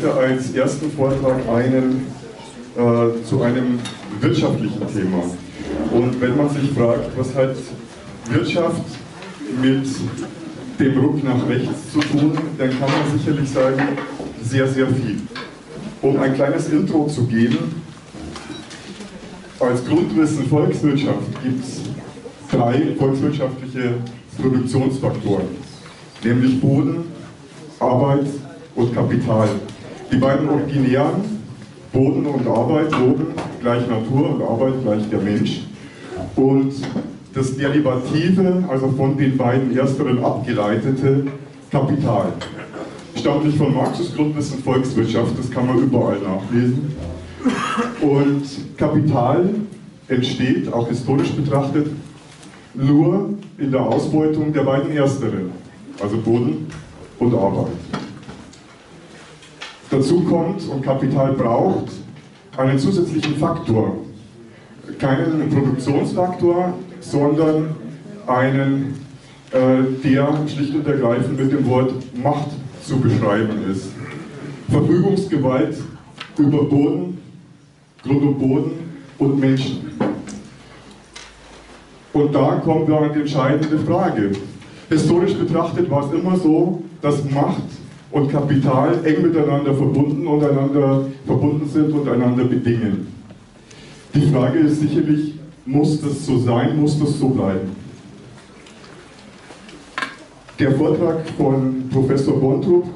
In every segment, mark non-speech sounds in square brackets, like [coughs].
heute als ersten Vortrag einen äh, zu einem wirtschaftlichen Thema. Und wenn man sich fragt, was hat Wirtschaft mit dem Ruck nach rechts zu tun, dann kann man sicherlich sagen, sehr, sehr viel. Um ein kleines Intro zu geben, als Grundwissen Volkswirtschaft gibt es drei volkswirtschaftliche Produktionsfaktoren, nämlich Boden, Arbeit und Kapital. Die beiden originären, Boden und Arbeit, Boden gleich Natur und Arbeit gleich der Mensch. Und das Derivative, also von den beiden ersteren abgeleitete Kapital. Stammt nicht von Marxus Grundwissen Volkswirtschaft, das kann man überall nachlesen. Und Kapital entsteht, auch historisch betrachtet, nur in der Ausbeutung der beiden ersteren, also Boden und Arbeit. Dazu kommt, und Kapital braucht, einen zusätzlichen Faktor. Keinen Produktionsfaktor, sondern einen, äh, der schlicht und ergreifend mit dem Wort Macht zu beschreiben ist. Verfügungsgewalt über Boden, Grund und Boden und Menschen. Und da kommen wir an die entscheidende Frage. Historisch betrachtet war es immer so, dass Macht und Kapital eng miteinander verbunden und verbunden sind und einander bedingen. Die Frage ist sicherlich, muss das so sein, muss das so bleiben? Der Vortrag von Professor Bontrup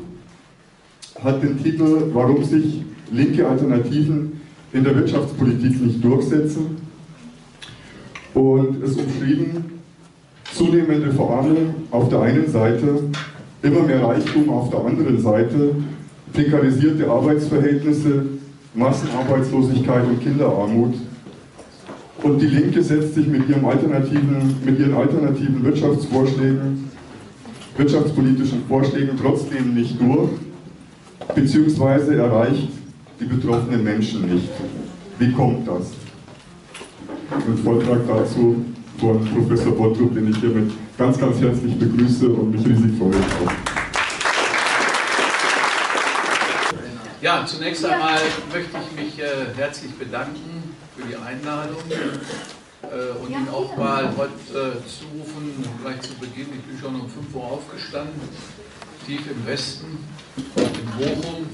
hat den Titel Warum sich linke Alternativen in der Wirtschaftspolitik nicht durchsetzen und es umschrieben zunehmende Verarmung auf der einen Seite immer mehr Reichtum auf der anderen Seite, prekarisierte Arbeitsverhältnisse, Massenarbeitslosigkeit und Kinderarmut. Und die Linke setzt sich mit, ihrem alternativen, mit ihren alternativen Wirtschaftsvorschlägen, wirtschaftspolitischen Vorschlägen trotzdem nicht durch, beziehungsweise erreicht die betroffenen Menschen nicht. Wie kommt das? Ein Vortrag dazu von Professor Bottrup, den ich hiermit ganz, ganz herzlich begrüße und mich riesig freue. Ja, zunächst einmal möchte ich mich äh, herzlich bedanken für die Einladung äh, und Ihnen auch mal heute äh, zurufen, gleich zu Beginn, ich bin schon um 5 Uhr aufgestanden, tief im Westen, in Bochum,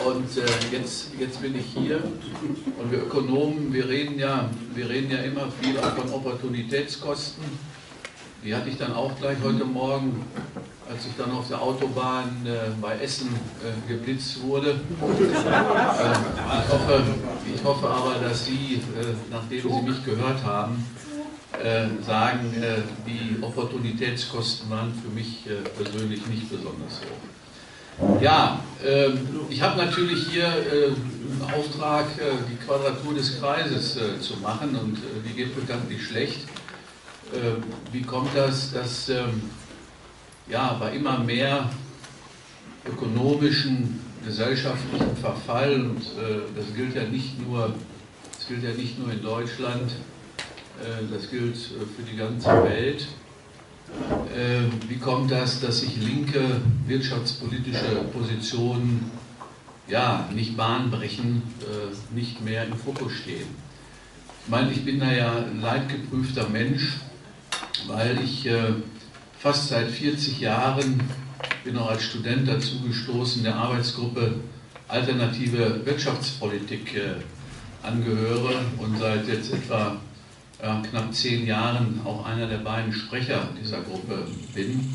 und äh, jetzt, jetzt bin ich hier und wir Ökonomen, wir reden, ja, wir reden ja immer viel auch von Opportunitätskosten. Die hatte ich dann auch gleich heute Morgen, als ich dann auf der Autobahn äh, bei Essen äh, geblitzt wurde. Äh, ich, hoffe, ich hoffe aber, dass Sie, äh, nachdem Sie mich gehört haben, äh, sagen, die Opportunitätskosten waren für mich persönlich nicht besonders hoch. Ja, äh, ich habe natürlich hier äh, einen Auftrag, äh, die Quadratur des Kreises äh, zu machen und äh, die geht bekanntlich schlecht. Ähm, wie kommt das, dass ähm, ja, bei immer mehr ökonomischen, gesellschaftlichen Verfall, und äh, das gilt ja nicht nur, das gilt ja nicht nur in Deutschland, das gilt für die ganze Welt, ähm, wie kommt das, dass sich linke wirtschaftspolitische Positionen ja, nicht bahnbrechen, äh, nicht mehr im Fokus stehen? Ich meine, ich bin da ja ein leidgeprüfter Mensch, weil ich äh, fast seit 40 Jahren bin auch als Student dazu gestoßen, der Arbeitsgruppe Alternative Wirtschaftspolitik äh, angehöre und seit jetzt etwa ja, knapp zehn Jahren auch einer der beiden Sprecher dieser Gruppe bin.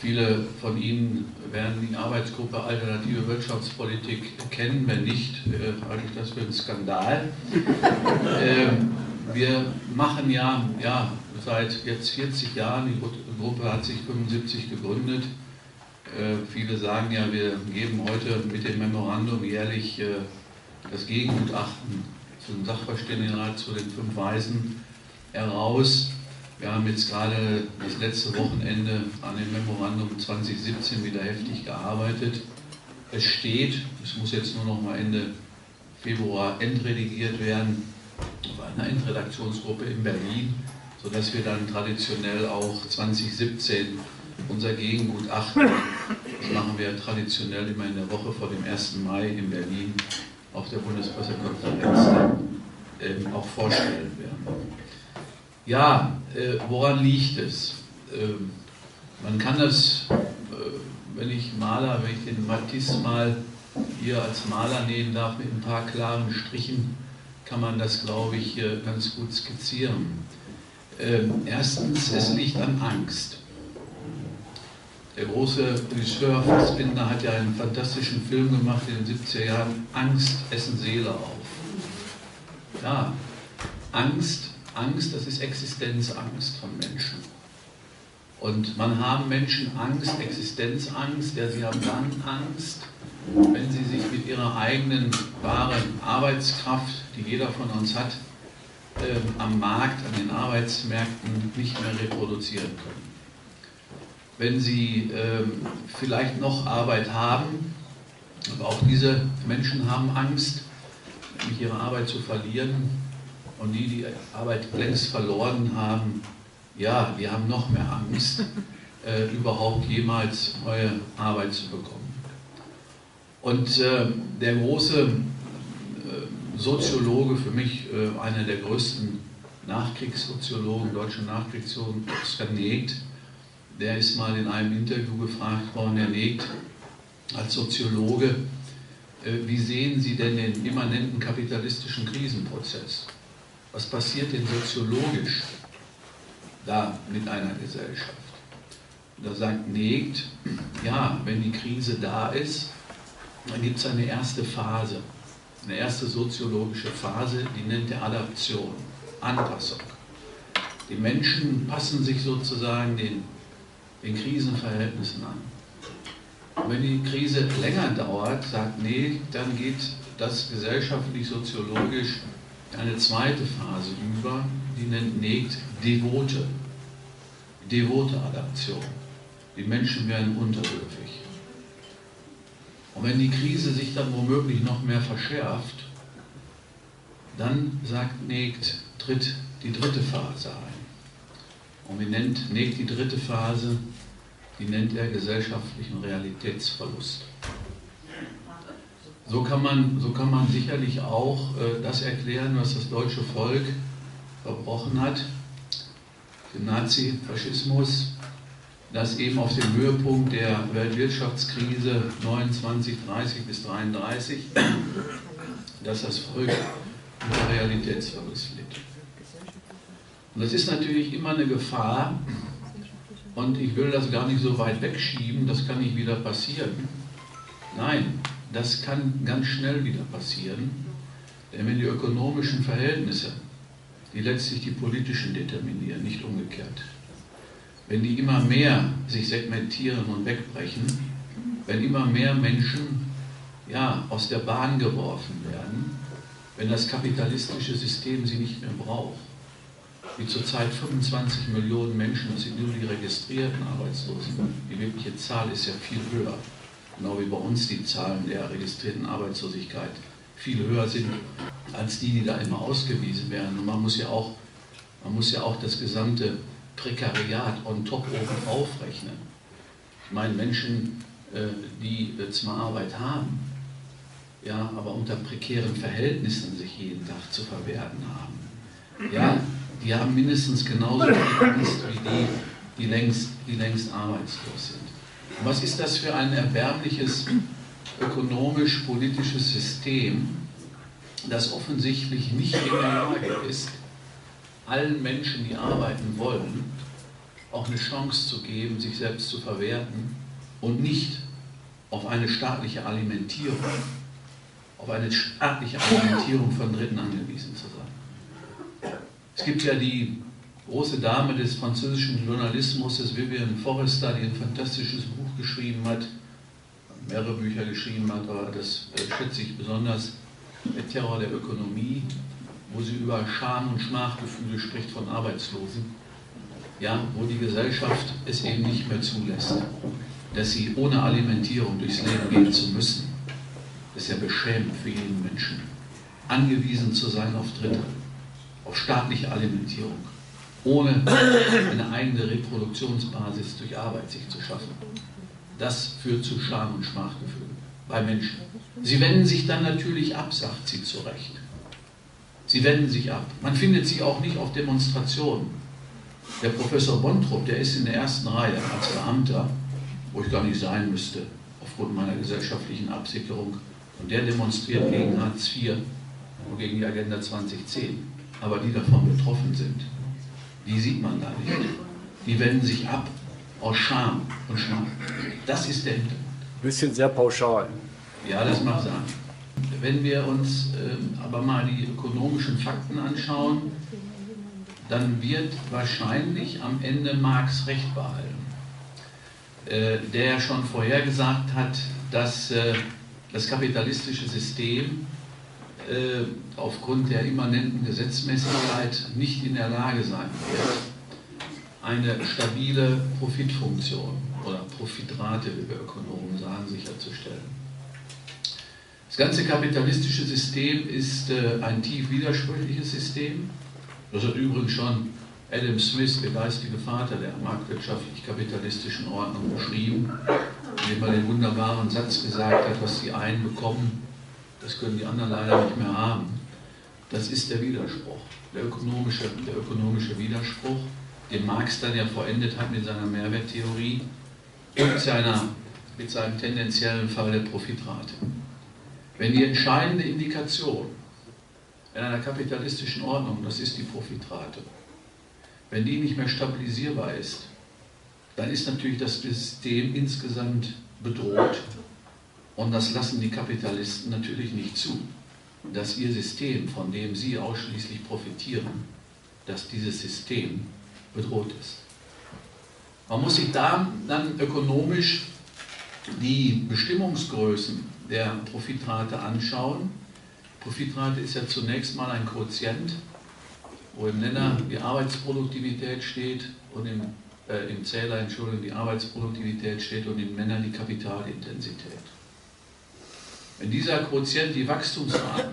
Viele von Ihnen werden die Arbeitsgruppe Alternative Wirtschaftspolitik kennen. Wenn nicht, äh, halte ich das für einen Skandal. [laughs] ähm, wir machen ja, ja seit jetzt 40 Jahren, die Gruppe hat sich 75 gegründet. Äh, viele sagen ja, wir geben heute mit dem Memorandum jährlich äh, das Gegengutachten zum Sachverständigenrat zu den fünf Weisen heraus. Wir haben jetzt gerade das letzte Wochenende an dem Memorandum 2017 wieder heftig gearbeitet. Es steht, es muss jetzt nur noch mal Ende Februar entredigiert werden, auf einer Endredaktionsgruppe in Berlin, sodass wir dann traditionell auch 2017 unser Gegengutachten Das machen wir traditionell immer in der Woche vor dem 1. Mai in Berlin auf der Bundespressekonferenz ähm, auch vorstellen werden. Ja, äh, woran liegt es? Ähm, man kann das, äh, wenn ich Maler, wenn ich den Matisse mal hier als Maler nehmen darf, mit ein paar klaren Strichen, kann man das, glaube ich, ganz gut skizzieren. Ähm, erstens, es liegt an Angst. Der große Regisseur Fassbinder hat ja einen fantastischen Film gemacht in den 70er Jahren, Angst essen Seele auf. Ja, Angst, Angst, das ist Existenzangst von Menschen. Und man haben Menschen Angst, Existenzangst, ja, sie haben dann Angst, wenn sie sich mit ihrer eigenen wahren Arbeitskraft, die jeder von uns hat, äh, am Markt, an den Arbeitsmärkten nicht mehr reproduzieren können. Wenn sie äh, vielleicht noch Arbeit haben, aber auch diese Menschen haben Angst, nämlich ihre Arbeit zu verlieren und die, die Arbeit längst verloren haben, ja, die haben noch mehr Angst, [laughs] äh, überhaupt jemals neue Arbeit zu bekommen. Und äh, der große Soziologe, für mich äh, einer der größten Nachkriegssoziologen, deutschen Nachkriegssoziologen, Oskar Negt, der ist mal in einem Interview gefragt worden, Herr Negt, als Soziologe, äh, wie sehen Sie denn den immanenten kapitalistischen Krisenprozess? Was passiert denn soziologisch da mit einer Gesellschaft? Da sagt Negt, ja, wenn die Krise da ist, dann gibt es eine erste Phase, eine erste soziologische Phase, die nennt er Adaption, Anpassung. Die Menschen passen sich sozusagen den, den Krisenverhältnissen an. Und wenn die Krise länger dauert, sagt nee, dann geht das gesellschaftlich-soziologisch eine zweite Phase über, die nennt Negt devote, devote Adaption. Die Menschen werden unterwürfig. Und wenn die Krise sich dann womöglich noch mehr verschärft, dann sagt Negt, tritt die dritte Phase ein. Und wie nennt Negt die dritte Phase? Die nennt er gesellschaftlichen Realitätsverlust. So kann man, so kann man sicherlich auch äh, das erklären, was das deutsche Volk verbrochen hat, den Nazifaschismus, dass eben auf dem Höhepunkt der Weltwirtschaftskrise 29, 30 bis 33, dass das Volk unter Realitätsverlust litt. Und das ist natürlich immer eine Gefahr und ich will das gar nicht so weit wegschieben, das kann nicht wieder passieren. Nein, das kann ganz schnell wieder passieren, denn wenn die ökonomischen Verhältnisse, die letztlich die politischen determinieren, nicht umgekehrt, wenn die immer mehr sich segmentieren und wegbrechen, wenn immer mehr Menschen ja, aus der Bahn geworfen werden, wenn das kapitalistische System sie nicht mehr braucht, wie zurzeit 25 Millionen Menschen, das sind nur die registrierten Arbeitslosen, die wirkliche Zahl ist ja viel höher, genau wie bei uns die Zahlen der registrierten Arbeitslosigkeit viel höher sind als die, die da immer ausgewiesen werden. Und man muss ja auch, man muss ja auch das gesamte Prekariat on top oben aufrechnen. Ich meine, Menschen, äh, die äh, zwar Arbeit haben, ja, aber unter prekären Verhältnissen sich jeden Tag zu verwerten haben. Ja, die haben mindestens genauso viel Angst wie die, die längst, die längst arbeitslos sind. Und was ist das für ein erbärmliches ökonomisch-politisches System, das offensichtlich nicht in der Lage ist, allen Menschen, die arbeiten wollen, auch eine Chance zu geben, sich selbst zu verwerten und nicht auf eine staatliche Alimentierung, auf eine staatliche Alimentierung von Dritten angewiesen zu sein. Es gibt ja die große Dame des französischen Journalismus, Vivian Forrester, die ein fantastisches Buch geschrieben hat, mehrere Bücher geschrieben hat, aber das äh, schätze ich besonders, der Terror der Ökonomie, wo sie über Scham- und Schmachgefühle spricht von Arbeitslosen, ja, wo die Gesellschaft es eben nicht mehr zulässt, dass sie ohne Alimentierung durchs Leben gehen zu müssen. Das ist ja beschämend für jeden Menschen. Angewiesen zu sein auf Dritte, auf staatliche Alimentierung, ohne eine eigene Reproduktionsbasis durch Arbeit sich zu schaffen. das führt zu Scham und Schmachgefühl bei Menschen. Sie wenden sich dann natürlich ab, sagt sie zu Recht. Sie wenden sich ab. Man findet sie auch nicht auf Demonstrationen. Der Professor Bontrup, der ist in der ersten Reihe als Beamter, wo ich gar nicht sein müsste, aufgrund meiner gesellschaftlichen Absicherung. Und der demonstriert gegen Hartz IV und gegen die Agenda 2010. Aber die davon betroffen sind, die sieht man da nicht. Die wenden sich ab aus Scham und Scham. Das ist der Hintergrund. Bisschen sehr pauschal. Ja, das mag sein. Wenn wir uns äh, aber mal die ökonomischen Fakten anschauen, dann wird wahrscheinlich am Ende Marx recht behalten, äh, der schon vorhergesagt hat, dass äh, das kapitalistische System äh, aufgrund der immanenten Gesetzmäßigkeit nicht in der Lage sein wird, eine stabile Profitfunktion oder Profitrate, wie wir Ökonomen sagen, sicherzustellen. Das ganze kapitalistische System ist äh, ein tief widersprüchliches System. Das hat übrigens schon Adam Smith, der geistige Vater der marktwirtschaftlich-kapitalistischen Ordnung, beschrieben, indem er den wunderbaren Satz gesagt hat, was die einen bekommen, das können die anderen leider nicht mehr haben. Das ist der Widerspruch, der ökonomische, der ökonomische Widerspruch, den Marx dann ja vollendet hat mit seiner Mehrwerttheorie und seiner, mit seinem tendenziellen Fall der Profitrate. Wenn die entscheidende Indikation in einer kapitalistischen Ordnung, das ist die Profitrate, wenn die nicht mehr stabilisierbar ist, dann ist natürlich das System insgesamt bedroht und das lassen die Kapitalisten natürlich nicht zu, dass ihr System, von dem sie ausschließlich profitieren, dass dieses System bedroht ist. Man muss sich da dann ökonomisch die Bestimmungsgrößen der Profitrate anschauen. Profitrate ist ja zunächst mal ein Quotient, wo im Nenner die Arbeitsproduktivität steht und im, äh, im Zähler, Entschuldigung, die Arbeitsproduktivität steht und im Nenner die Kapitalintensität. Wenn dieser Quotient die Wachstumsraten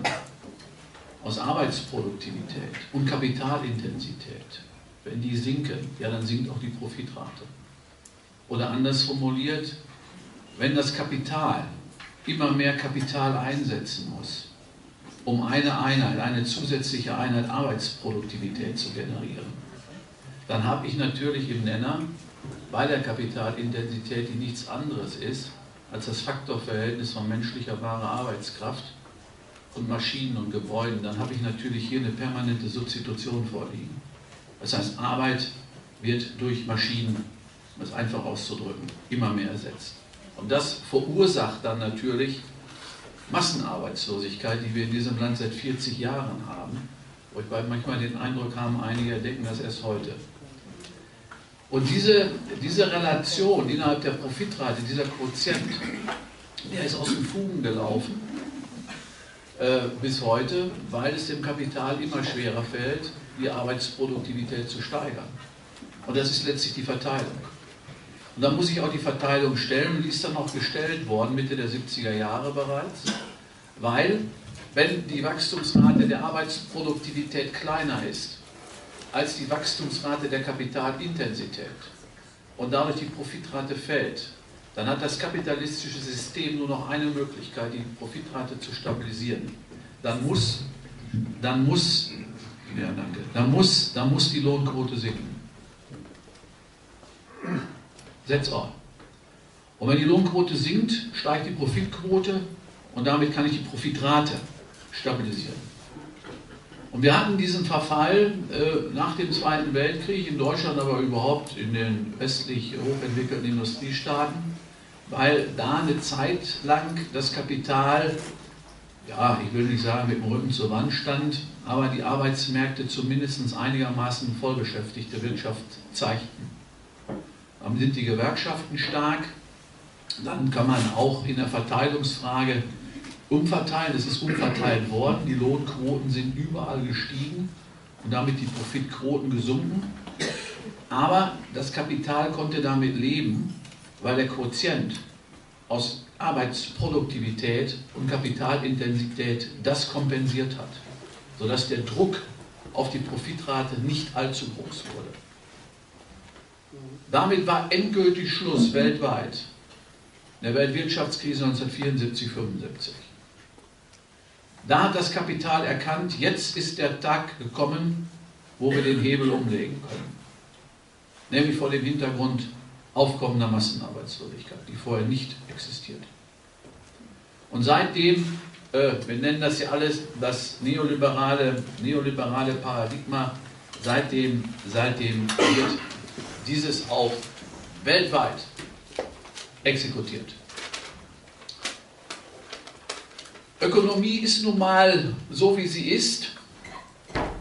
aus Arbeitsproduktivität und Kapitalintensität, wenn die sinken, ja, dann sinkt auch die Profitrate. Oder anders formuliert, wenn das Kapital immer mehr Kapital einsetzen muss, um eine Einheit, eine zusätzliche Einheit Arbeitsproduktivität zu generieren, dann habe ich natürlich im Nenner bei der Kapitalintensität, die nichts anderes ist als das Faktorverhältnis von menschlicher wahrer Arbeitskraft und Maschinen und Gebäuden, dann habe ich natürlich hier eine permanente Substitution vorliegen. Das heißt, Arbeit wird durch Maschinen, um es einfach auszudrücken, immer mehr ersetzt. Und das verursacht dann natürlich Massenarbeitslosigkeit, die wir in diesem Land seit 40 Jahren haben. Wo ich manchmal den Eindruck habe, einige denken das erst heute. Und diese, diese Relation innerhalb der Profitrate, dieser Quotient, der ist aus den Fugen gelaufen äh, bis heute, weil es dem Kapital immer schwerer fällt, die Arbeitsproduktivität zu steigern. Und das ist letztlich die Verteilung. Und da muss ich auch die Verteilung stellen, und die ist dann auch gestellt worden, Mitte der 70er Jahre bereits, weil wenn die Wachstumsrate der Arbeitsproduktivität kleiner ist als die Wachstumsrate der Kapitalintensität und dadurch die Profitrate fällt, dann hat das kapitalistische System nur noch eine Möglichkeit, die Profitrate zu stabilisieren. Dann muss, dann muss, ja, danke, dann muss, dann muss die Lohnquote sinken. All. Und wenn die Lohnquote sinkt, steigt die Profitquote und damit kann ich die Profitrate stabilisieren. Und wir hatten diesen Verfall äh, nach dem Zweiten Weltkrieg in Deutschland, aber überhaupt in den westlich hochentwickelten Industriestaaten, weil da eine Zeit lang das Kapital, ja, ich will nicht sagen, mit dem Rücken zur Wand stand, aber die Arbeitsmärkte zumindest einigermaßen vollbeschäftigte Wirtschaft zeigten sind die Gewerkschaften stark. Dann kann man auch in der Verteilungsfrage umverteilen. Es ist umverteilt worden. Die Lohnquoten sind überall gestiegen und damit die Profitquoten gesunken. Aber das Kapital konnte damit leben, weil der Quotient aus Arbeitsproduktivität und Kapitalintensität das kompensiert hat, sodass der Druck auf die Profitrate nicht allzu groß wurde. Damit war endgültig Schluss weltweit in der Weltwirtschaftskrise 1974, 75. Da hat das Kapital erkannt, jetzt ist der Tag gekommen, wo wir den Hebel umlegen können. Nämlich vor dem Hintergrund aufkommender Massenarbeitslosigkeit, die vorher nicht existiert. Und seitdem, äh, wir nennen das ja alles das neoliberale, neoliberale Paradigma, seitdem, seitdem wird dieses auch weltweit exekutiert. Ökonomie ist nun mal so, wie sie ist,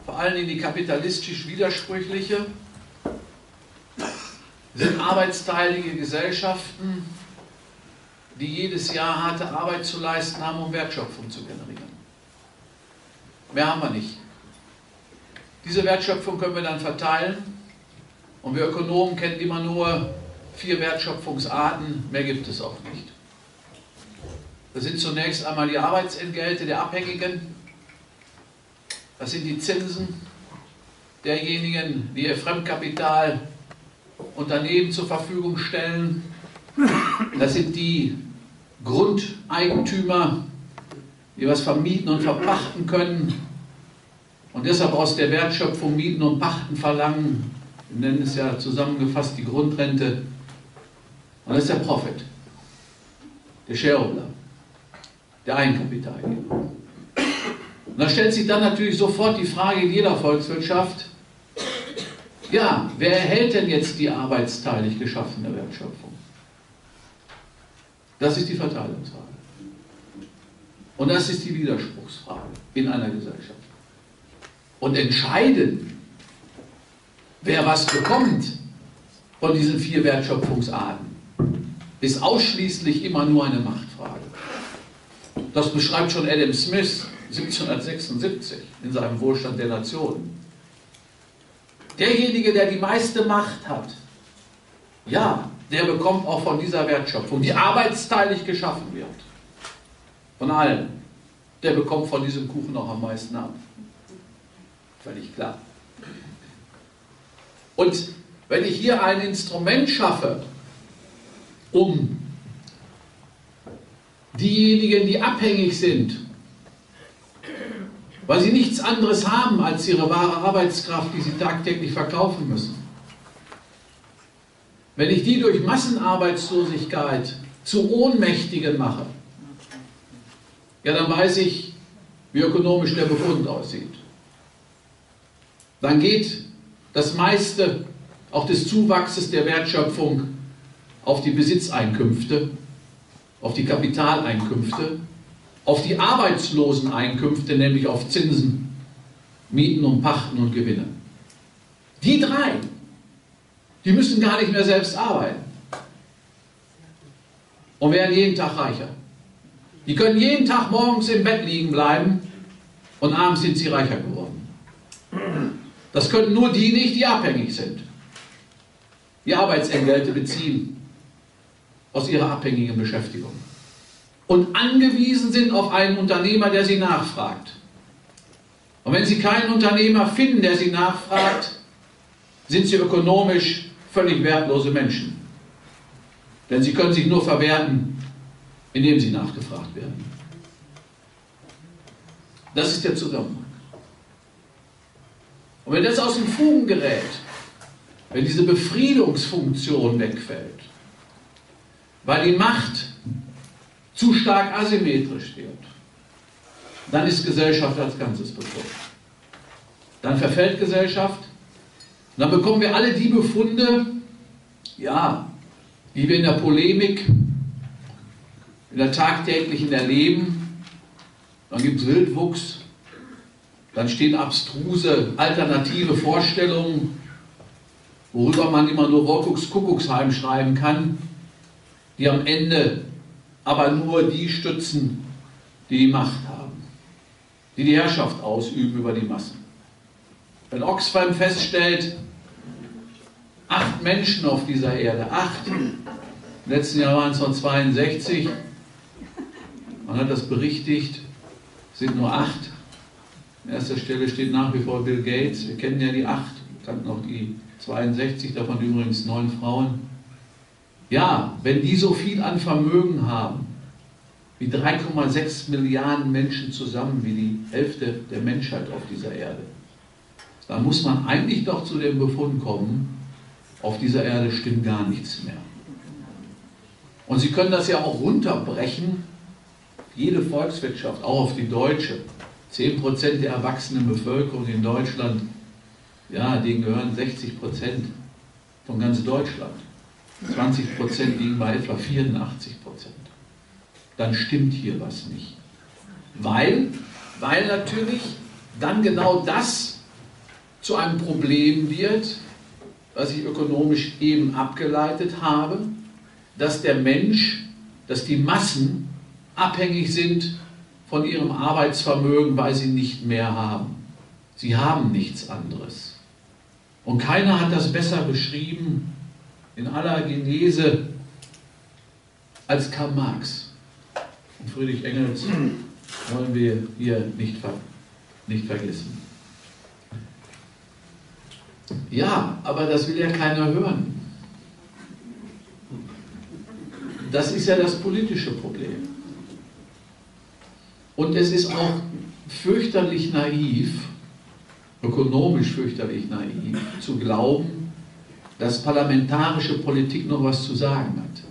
vor allem in die kapitalistisch widersprüchliche, sind arbeitsteilige Gesellschaften, die jedes Jahr harte Arbeit zu leisten haben, um Wertschöpfung zu generieren. Mehr haben wir nicht. Diese Wertschöpfung können wir dann verteilen und wir Ökonomen kennen immer nur vier Wertschöpfungsarten, mehr gibt es auch nicht. Das sind zunächst einmal die Arbeitsentgelte der Abhängigen, das sind die Zinsen derjenigen, die ihr Fremdkapital Unternehmen zur Verfügung stellen, das sind die Grundeigentümer, die was vermieten und verpachten können und deshalb aus der Wertschöpfung Mieten und Pachten verlangen. Wir nennen es ja zusammengefasst die Grundrente. Und das ist der Profit, der Shareholder, der Eigenkapitalgeber. Und da stellt sich dann natürlich sofort die Frage in jeder Volkswirtschaft, ja, wer erhält denn jetzt die arbeitsteilig geschaffene Wertschöpfung? Das ist die Verteilungsfrage. Und das ist die Widerspruchsfrage in einer Gesellschaft. Und entscheiden, wer was bekommt von diesen vier Wertschöpfungsarten, ist ausschließlich immer nur eine Machtfrage. Das beschreibt schon Adam Smith 1776 in seinem Wohlstand der Nationen. Derjenige, der die meiste Macht hat, ja, der bekommt auch von dieser Wertschöpfung, die arbeitsteilig geschaffen wird, von allen, der bekommt von diesem Kuchen auch am meisten ab. Völlig klar. Und wenn ich hier ein Instrument schaffe, um diejenigen, die abhängig sind, weil sie nichts anderes haben als ihre wahre Arbeitskraft, die sie tagtäglich verkaufen müssen. Wenn ich die durch Massenarbeitslosigkeit zu Ohnmächtigen mache, ja, dann weiß ich, wie ökonomisch der Befund aussieht. Dann geht das meiste auch des Zuwachses der Wertschöpfung auf die Besitzeinkünfte, auf die Kapitaleinkünfte auf die Arbeitsloseneinkünfte, nämlich auf Zinsen, Mieten und Pachten und Gewinne. Die drei, die müssen gar nicht mehr selbst arbeiten und werden jeden Tag reicher. Die können jeden Tag morgens im Bett liegen bleiben und abends sind sie reicher geworden. Das können nur die nicht, die abhängig sind, die Arbeitsentgelte beziehen aus ihrer abhängigen Beschäftigung und angewiesen sind auf einen Unternehmer, der sie nachfragt. Und wenn sie keinen Unternehmer finden, der sie nachfragt, sind sie ökonomisch völlig wertlose Menschen. Denn sie können sich nur verwerten, indem sie nachgefragt werden. Das ist der Zusammenhang. Und wenn das aus den Fugen gerät, wenn diese Befriedungsfunktion wegfällt, weil die Macht zu stark asymmetrisch wird, dann ist Gesellschaft als Ganzes betroffen. Dann verfällt Gesellschaft. Dann bekommen wir alle die Befunde, ja, die wir in der Polemik, in der tagtäglichen erleben. Dann gibt es Wildwuchs, dann stehen abstruse, alternative Vorstellungen, worüber man immer nur Rockucks Kuckucksheim schreiben kann, die am Ende aber nur die stützen, die die Macht haben, die die Herrschaft ausüben über die Massen. Wenn Oxfam feststellt, acht Menschen auf dieser Erde, acht, im letzten Jahr waren es noch 62, man hat das berichtigt, sind nur acht. An erster Stelle steht nach wie vor Bill Gates, wir kennen ja die acht, kannten auch die 62, davon übrigens neun Frauen. ja, wenn die so viel an Vermögen haben, wie 3,6 Milliarden Menschen zusammen, wie die Hälfte der Menschheit auf dieser Erde, dann muss man eigentlich doch zu dem Befund kommen, auf dieser Erde stimmt gar nichts mehr. Und Sie können das ja auch runterbrechen, jede Volkswirtschaft, auch auf die deutsche. 10% der erwachsenen Bevölkerung in Deutschland, ja, denen gehören 60% von ganz Deutschland. 20% liegen bei etwa 84%. Dann stimmt hier was nicht. Weil, weil natürlich dann genau das zu einem Problem wird, was ich ökonomisch eben abgeleitet habe, dass der Mensch, dass die Massen abhängig sind von ihrem Arbeitsvermögen, weil sie nicht mehr haben. Sie haben nichts anderes. Und keiner hat das besser beschrieben in aller Genese als Karl Marx. Und Friedrich Engels wollen wir hier nicht, ver nicht vergessen. Ja, aber das will ja keiner hören. Das ist ja das politische Problem. Und es ist auch fürchterlich naiv, ökonomisch fürchterlich naiv, zu glauben, dass parlamentarische Politik noch was zu sagen hat.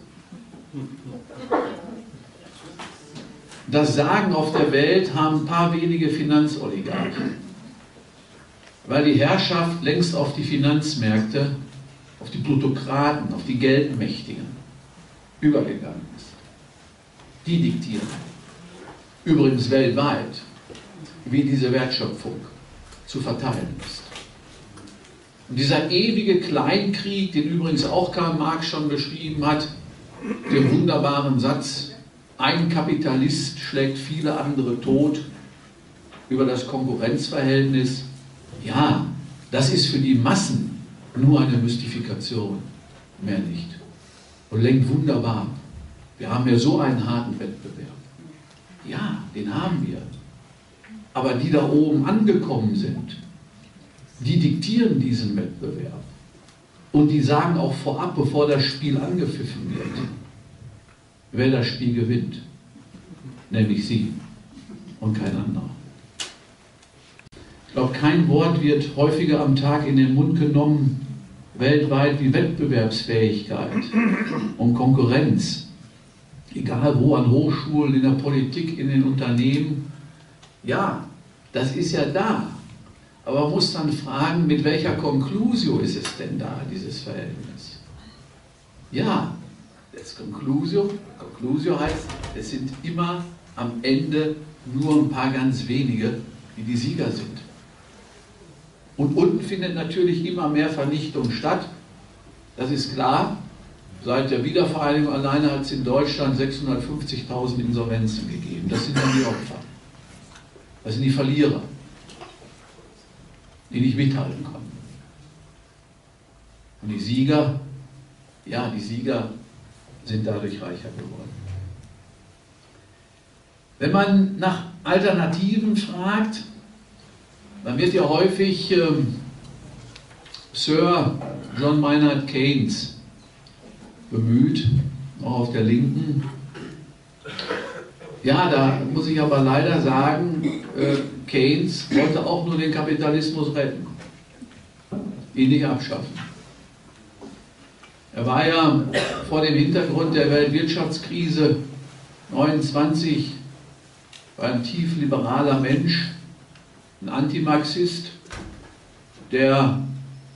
Das Sagen auf der Welt haben ein paar wenige Finanzoligarchen, weil die Herrschaft längst auf die Finanzmärkte, auf die Plutokraten, auf die Geldmächtigen übergegangen ist. Die diktieren. Übrigens weltweit, wie diese Wertschöpfung zu verteilen ist. Und dieser ewige Kleinkrieg, den übrigens auch Karl Marx schon beschrieben hat, den wunderbaren Satz, ein Kapitalist schlägt viele andere tot über das Konkurrenzverhältnis, ja, das ist für die Massen nur eine Mystifikation, mehr nicht und lenkt wunderbar. Wir haben ja so einen harten Wettbewerb. Ja, den haben wir. Aber die da oben angekommen sind, die diktieren diesen Wettbewerb. Und die sagen auch vorab, bevor das Spiel angepfiffen wird, wer das Spiel gewinnt. Nämlich sie und kein anderer. Ich glaube, kein Wort wird häufiger am Tag in den Mund genommen weltweit wie Wettbewerbsfähigkeit und Konkurrenz, egal wo, an Hochschulen, in der Politik, in den Unternehmen. Ja, das ist ja da. Aber man muss dann fragen, mit welcher Conclusio ist es denn da, dieses Verhältnis? Ja, das Conclusio, Conclusio heißt, es sind immer am Ende nur ein paar ganz wenige, die die Sieger sind. Und unten findet natürlich immer mehr Vernichtung statt. Das ist klar. Seit der Wiedervereinigung alleine hat es in Deutschland 650.000 Insolvenzen gegeben. Das sind dann die Opfer. Das sind die Verlierer, die nicht mithalten konnten. Und die Sieger, ja, die Sieger sind dadurch reicher geworden. Wenn man nach Alternativen fragt, dann wird ja häufig ähm, Sir John Maynard Keynes bemüht, auch auf der Linken. Ja, da muss ich aber leider sagen, äh, Keynes wollte auch nur den Kapitalismus retten, ihn nicht abschaffen. Er war ja vor dem Hintergrund der Weltwirtschaftskrise 29 ein tief liberaler Mensch, ein Antimarxist, der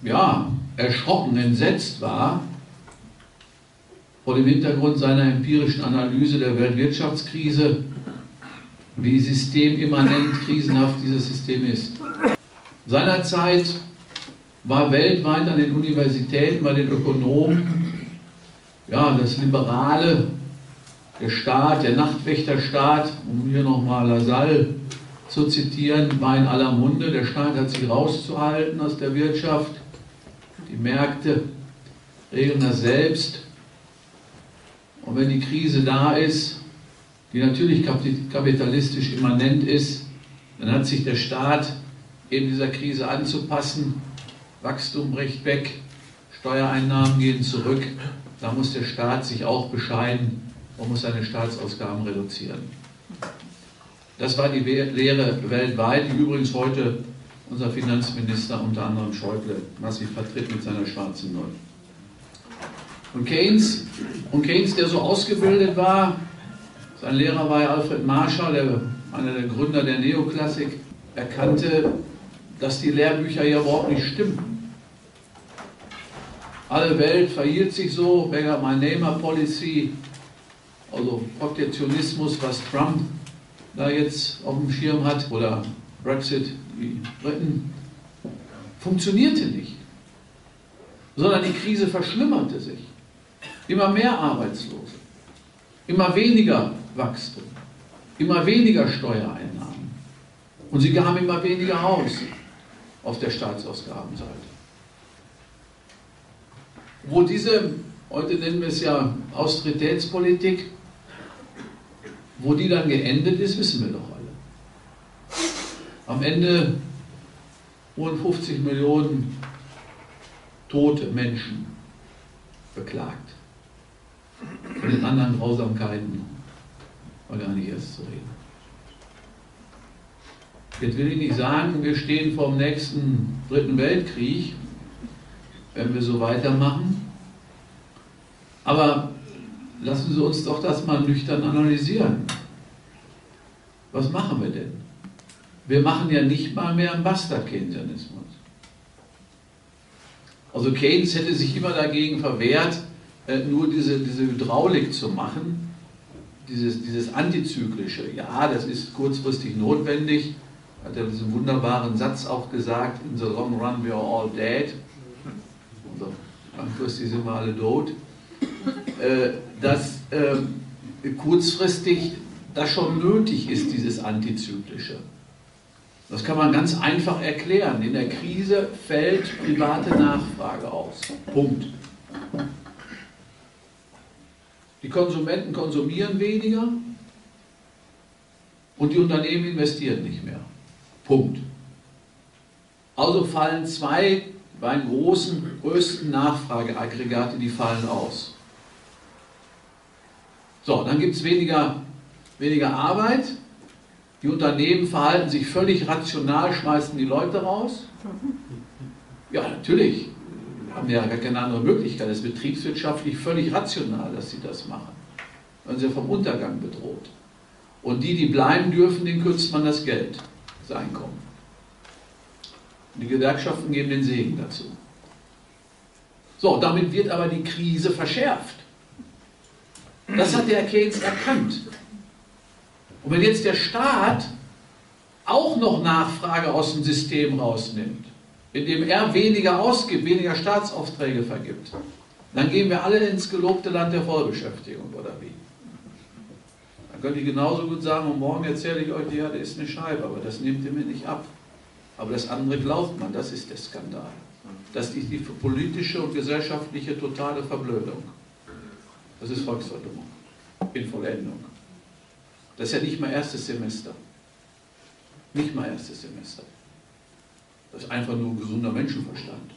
ja, erschrocken, entsetzt war vor dem Hintergrund seiner empirischen Analyse der Weltwirtschaftskrise, wie systemimmanent krisenhaft dieses System ist. Seinerzeit war weltweit an den Universitäten, bei den Ökonomen, ja, das Liberale, der Staat, der Nachtwächterstaat, um hier nochmal Lassalle zu zitieren, war in aller Munde. Der Staat hat sich rauszuhalten aus der Wirtschaft. Die Märkte regeln das selbst. Und wenn die Krise da ist, die natürlich kapitalistisch immanent ist, dann hat sich der Staat eben dieser Krise anzupassen. Wachstum bricht weg, Steuereinnahmen gehen zurück da muss der Staat sich auch bescheiden und muss seine Staatsausgaben reduzieren. Das war die Lehre weltweit, die übrigens heute unser Finanzminister unter anderem Schäuble massiv vertritt mit seiner schwarzen Null. Und Keynes, und Keynes, der so ausgebildet war, sein Lehrer war ja Alfred Marshall, der, einer der Gründer der Neoklassik, erkannte, dass die Lehrbücher ja überhaupt nicht stimmen. Alle Welt verhielt sich so, Beggar My Namer Policy, also Protektionismus, was Trump da jetzt auf dem Schirm hat, oder Brexit, die Briten, funktionierte nicht. Sondern die Krise verschlimmerte sich. Immer mehr Arbeitslose, immer weniger Wachstum, immer weniger Steuereinnahmen. Und sie gaben immer weniger aus auf der Staatsausgabenseite. Wo diese, heute nennen wir es ja Austeritätspolitik, wo die dann geendet ist, wissen wir doch alle. Am Ende wurden 50 Millionen tote Menschen beklagt. Von den anderen Grausamkeiten war gar nicht erst zu reden. Jetzt will ich nicht sagen, wir stehen vor dem nächsten Dritten Weltkrieg, wenn wir so weitermachen. Aber lassen Sie uns doch das mal nüchtern analysieren. Was machen wir denn? Wir machen ja nicht mal mehr einen Bastard-Keynesianismus. Also Keynes hätte sich immer dagegen verwehrt, nur diese, diese Hydraulik zu machen, dieses, dieses Antizyklische. Ja, das ist kurzfristig notwendig, hat er diesen wunderbaren Satz auch gesagt, in the long run we are all dead. Also, langfristig sind wir alle tot. Äh, dass äh, kurzfristig das schon nötig ist, dieses Antizyklische. Das kann man ganz einfach erklären. In der Krise fällt private Nachfrage aus. Punkt. Die Konsumenten konsumieren weniger und die Unternehmen investieren nicht mehr. Punkt. Also fallen zwei, beiden großen, größten Nachfrageaggregate, die fallen aus. So, dann gibt es weniger, weniger Arbeit. Die Unternehmen verhalten sich völlig rational, schmeißen die Leute raus. Ja, natürlich haben ja keine andere Möglichkeit. Es ist betriebswirtschaftlich völlig rational, dass sie das machen. Weil sie vom Untergang bedroht. Und die, die bleiben dürfen, denen kürzt man das Geld, das Einkommen. Und die Gewerkschaften geben den Segen dazu. So, damit wird aber die Krise verschärft. Das hat der Keynes erkannt. Und wenn jetzt der Staat auch noch Nachfrage aus dem System rausnimmt, indem er weniger ausgibt, weniger Staatsaufträge vergibt, dann gehen wir alle ins gelobte Land der Vollbeschäftigung, oder wie? Dann könnte ich genauso gut sagen, und morgen erzähle ich euch, ja, das ist eine Scheibe, aber das nehmt ihr mir nicht ab. Aber das andere glaubt man, das ist der Skandal. Das ist die politische und gesellschaftliche totale Verblödung. Das ist Volksverdummung in Vollendung. Das ist ja nicht mal erstes Semester. Nicht mal erstes Semester. Das ist einfach nur gesunder Menschenverstand.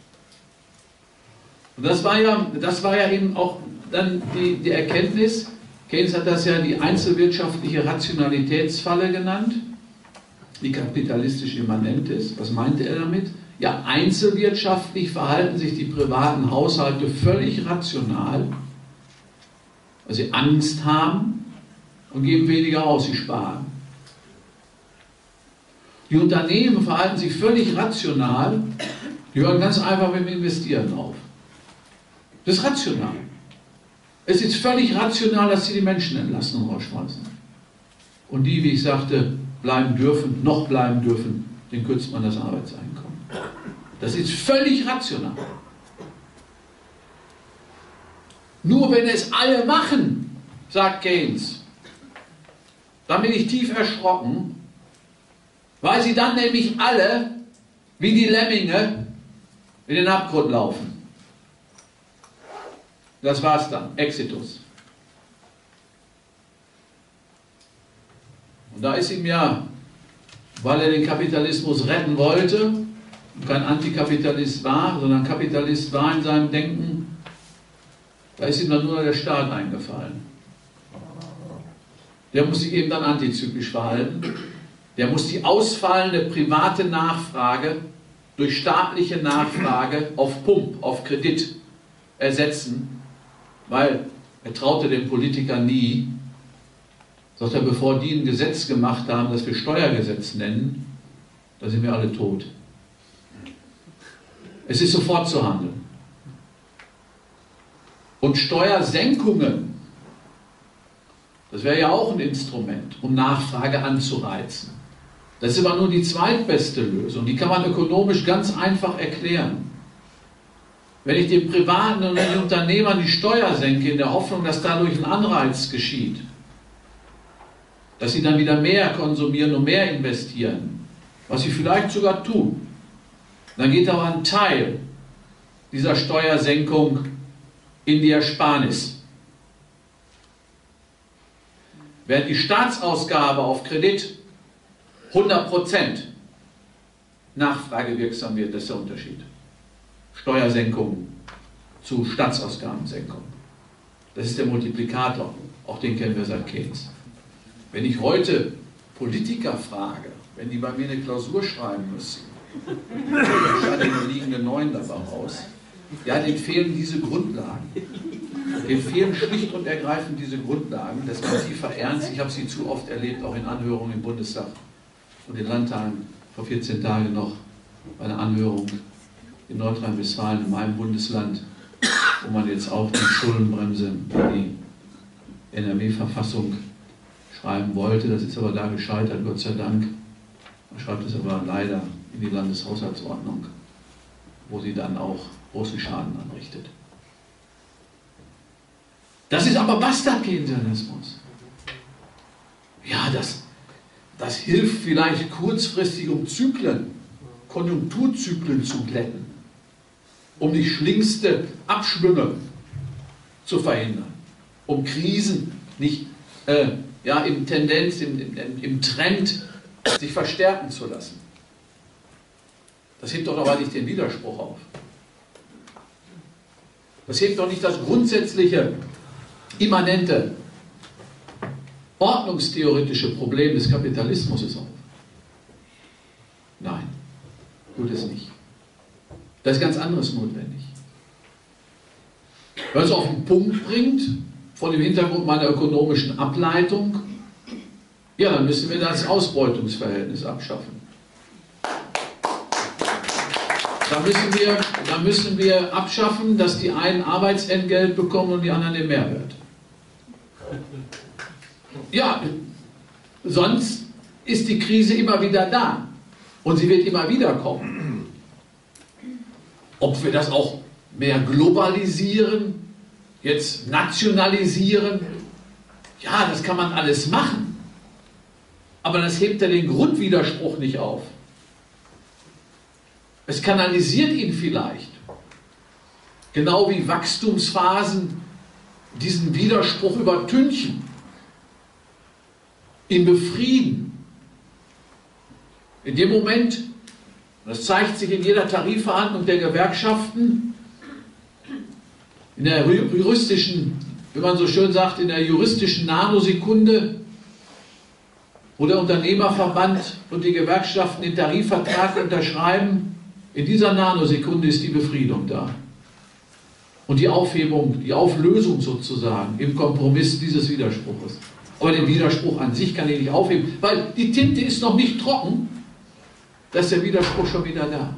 Und das war ja, das war ja eben auch dann die, die Erkenntnis, Keynes hat das ja die einzelwirtschaftliche Rationalitätsfalle genannt, die kapitalistisch immanent ist. Was meinte er damit? Ja, einzelwirtschaftlich verhalten sich die privaten Haushalte völlig rational, weil sie Angst haben und geben weniger aus, sie sparen. Die Unternehmen verhalten sich völlig rational, die hören ganz einfach mit dem Investieren auf. Das ist rational. Es ist völlig rational, dass sie die Menschen entlassen und rausschmeißen. Und die, wie ich sagte, bleiben dürfen, noch bleiben dürfen, den kürzt man das Arbeitseinkommen. Das ist völlig rational. Nur wenn es alle machen, sagt Keynes, dann bin ich tief erschrocken, weil sie dann nämlich alle wie die Lemminge in den Abgrund laufen. Das war's dann, Exitus. Und da ist ihm ja, weil er den Kapitalismus retten wollte, und kein Antikapitalist war, sondern Kapitalist war in seinem Denken, Da ist ihm dann nur der Staat eingefallen. Der muss sich eben dann antizyklisch verhalten. Der muss die ausfallende private Nachfrage durch staatliche Nachfrage auf Pump, auf Kredit ersetzen, weil er traute den Politikern nie. Sagt er, bevor die ein Gesetz gemacht haben, das wir Steuergesetz nennen, da sind wir alle tot. Es ist sofort zu handeln. Und Steuersenkungen, das wäre ja auch ein Instrument, um Nachfrage anzureizen. Das ist aber nur die zweitbeste Lösung. Die kann man ökonomisch ganz einfach erklären. Wenn ich den Privaten und den Unternehmern die Steuer senke, in der Hoffnung, dass dadurch ein Anreiz geschieht, dass sie dann wieder mehr konsumieren und mehr investieren, was sie vielleicht sogar tun, dann geht aber ein Teil dieser Steuersenkung in die Ersparnis. Während die Staatsausgabe auf Kredit 100% nachfragewirksam wird, das ist der Unterschied. Steuersenkung zu Staatsausgabensenkung. Das ist der Multiplikator. Auch den kennen wir seit Keynes. Wenn ich heute Politiker frage, wenn die bei mir eine Klausur schreiben müssen, dann scheint eine liegende Neun dabei raus. Ja, denen fehlen diese Grundlagen. Denen fehlen schlicht und ergreifend diese Grundlagen. Das ist tiefer Ernst. Ich habe sie zu oft erlebt, auch in Anhörungen im Bundestag und in Landtagen vor 14 Tagen noch bei einer Anhörung in Nordrhein-Westfalen, in meinem Bundesland, wo man jetzt auch die Schuldenbremse in die NRW-Verfassung schreiben wollte. Das ist aber da gescheitert, Gott sei Dank. Man schreibt es aber leider in die Landeshaushaltsordnung, wo sie dann auch großen Schaden anrichtet. Das ist aber Bastardkeynesianismus. Ja, das, das hilft vielleicht kurzfristig, um Zyklen, Konjunkturzyklen zu glätten um die schlimmste Abschwünge zu verhindern, um Krisen nicht äh, ja, im Tendenz, im, im, im Trend sich verstärken zu lassen. Das hebt doch aber nicht den Widerspruch auf. Das hebt doch nicht das grundsätzliche, immanente, ordnungstheoretische Problem des Kapitalismus auf. Nein, tut es nicht. Da ist ganz anderes notwendig. Wenn es auf den Punkt bringt, von dem Hintergrund meiner ökonomischen Ableitung, ja, dann müssen wir das Ausbeutungsverhältnis abschaffen. Da müssen, wir, da müssen wir abschaffen, dass die einen Arbeitsentgelt bekommen und die anderen den Mehrwert. Ja, sonst ist die Krise immer wieder da und sie wird immer wieder kommen. Ob wir das auch mehr globalisieren, jetzt nationalisieren, ja, das kann man alles machen. Aber das hebt ja den Grundwiderspruch nicht auf. Es kanalisiert ihn vielleicht. Genau wie Wachstumsphasen diesen Widerspruch übertünchen, ihn befrieden. In dem Moment, das zeigt sich in jeder Tarifverhandlung der Gewerkschaften, in der juristischen, wie man so schön sagt, in der juristischen Nanosekunde, wo der Unternehmerverband und die Gewerkschaften den Tarifvertrag unterschreiben, in dieser Nanosekunde ist die Befriedung da. Und die Aufhebung, die Auflösung sozusagen im Kompromiss dieses Widerspruches. Aber den Widerspruch an sich kann ich nicht aufheben, weil die Tinte ist noch nicht trocken da ist der Widerspruch schon wieder da.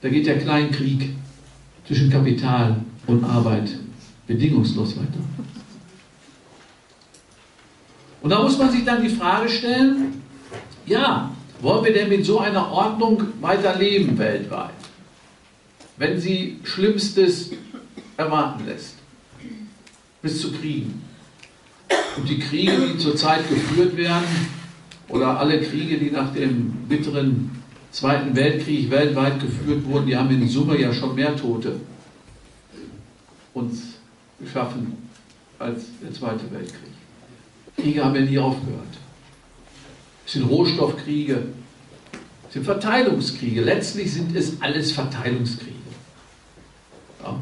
Da geht der Kleinkrieg zwischen Kapital und Arbeit bedingungslos weiter. Und da muss man sich dann die Frage stellen, ja, wollen wir denn mit so einer Ordnung weiterleben weltweit, wenn sie Schlimmstes erwarten lässt, bis zu Kriegen. Und die Kriege, die zurzeit geführt werden, oder alle Kriege, die nach dem bitteren Zweiten Weltkrieg weltweit geführt wurden, die haben in Summe ja schon mehr Tote uns geschaffen als der Zweite Weltkrieg. Kriege haben ja nie aufgehört. Es sind Rohstoffkriege, es sind Verteilungskriege. Letztlich sind es alles Verteilungskriege. Ja.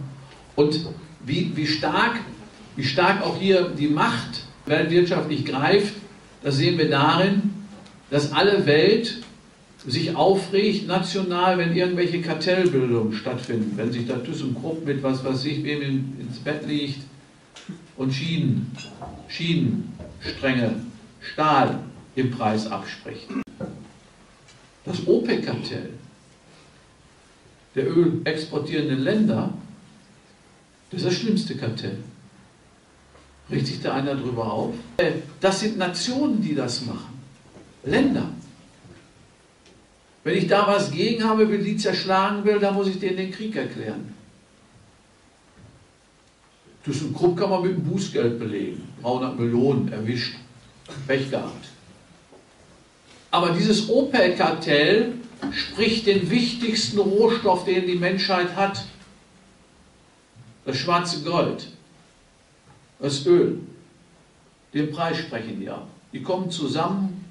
Und Wie, wie, stark, wie stark auch hier die Macht weltwirtschaftlich greift, das sehen wir darin, dass alle Welt sich aufregt national, wenn irgendwelche Kartellbildungen stattfinden, wenn sich da ThyssenKrupp mit was weiß ich wem ins Bett liegt und Schienen, Schienenstränge, Stahl im Preis abspricht. Das OPEC-Kartell der ölexportierenden Länder, das ist das schlimmste Kartell. Regt sich da einer drüber auf? Äh, das sind Nationen, die das machen. Länder. Wenn ich da was gegen habe, will die zerschlagen will, dann muss ich denen den Krieg erklären. ThyssenKrupp kann man mit dem Bußgeld belegen. 300 Millionen erwischt. Pech gehabt. Aber dieses OPEC-Kartell spricht den wichtigsten Rohstoff, den die Menschheit hat. Das schwarze Gold. Das Öl. Den Preis sprechen die ab. Die kommen zusammen.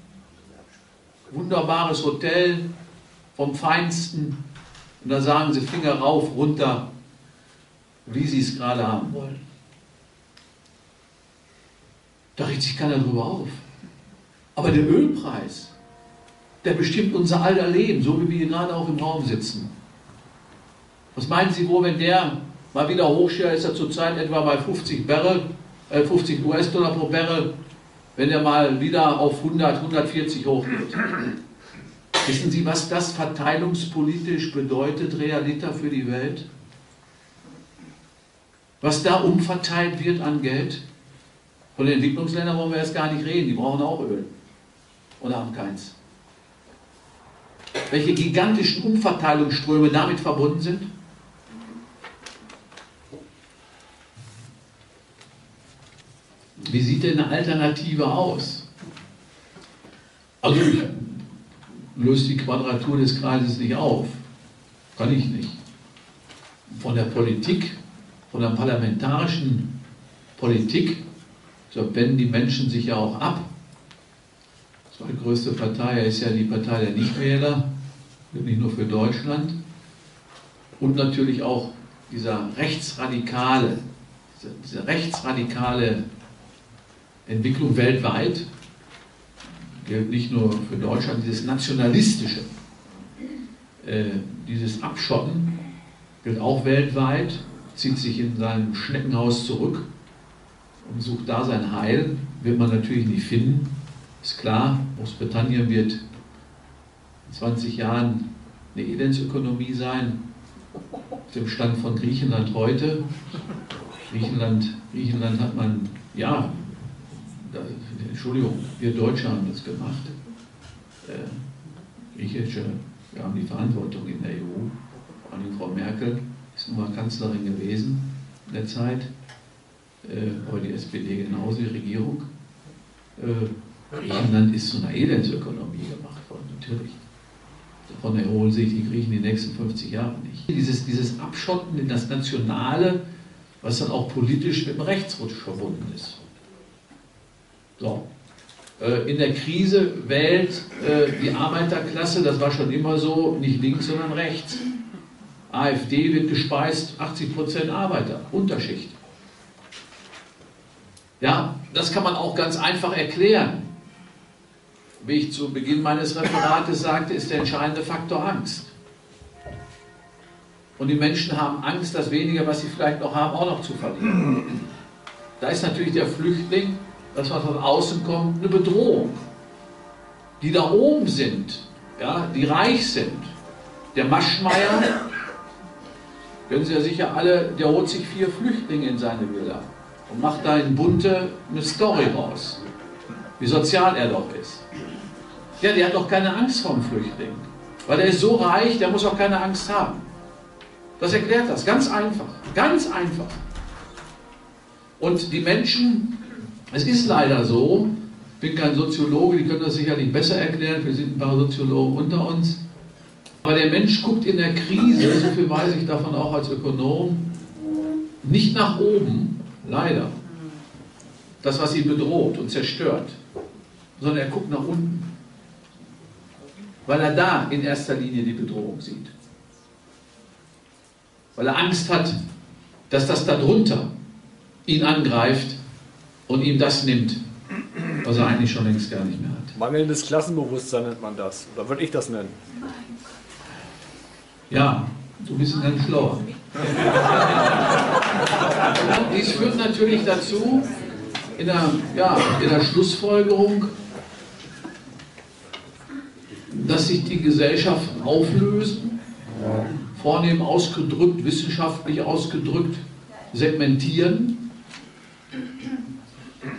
Wunderbares Hotel vom Feinsten. Und da sagen sie Finger rauf, runter, wie sie es gerade haben wollen. Da regt sich keiner drüber auf. Aber der Ölpreis, der bestimmt unser aller Leben, so wie wir hier gerade auch im Raum sitzen. Was meinen Sie wohl, wenn der mal wieder hochschert, ist er zurzeit etwa bei 50 Barrel, 50 US-Dollar pro Barrel, wenn er mal wieder auf 100, 140 hochgeht. Wissen Sie, was das verteilungspolitisch bedeutet, Realiter für die Welt? Was da umverteilt wird an Geld? Von den Entwicklungsländern wollen wir jetzt gar nicht reden, die brauchen auch Öl. Oder haben keins. Welche gigantischen Umverteilungsströme damit verbunden sind? Wie sieht denn eine Alternative aus? Also löse die Quadratur des Kreises nicht auf. Kann ich nicht. Von der Politik, von der parlamentarischen Politik, so wenden die Menschen sich ja auch ab. Die zweitgrößte Partei ist ja die Partei der Nichtwähler, nicht nur für Deutschland. Und natürlich auch dieser rechtsradikale, diese rechtsradikale Entwicklung weltweit, gilt nicht nur für Deutschland, dieses nationalistische, äh, dieses Abschotten gilt auch weltweit, zieht sich in sein Schneckenhaus zurück und sucht da sein Heil, wird man natürlich nicht finden. Ist klar, Großbritannien wird in 20 Jahren eine Elendsökonomie sein, auf dem Stand von Griechenland heute. Griechenland, Griechenland hat man, ja, Entschuldigung, wir Deutsche haben das gemacht. Äh, Griechische, wir haben die Verantwortung in der EU. Vor allem Frau Merkel ist nun mal Kanzlerin gewesen in der Zeit, äh, aber die SPD genauso, die Regierung. Äh, Griechenland ist zu einer Elendsökonomie gemacht worden, natürlich. Davon erholen sich die Griechen die nächsten 50 Jahre nicht. Dieses, dieses Abschotten in das Nationale, was dann auch politisch mit dem Rechtsrutsch verbunden ist. So. Äh, in der Krise wählt äh, die Arbeiterklasse, das war schon immer so, nicht links, sondern rechts. AfD wird gespeist, 80% Arbeiter, Unterschicht. Ja, das kann man auch ganz einfach erklären. Wie ich zu Beginn meines Referates sagte, ist der entscheidende Faktor Angst. Und die Menschen haben Angst, das Wenige, was sie vielleicht noch haben, auch noch zu verlieren. Da ist natürlich der Flüchtling das, was von außen kommt, eine Bedrohung. Die da oben sind, ja, die reich sind. Der Maschmeier, kennen Sie ja sicher alle, der holt sich vier Flüchtlinge in seine Villa und macht da in bunte eine Story raus, wie sozial er doch ist. Ja, der hat doch keine Angst vor dem Flüchtling, weil er ist so reich, der muss auch keine Angst haben. Das erklärt das, ganz einfach, ganz einfach. Und die Menschen es ist leider so, ich bin kein Soziologe, die können das sicherlich besser erklären, wir sind ein paar Soziologen unter uns. Aber der Mensch guckt in der Krise, so viel weiß ich davon auch als Ökonom, nicht nach oben, leider. Das, was ihn bedroht und zerstört, sondern er guckt nach unten. Weil er da in erster Linie die Bedrohung sieht. Weil er Angst hat, dass das darunter ihn angreift und ihm das nimmt, was er eigentlich schon längst gar nicht mehr hat. Mangelndes Klassenbewusstsein nennt man das. Oder würde ich das nennen? Ja, du bist ganz schlauer. Dies führt natürlich dazu, in der, ja, in der Schlussfolgerung, dass sich die Gesellschaften auflösen, vornehm ausgedrückt, wissenschaftlich ausgedrückt, segmentieren,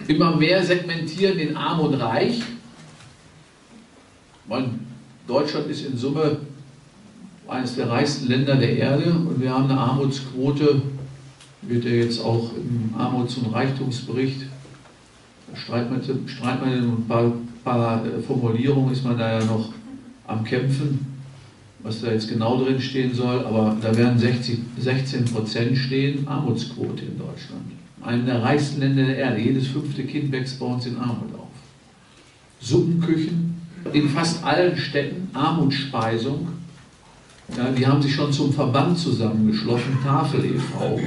immer mehr segmentieren in Arm und Reich. Man, Deutschland ist in Summe eines der reichsten Länder der Erde und wir haben eine Armutsquote, wird ja jetzt auch im Armuts- und Reichtumsbericht, da streitet man, streitet man in ein paar, paar Formulierungen, ist man da ja noch am Kämpfen, was da jetzt genau drin stehen soll, aber da werden 60, 16 Prozent stehen, Armutsquote in Deutschland. Einem der reichsten Länder der Erde. Jedes fünfte Kind wächst bei uns in Armut auf. Suppenküchen in fast allen Städten, Armutsspeisung. Ja, die haben sich schon zum Verband zusammengeschlossen, Tafel e.V.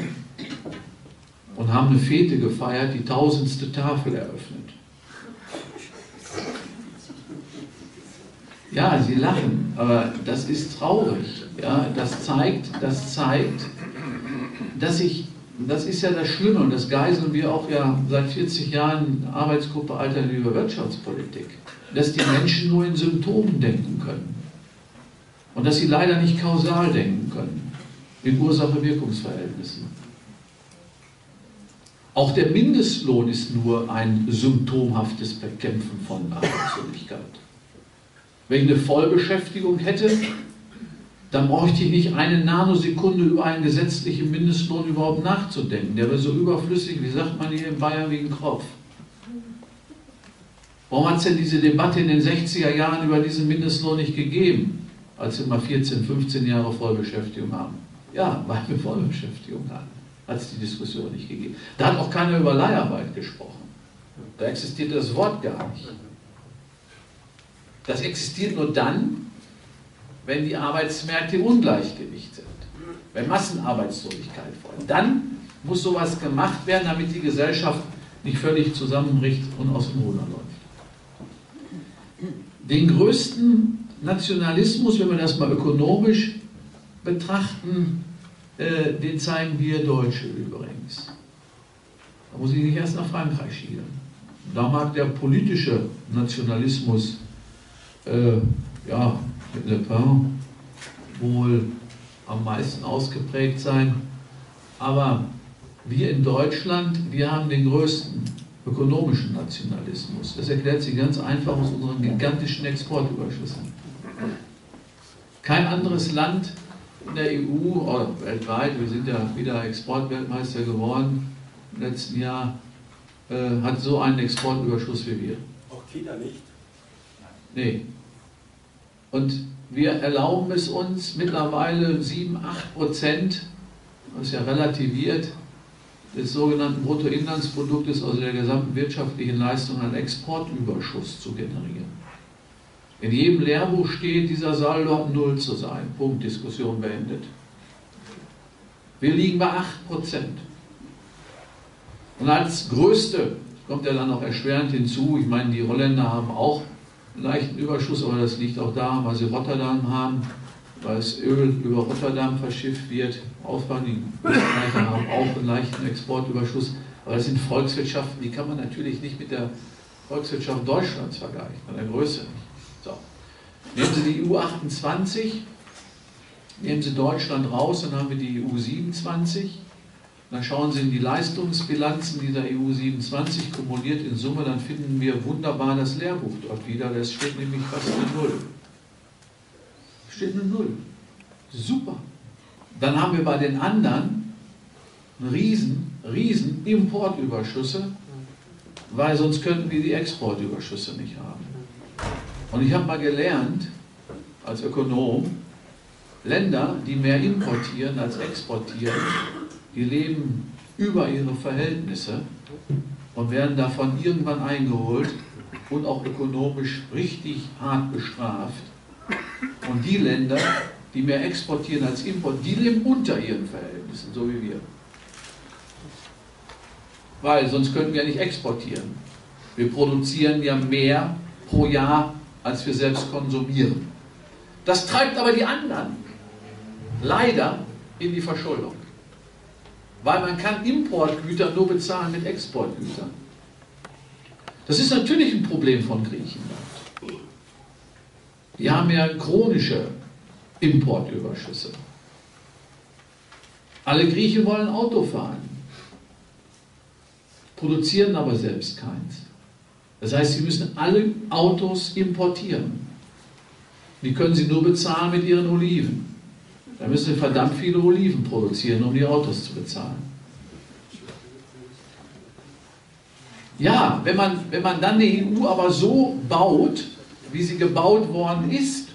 Und haben eine Fete gefeiert, die tausendste Tafel eröffnet. Ja, sie lachen, aber das ist traurig. Ja, das zeigt, das zeigt, dass ich, das ist ja das Schlimme und das geiseln wir auch ja seit 40 Jahren Arbeitsgruppe Alternative Wirtschaftspolitik, dass die Menschen nur in Symptomen denken können und dass sie leider nicht kausal denken können, in Ursache-Wirkungsverhältnissen. Auch der Mindestlohn ist nur ein symptomhaftes Bekämpfen von Arbeitslosigkeit. Wenn ich eine Vollbeschäftigung hätte, dann bräuchte ich nicht eine Nanosekunde über einen gesetzlichen Mindestlohn überhaupt nachzudenken. Der wäre so überflüssig, wie sagt man hier in Bayern, wie ein Kropf. Warum hat es denn diese Debatte in den 60er Jahren über diesen Mindestlohn nicht gegeben, als wir mal 14, 15 Jahre Vollbeschäftigung haben? Ja, weil wir Vollbeschäftigung hatten, hat es die Diskussion nicht gegeben. Da hat auch keiner über Leiharbeit gesprochen. Da existiert das Wort gar nicht. Das existiert nur dann, wenn die Arbeitsmärkte Ungleichgewicht sind, wenn Massenarbeitslosigkeit folgt. Dann muss sowas gemacht werden, damit die Gesellschaft nicht völlig zusammenbricht und aus dem Ruder läuft. Den größten Nationalismus, wenn wir das mal ökonomisch betrachten, äh, den zeigen wir Deutsche übrigens. Da muss ich nicht erst nach Frankreich schielen. Da mag der politische Nationalismus äh, ja, Le Pen wohl am meisten ausgeprägt sein. Aber wir in Deutschland, wir haben den größten ökonomischen Nationalismus. Das erklärt sich ganz einfach aus unseren gigantischen Exportüberschüssen. Kein anderes Land in der EU oder weltweit, wir sind ja wieder Exportweltmeister geworden im letzten Jahr, äh, hat so einen Exportüberschuss wie wir. Auch China nicht? Nee. Und wir erlauben es uns mittlerweile 7, 8 Prozent, was ja relativiert, des sogenannten Bruttoinlandsproduktes, also der gesamten wirtschaftlichen Leistung, an Exportüberschuss zu generieren. In jedem Lehrbuch steht, dieser Saldo hat Null zu sein. Punkt, Diskussion beendet. Wir liegen bei 8 Prozent. Und als größte, kommt ja dann noch erschwerend hinzu, ich meine, die Holländer haben auch einen leichten Überschuss, aber das liegt auch daran, weil sie Rotterdam haben, weil das Öl über Rotterdam verschifft wird. Aufwand, die Österreicher haben auch einen leichten Exportüberschuss. Aber das sind Volkswirtschaften, die kann man natürlich nicht mit der Volkswirtschaft Deutschlands vergleichen, von der Größe nicht. So. Nehmen Sie die EU 28, nehmen Sie Deutschland raus, dann haben wir die EU 27. Dann schauen Sie in die Leistungsbilanzen dieser EU 27 kumuliert in Summe, dann finden wir wunderbar das Lehrbuch dort wieder. Das steht nämlich fast eine Null. Steht eine Null. Super. Dann haben wir bei den anderen riesen, riesen Importüberschüsse, weil sonst könnten wir die Exportüberschüsse nicht haben. Und ich habe mal gelernt, als Ökonom, Länder, die mehr importieren als exportieren, die leben über ihre Verhältnisse und werden davon irgendwann eingeholt und auch ökonomisch richtig hart bestraft. Und die Länder, die mehr exportieren als importieren, die leben unter ihren Verhältnissen, so wie wir. weil sonst könnten wir nicht exportieren. Wir produzieren ja mehr pro Jahr, als wir selbst konsumieren. Das treibt aber die anderen leider in die Verschuldung. Weil man kann Importgüter nur bezahlen mit Exportgütern. Das ist natürlich ein Problem von Griechenland. Die haben ja chronische Importüberschüsse. Alle Griechen wollen Auto fahren, produzieren aber selbst keins. Das heißt, sie müssen alle Autos importieren. Die können sie nur bezahlen mit ihren Oliven. Da müssen sie verdammt viele Oliven produzieren, um die Autos zu bezahlen. Ja, wenn man, wenn man dann die EU aber so baut, wie sie gebaut worden ist,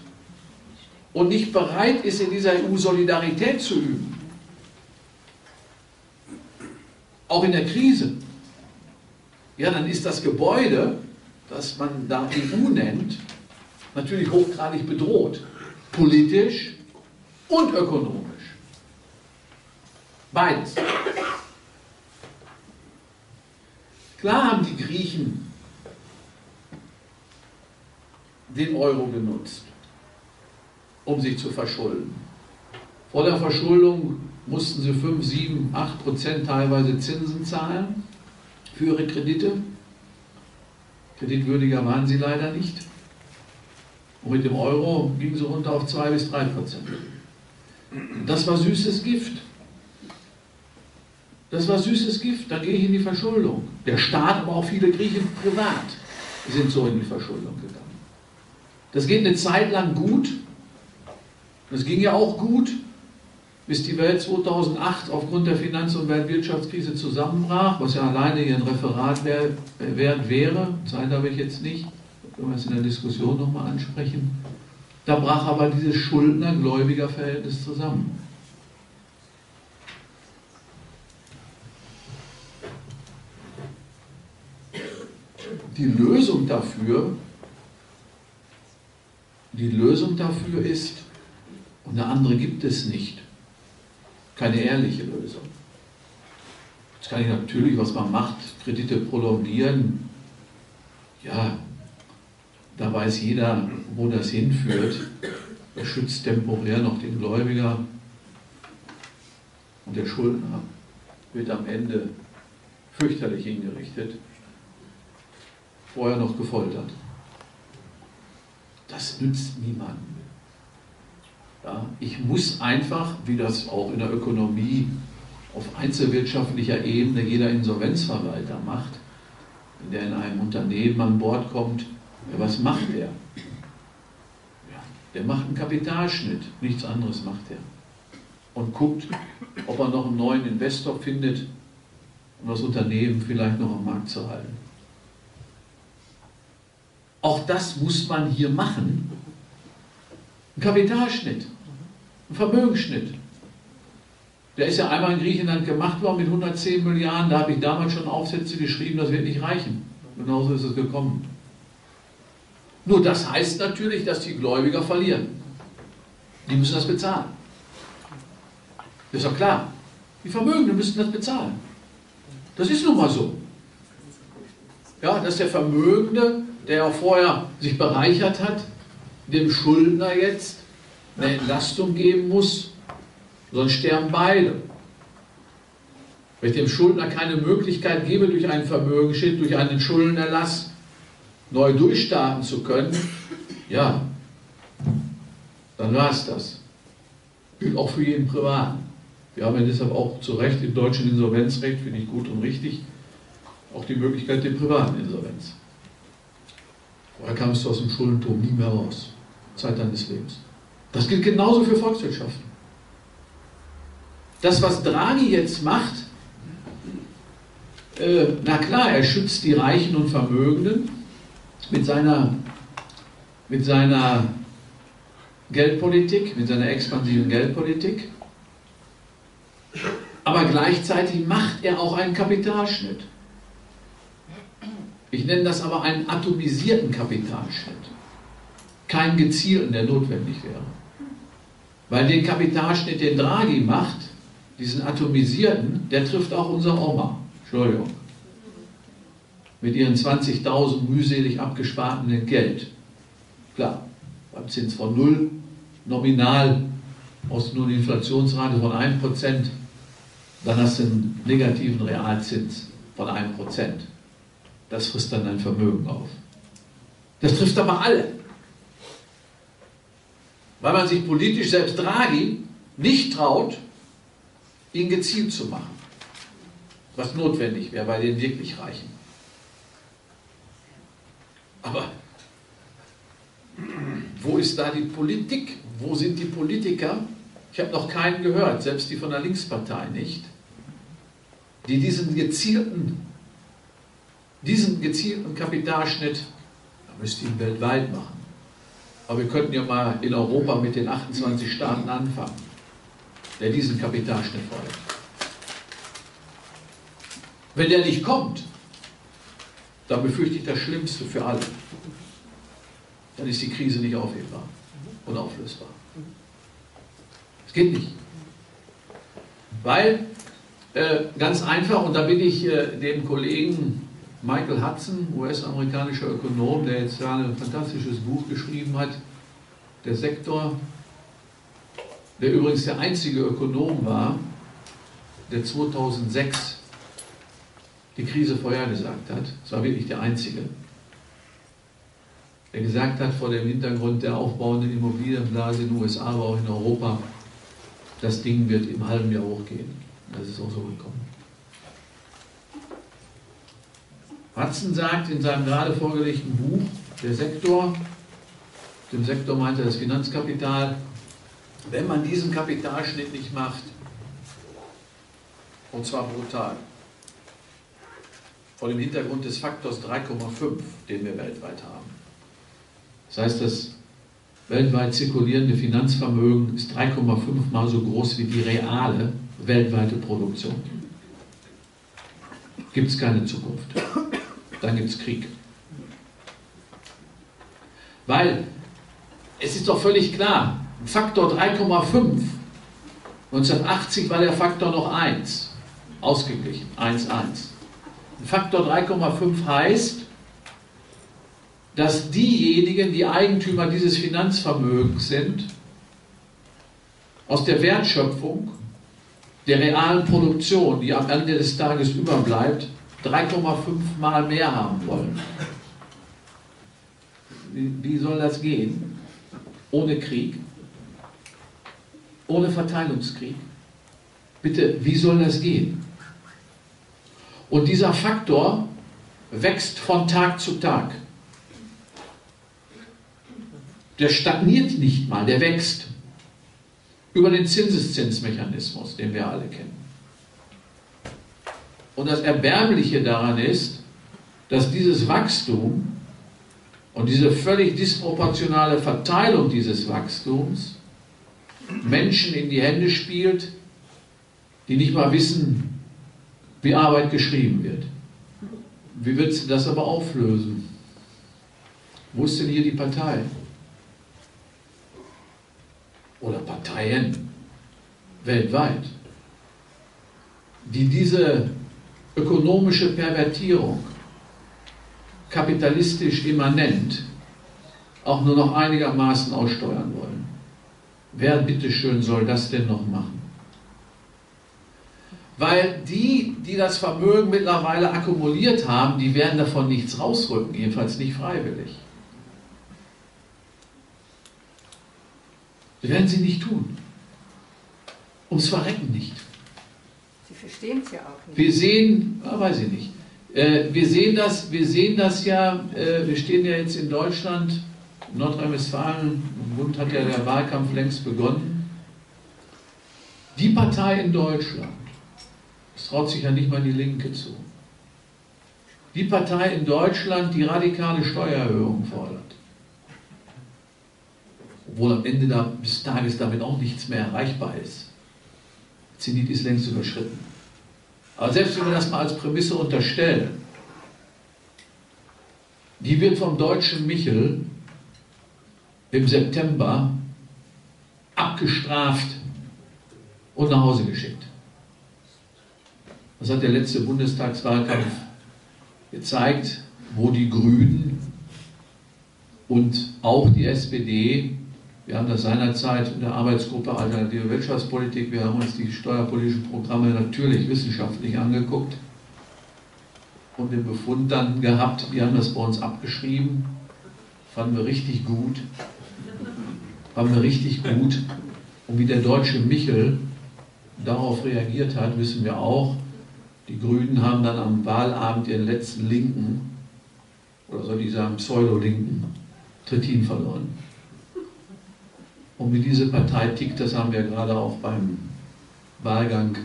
und nicht bereit ist, in dieser EU Solidarität zu üben, auch in der Krise, ja, dann ist das Gebäude, das man da EU nennt, natürlich hochgradig bedroht. Politisch und ökonomisch. Beides. Klar haben die Griechen den Euro genutzt, um sich zu verschulden. Vor der Verschuldung mussten sie 5, 7, 8 Prozent teilweise Zinsen zahlen für ihre Kredite. Kreditwürdiger waren sie leider nicht. Und mit dem Euro gingen sie runter auf 2 bis 3 Prozent. Das war süßes Gift. Das war süßes Gift, da gehe ich in die Verschuldung. Der Staat, aber auch viele Griechen privat sind so in die Verschuldung gegangen. Das geht eine Zeit lang gut. Das ging ja auch gut, bis die Welt 2008 aufgrund der Finanz- und Weltwirtschaftskrise zusammenbrach, was ja alleine hier ein Referat wert wäre. Zeit habe ich jetzt nicht, können wir es in der Diskussion nochmal ansprechen. Da brach aber dieses Schuldner-Gläubiger-Verhältnis zusammen. Die Lösung dafür, die Lösung dafür ist, und eine andere gibt es nicht, keine ehrliche Lösung. Jetzt kann ich natürlich, was man macht, Kredite prolongieren. Ja, da weiß jeder, wo das hinführt. Er schützt temporär noch den Gläubiger und der Schuldner wird am Ende fürchterlich hingerichtet, vorher noch gefoltert. Das nützt niemandem. Ja, ich muss einfach, wie das auch in der Ökonomie auf einzelwirtschaftlicher Ebene jeder Insolvenzverwalter macht, wenn der in einem Unternehmen an Bord kommt, was macht der? Ja, der macht einen Kapitalschnitt, nichts anderes macht er. Und guckt, ob er noch einen neuen Investor findet, um das Unternehmen vielleicht noch am Markt zu halten. Auch das muss man hier machen, ein Kapitalschnitt, ein Vermögensschnitt. Der ist ja einmal in Griechenland gemacht worden mit 110 Milliarden. Da habe ich damals schon Aufsätze geschrieben, das wird nicht reichen. Genauso ist es gekommen. Nur das heißt natürlich, dass die Gläubiger verlieren. Die müssen das bezahlen. Das ist doch klar. Die Vermögenden müssen das bezahlen. Das ist nun mal so. Ja, dass der Vermögende, der auch vorher sich bereichert hat, dem Schuldner jetzt eine Entlastung geben muss, sonst sterben beide. Wenn ich dem Schuldner keine Möglichkeit gebe, durch einen Vermögensschnitt, durch einen Schuldenerlass neu durchstarten zu können, ja, dann war es das. Gilt auch für jeden Privaten. Wir haben ja deshalb auch zu Recht im deutschen Insolvenzrecht, finde ich gut und richtig, auch die Möglichkeit der privaten Insolvenz. Vorher kamst du aus dem Schuldenturm nie mehr raus. Zeit deines Lebens. Das gilt genauso für Volkswirtschaften. Das, was Draghi jetzt macht, äh, na klar, er schützt die Reichen und Vermögenden mit seiner, mit seiner Geldpolitik, mit seiner expansiven Geldpolitik. Aber gleichzeitig macht er auch einen Kapitalschnitt. Ich nenne das aber einen atomisierten Kapitalschnitt. Keinen gezielten, der notwendig wäre. Weil den Kapitalschnitt, den Draghi macht, diesen atomisierten, der trifft auch unser Oma. Entschuldigung. Mit ihren 20.000 mühselig abgesparten Geld. Klar, beim Zins von null, nominal aus nur eine Inflationsrate von 1%, dann hast du einen negativen Realzins von 1%. Das frisst dann dein Vermögen auf. Das trifft aber alle. Weil man sich politisch, selbst Draghi, nicht traut, ihn gezielt zu machen. Was notwendig wäre bei den wirklich Reichen. Aber wo ist da die Politik? Wo sind die Politiker? Ich habe noch keinen gehört, selbst die von der Linkspartei nicht, die diesen gezielten, diesen gezielten Kapitalschnitt, da müsste ihn weltweit machen. Aber wir könnten ja mal in Europa mit den 28 Staaten anfangen, der diesen Kapitalschnitt fordert. Wenn der nicht kommt, dann befürchte ich das Schlimmste für alle. Dann ist die Krise nicht aufhebbar und auflösbar. Es geht nicht. Weil, äh, ganz einfach, und da bin ich äh, dem Kollegen Michael Hudson, US-amerikanischer Ökonom, der jetzt ein fantastisches Buch geschrieben hat, der Sektor, der übrigens der einzige Ökonom war, der 2006 die Krise vorhergesagt hat. Es war wirklich der einzige. Der gesagt hat, vor dem Hintergrund der aufbauenden Immobilienblase in den USA, aber auch in Europa, das Ding wird im halben Jahr hochgehen. Das ist auch so gekommen. Hudson sagt in seinem gerade vorgelegten Buch, der Sektor, dem Sektor meinte er das Finanzkapital, wenn man diesen Kapitalschnitt nicht macht, und zwar brutal, vor dem Hintergrund des Faktors 3,5, den wir weltweit haben. Das heißt, das weltweit zirkulierende Finanzvermögen ist 3,5 mal so groß wie die reale weltweite Produktion. Gibt es keine Zukunft. Dann gibt es Krieg. Weil es ist doch völlig klar, Faktor 3,5. 1980 war der Faktor noch 1. Ausgeglichen. 1, 1. Faktor 3,5 heißt, dass diejenigen, die Eigentümer dieses Finanzvermögens sind, aus der Wertschöpfung, der realen Produktion, die am Ende des Tages überbleibt, 3,5 Mal mehr haben wollen. Wie, soll das gehen? Ohne Krieg? Ohne Verteilungskrieg? Bitte, wie soll das gehen? Und dieser Faktor wächst von Tag zu Tag. Der stagniert nicht mal, der wächst. Über den Zinseszinsmechanismus, den wir alle kennen. Und das Erbärmliche daran ist, dass dieses Wachstum und diese völlig disproportionale Verteilung dieses Wachstums Menschen in die Hände spielt, die nicht mal wissen, wie Arbeit geschrieben wird. Wie wird sie das aber auflösen? Wo ist denn hier die Partei? Oder Parteien weltweit, die diese ökonomische Pervertierung kapitalistisch immanent auch nur noch einigermaßen aussteuern wollen. Wer bitteschön soll das denn noch machen? Weil die, die das Vermögen mittlerweile akkumuliert haben, die werden davon nichts rausrücken, jedenfalls nicht freiwillig. Das werden sie nicht tun. Ums Verrecken nicht. Sie verstehen es ja auch nicht. Wir sehen, ah, weiß ich nicht, äh, wir, sehen das, wir sehen das ja, äh, wir stehen ja jetzt in Deutschland, Nordrhein-Westfalen, im Bund hat ja der Wahlkampf längst begonnen. Die Partei in Deutschland, das traut sich ja nicht mal die Linke zu, die Partei in Deutschland, die radikale Steuererhöhungen fordert, obwohl am Ende des Tages damit auch nichts mehr erreichbar ist. Zenit ist längst überschritten. Aber selbst wenn wir das mal als Prämisse unterstellen, die wird vom deutschen Michel im September abgestraft und nach Hause geschickt. Das hat der letzte Bundestagswahlkampf gezeigt, wo die Grünen und auch die SPD, wir haben das seinerzeit in der Arbeitsgruppe Alternative Wirtschaftspolitik, wir haben uns die steuerpolitischen Programme natürlich wissenschaftlich angeguckt und den Befund dann gehabt, wir haben das bei uns abgeschrieben, fanden wir richtig gut, fanden wir richtig gut. Und wie der deutsche Michel darauf reagiert hat, wissen wir auch. Die Grünen haben dann am Wahlabend ihren letzten linken, oder soll ich sagen pseudo-linken, Trittin verloren. Und wie diese Partei tickt, das haben wir gerade auch beim Wahlgang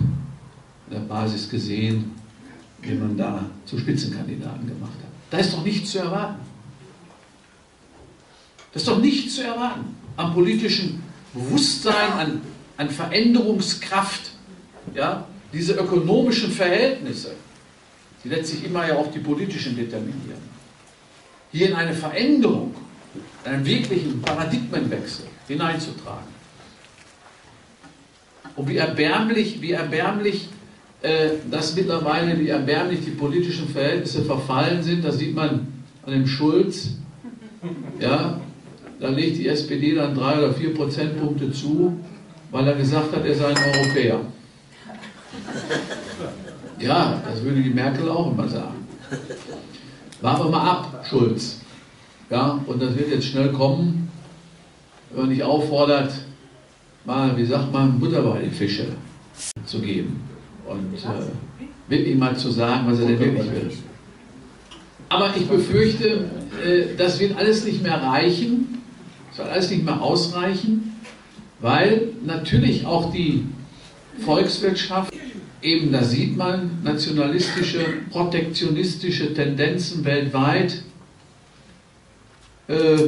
der Basis gesehen, wie man da zu Spitzenkandidaten gemacht hat. Da ist doch nichts zu erwarten. Das ist doch nichts zu erwarten am politischen Bewusstsein, an, an Veränderungskraft, ja, diese ökonomischen Verhältnisse, die letztlich immer ja auch die politischen determinieren, hier in eine Veränderung, einen wirklichen Paradigmenwechsel hineinzutragen. Und wie erbärmlich, wie erbärmlich äh, dass mittlerweile, wie erbärmlich die politischen Verhältnisse verfallen sind, das sieht man an dem Schulz. Ja, da legt die SPD dann drei oder vier Prozentpunkte zu, weil er gesagt hat, er sei ein Europäer. Ja, das würde die Merkel auch immer sagen. Warten wir mal ab, Schulz. Ja, und das wird jetzt schnell kommen, wenn man dich auffordert, mal, wie sagt man, Butter bei die Fische zu geben. Und äh, wirklich mal zu sagen, was er denn wirklich will. Aber ich befürchte, äh, das wird alles nicht mehr reichen, soll alles nicht mehr ausreichen, weil natürlich auch die Volkswirtschaft, eben da sieht man nationalistische, protektionistische Tendenzen weltweit, äh,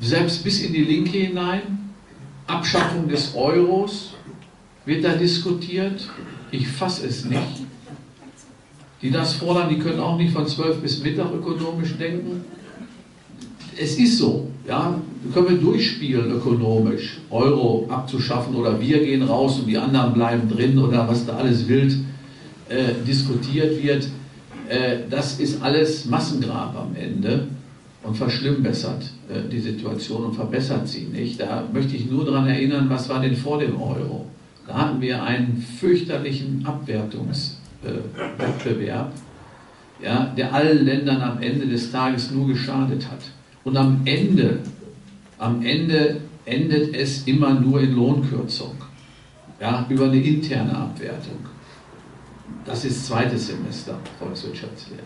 selbst bis in die Linke hinein, Abschaffung des Euros wird da diskutiert, ich fasse es nicht. Die das fordern, die können auch nicht von 12 bis Mittag ökonomisch denken. Es ist so, ja, können wir durchspielen ökonomisch, Euro abzuschaffen oder wir gehen raus und die anderen bleiben drin oder was da alles wild äh, diskutiert wird. Äh, das ist alles Massengrab am Ende und verschlimmbessert äh, die Situation und verbessert sie nicht. Da möchte ich nur daran erinnern, was war denn vor dem Euro? Da hatten wir einen fürchterlichen Abwertungswettbewerb, ja, der allen Ländern am Ende des Tages nur geschadet hat. Und am Ende, am Ende endet es immer nur in Lohnkürzung, ja, über eine interne Abwertung. Das ist zweites Semester Volkswirtschaftslehre.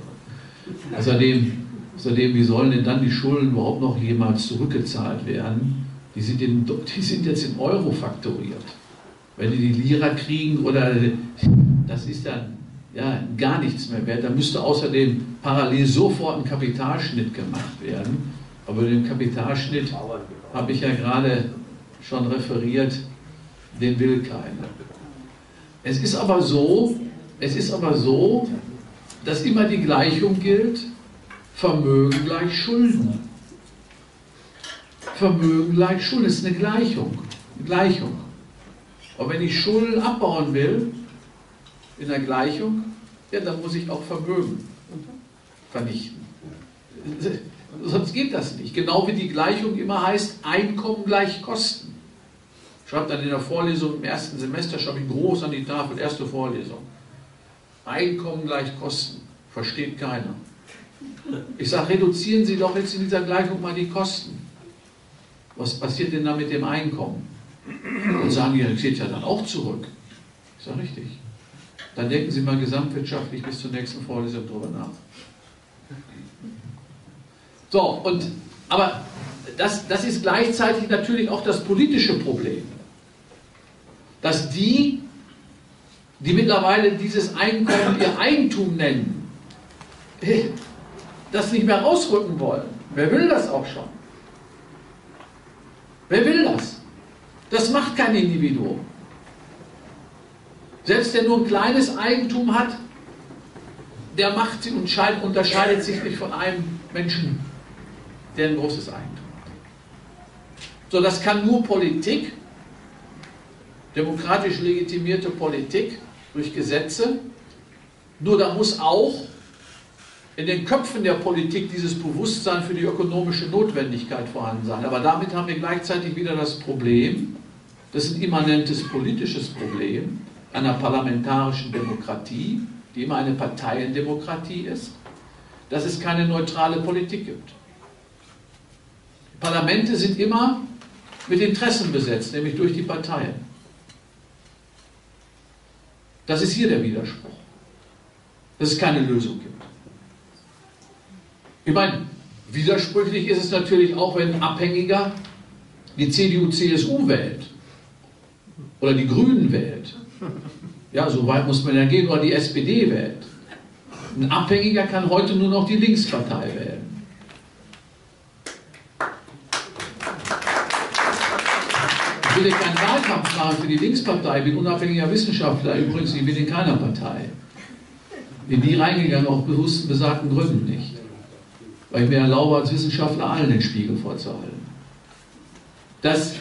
Außerdem, außerdem, wie sollen denn dann die Schulden überhaupt noch jemals zurückgezahlt werden? Die sind, in, die sind jetzt in Euro faktoriert. Wenn die die Lira kriegen oder das ist dann ja, gar nichts mehr wert, dann müsste außerdem parallel sofort ein Kapitalschnitt gemacht werden. Aber den Kapitalschnitt habe ich ja gerade schon referiert, den will keiner. Es ist aber so, es ist aber so, dass immer die Gleichung gilt, Vermögen gleich Schulden. Vermögen gleich Schulden, ist eine Gleichung. Eine Gleichung. Und wenn ich Schulden abbauen will, in der Gleichung, ja, dann muss ich auch Vermögen vernichten. Sonst geht das nicht. Genau wie die Gleichung immer heißt, Einkommen gleich Kosten. Schreibt dann in der Vorlesung im ersten Semester, schreibe ich groß an die Tafel, erste Vorlesung. Einkommen gleich Kosten. Versteht keiner. Ich sage, reduzieren Sie doch jetzt in dieser Gleichung mal die Kosten. Was passiert denn da mit dem Einkommen? Und sagen die, das geht ja dann auch zurück. Ist ja richtig. Dann denken Sie mal gesamtwirtschaftlich bis zur nächsten Vorlesung darüber nach. So, und, aber das, das ist gleichzeitig natürlich auch das politische Problem. Dass die, die mittlerweile dieses Einkommen ihr Eigentum nennen, das nicht mehr rausrücken wollen. Wer will das auch schon? Wer will das? Das macht kein Individuum. Selbst der nur ein kleines Eigentum hat, der macht sie und unterscheidet sich nicht von einem Menschen, der ein großes Eigentum hat. So, das kann nur Politik, demokratisch legitimierte Politik durch Gesetze, nur da muss auch in den Köpfen der Politik dieses Bewusstsein für die ökonomische Notwendigkeit vorhanden sein. Aber damit haben wir gleichzeitig wieder das Problem, das ist ein immanentes politisches Problem einer parlamentarischen Demokratie, die immer eine Parteiendemokratie ist, dass es keine neutrale Politik gibt. Parlamente sind immer mit Interessen besetzt, nämlich durch die Parteien. Das ist hier der Widerspruch, dass es keine Lösung gibt. Ich meine, widersprüchlich ist es natürlich auch, wenn ein Abhängiger die CDU-CSU wählt oder die Grünen wählt. Ja, so weit muss man ja gehen, oder die SPD wählt. Ein Abhängiger kann heute nur noch die Linkspartei wählen. Ich will hier keinen Wahlkampf machen für die Linkspartei, ich bin unabhängiger Wissenschaftler, übrigens, ich bin in keiner Partei. In die reingegangen, aus bewussten besagten Gründen nicht. Weil ich mir erlaube, als Wissenschaftler allen den Spiegel vorzuhalten. Das,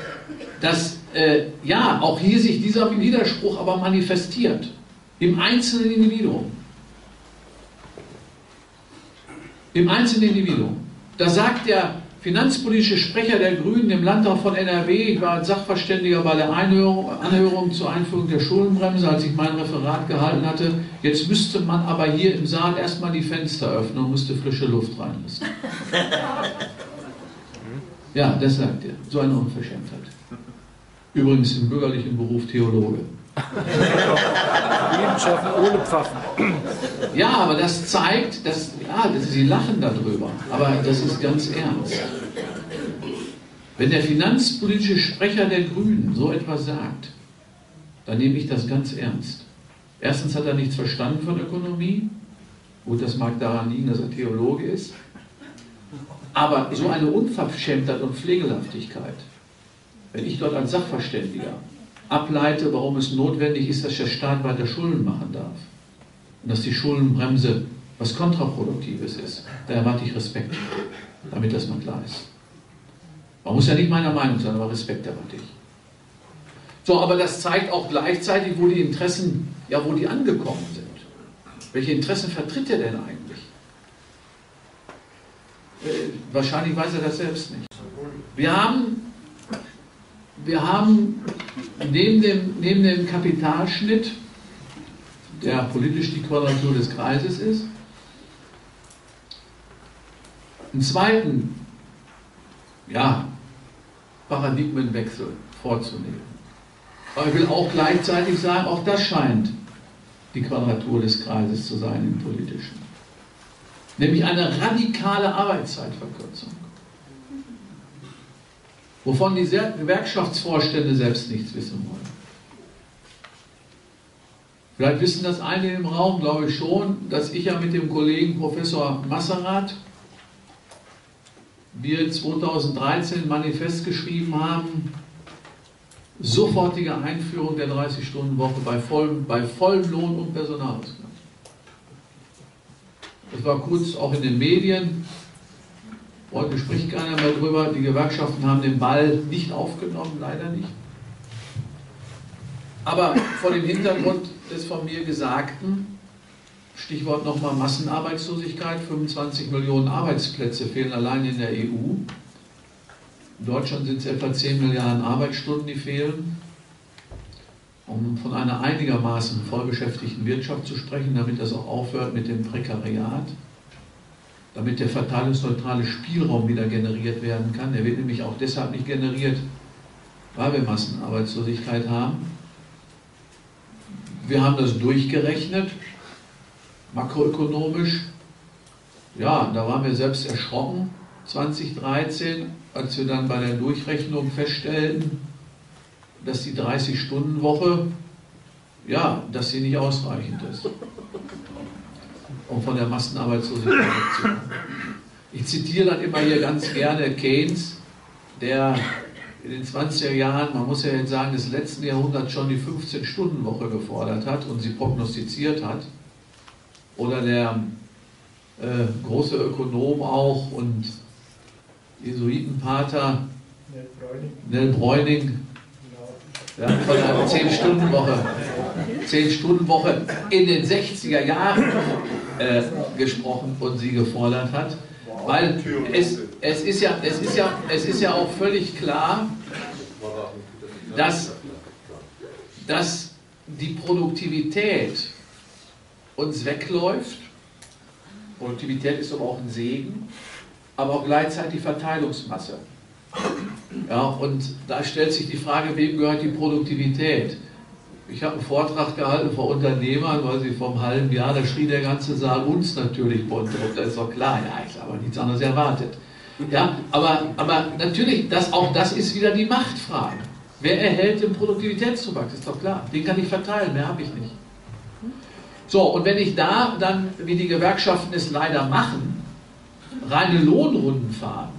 das äh, ja, auch hier sich dieser Widerspruch aber manifestiert. Im einzelnen Individuum. Im einzelnen Individuum. Da sagt der finanzpolitische Sprecher der Grünen im Landtag von NRW, ich war Sachverständiger bei der Einhörung, Anhörung zur Einführung der Schuldenbremse, als ich mein Referat gehalten hatte, jetzt müsste man aber hier im Saal erstmal die Fenster öffnen und müsste frische Luft reinlassen. [laughs] Ja, das sagt er. So eine Unverschämtheit. Übrigens im bürgerlichen Beruf Theologe. Leben schaffen ohne Pfaffen. Ja, aber das zeigt, dass, ja, sie lachen darüber, aber das ist ganz ernst. Wenn der finanzpolitische Sprecher der Grünen so etwas sagt, dann nehme ich das ganz ernst. Erstens hat er nichts verstanden von Ökonomie. Gut, das mag daran liegen, dass er Theologe ist. Aber so eine Unverschämtheit und Pflegelhaftigkeit, wenn ich dort als Sachverständiger ableite, warum es notwendig ist, dass der Staat weiter Schulden machen darf und dass die Schuldenbremse was Kontraproduktives ist, da erwarte ich Respekt, damit das mal klar ist. Man muss ja nicht meiner Meinung sein, aber Respekt erwarte ich. So, aber das zeigt auch gleichzeitig, wo die Interessen, ja, wo die angekommen sind. Welche Interessen vertritt er denn eigentlich? Äh, wahrscheinlich weiß er das selbst nicht. Wir haben wir haben neben dem, neben dem Kapitalschnitt, der politisch die Quadratur des Kreises ist, einen zweiten ja, Paradigmenwechsel vorzunehmen. Aber ich will auch gleichzeitig sagen, auch das scheint die Quadratur des Kreises zu sein im politischen. Nämlich eine radikale Arbeitszeitverkürzung wovon die Gewerkschaftsvorstände selbst nichts wissen wollen. Vielleicht wissen das einige im Raum, glaube ich schon, dass ich ja mit dem Kollegen Professor Masserath wir 2013 ein Manifest geschrieben haben, sofortige Einführung der 30-Stunden-Woche bei vollem, bei vollem Lohn und Personalausgleich. Das war kurz auch in den Medien, Heute spricht keiner mehr drüber. Die Gewerkschaften haben den Ball nicht aufgenommen, leider nicht. Aber vor dem Hintergrund des von mir Gesagten, Stichwort nochmal Massenarbeitslosigkeit, 25 Millionen Arbeitsplätze fehlen allein in der EU. In Deutschland sind es etwa 10 Milliarden Arbeitsstunden, die fehlen. Um von einer einigermaßen vollbeschäftigten Wirtschaft zu sprechen, damit das auch aufhört mit dem Prekariat damit der verteilungsneutrale Spielraum wieder generiert werden kann. Der wird nämlich auch deshalb nicht generiert, weil wir Massenarbeitslosigkeit haben. Wir haben das durchgerechnet, makroökonomisch. Ja, da waren wir selbst erschrocken 2013, als wir dann bei der Durchrechnung feststellten, dass die 30-Stunden-Woche, ja, dass sie nicht ausreichend ist um von der Massenarbeitslosigkeit wegzukommen. Ich zitiere dann immer hier ganz gerne Keynes, der in den 20er Jahren, man muss ja jetzt sagen, des letzten Jahrhunderts schon die 15-Stunden-Woche gefordert hat und sie prognostiziert hat. Oder der äh, große Ökonom auch und Jesuitenpater Nell Bräuning, ja, von einer 10-Stunden-Woche. 10-Stunden-Woche in den 60er Jahren äh, gesprochen und sie gefordert hat. Weil es, es, ist ja, es, ist ja, es ist ja auch völlig klar, dass, dass die Produktivität uns wegläuft. Produktivität ist aber auch ein Segen, aber auch gleichzeitig Verteilungsmasse. Ja, und da stellt sich die Frage, wem gehört die Produktivität? Ich habe einen Vortrag gehalten vor Unternehmern, weil sie vor einem halben Jahr, da schrie der ganze Saal uns natürlich Bondrup, das ist doch klar, ja, ich habe nichts anderes erwartet. Ja, aber, aber natürlich, das, auch das ist wieder die Machtfrage. Wer erhält den Produktivitätszuwachs? Ist doch klar. Den kann ich verteilen, mehr habe ich nicht. So, und wenn ich da dann, wie die Gewerkschaften es leider machen, reine Lohnrunden fahren,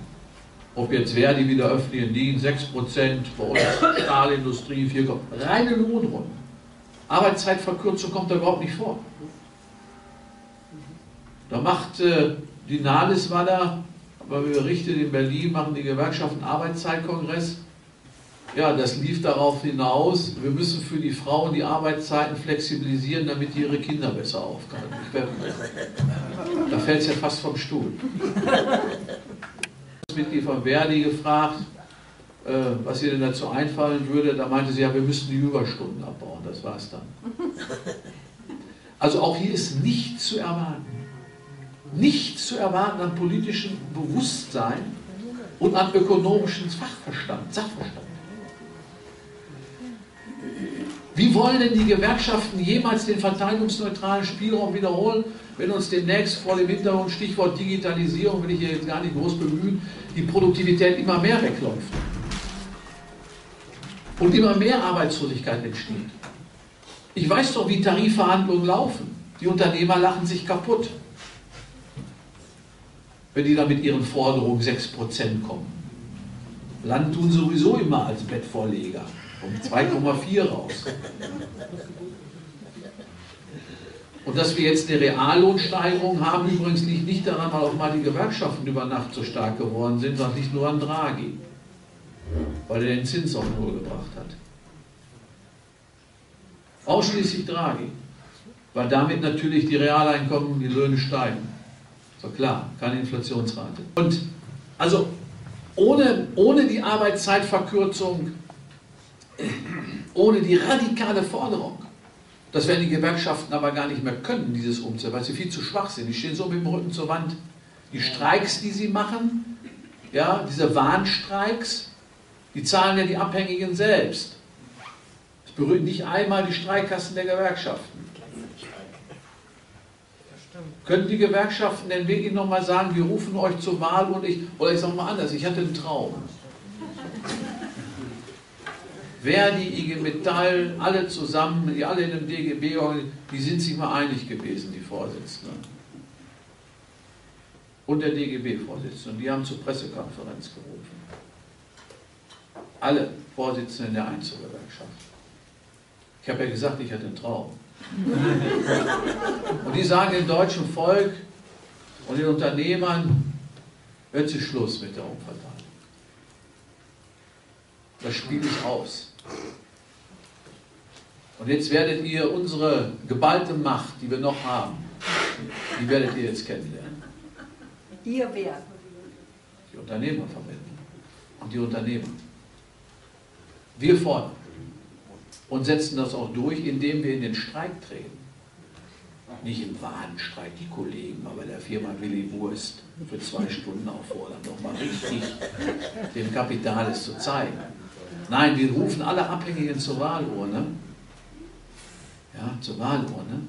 ob jetzt Verdi wieder öffentlichen Dienst, 6%, bei uns Stahlindustrie, 4%, reine Lohnrunden. Arbeitszeitverkürzung kommt da überhaupt nicht vor. Da macht äh, die Nalis war da, aber wir berichten in Berlin, machen die Gewerkschaften Arbeitszeitkongress. Ja, das lief darauf hinaus, wir müssen für die Frauen die Arbeitszeiten flexibilisieren, damit die ihre Kinder besser werden. Da fällt es ja fast vom Stuhl. Mitglied von Verdi gefragt, was ihr denn dazu einfallen würde. Da meinte sie, ja, wir müssen die Überstunden abbauen. Das war es dann. Also auch hier ist nichts zu erwarten. Nichts zu erwarten an politischem Bewusstsein und an ökonomischem Fachverstand, Sachverstand. Wie wollen denn die Gewerkschaften jemals den verteilungsneutralen Spielraum wiederholen, wenn uns demnächst vor dem Hintergrund Stichwort Digitalisierung, will ich hier jetzt gar nicht groß bemühen, die Produktivität immer mehr wegläuft und immer mehr Arbeitslosigkeit entsteht. Ich weiß doch, wie Tarifverhandlungen laufen. Die Unternehmer lachen sich kaputt, wenn die da mit ihren Forderungen 6% kommen. Land tun sowieso immer als Bettvorleger. Um 2,4 raus. Und dass wir jetzt eine Reallohnsteigerung haben, übrigens liegt nicht daran, weil auch mal die Gewerkschaften über Nacht so stark geworden sind, sondern nicht nur an Draghi, weil er den Zins auf Null gebracht hat. Ausschließlich Draghi, weil damit natürlich die Realeinkommen, die Löhne steigen. So klar, keine Inflationsrate. Und also ohne, ohne die Arbeitszeitverkürzung, ohne die radikale Forderung, das werden die Gewerkschaften aber gar nicht mehr können, dieses umzusetzen, weil sie viel zu schwach sind. Die stehen so mit dem Rücken zur Wand. Die Streiks, die sie machen, ja, diese Warnstreiks, die zahlen ja die Abhängigen selbst. Es berührt nicht einmal die Streikkassen der Gewerkschaften. Können die Gewerkschaften denn wirklich nochmal sagen, wir rufen euch zur Wahl und ich, oder ich sage mal anders, ich hatte einen Traum. Verdi, IG Metall, alle zusammen, die alle in dem DGB, die sind sich mal einig gewesen, die Vorsitzenden. Und der DGB-Vorsitzende, die haben zur Pressekonferenz gerufen. Alle Vorsitzenden der Einzelgewerkschaft. Ich habe ja gesagt, ich hatte einen Traum. [laughs] Und die sagen dem deutschen Volk und den Unternehmern, jetzt ist Schluss mit der Umverteilung. Das spiele ich aus. Und jetzt werdet ihr unsere geballte Macht, die wir noch haben, die werdet ihr jetzt kennenlernen. Ihr wer? Die Unternehmerverbände und die Unternehmer. Wir fordern und setzen das auch durch, indem wir in den Streik treten. Nicht im Warenstreik, die Kollegen, aber der Firma Willi Wurst für zwei Stunden auffordern, nochmal richtig dem Kapital es zu zeigen. Nein, wir rufen alle Abhängigen zur Wahlurne ja, zur Wahlurne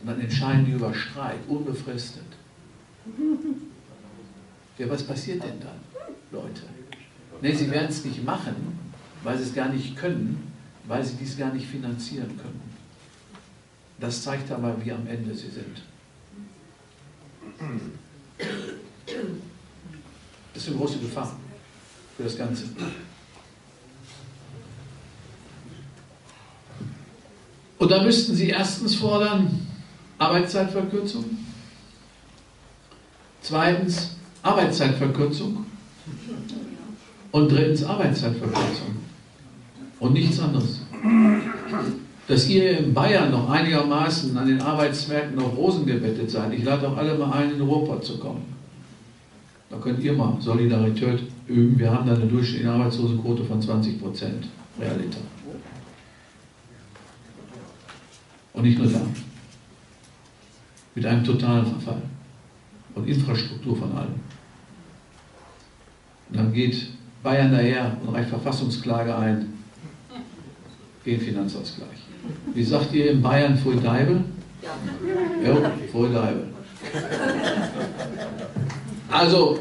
und dann entscheiden die über Streik, unbefristet. Ja, was passiert denn dann, Leute? Ne, sie werden es nicht machen, weil sie es gar nicht können, weil sie dies gar nicht finanzieren können. Das zeigt aber, wie am Ende sie sind. Das ist eine große Gefahr für das Ganze. Und da müssten Sie erstens fordern Arbeitszeitverkürzung, zweitens Arbeitszeitverkürzung und drittens Arbeitszeitverkürzung und nichts anderes. dass ihr in Bayern noch einigermaßen an den Arbeitsmärkten auf Rosen gebettet seid. Ich lade auch alle mal ein, in Europa zu kommen. Da könnt ihr mal Solidarität üben. Wir haben da eine durchschnittliche Arbeitslosenquote von 20 Prozent Realiter. Und nicht nur da. Mit einem totalen Verfall. Von Infrastruktur von allem. Und dann geht Bayern daher und reicht Verfassungsklage ein gegen Finanzausgleich. Wie sagt ihr in Bayern Pfui Deibel? Ja. Ja, Pfui Deibel. Also,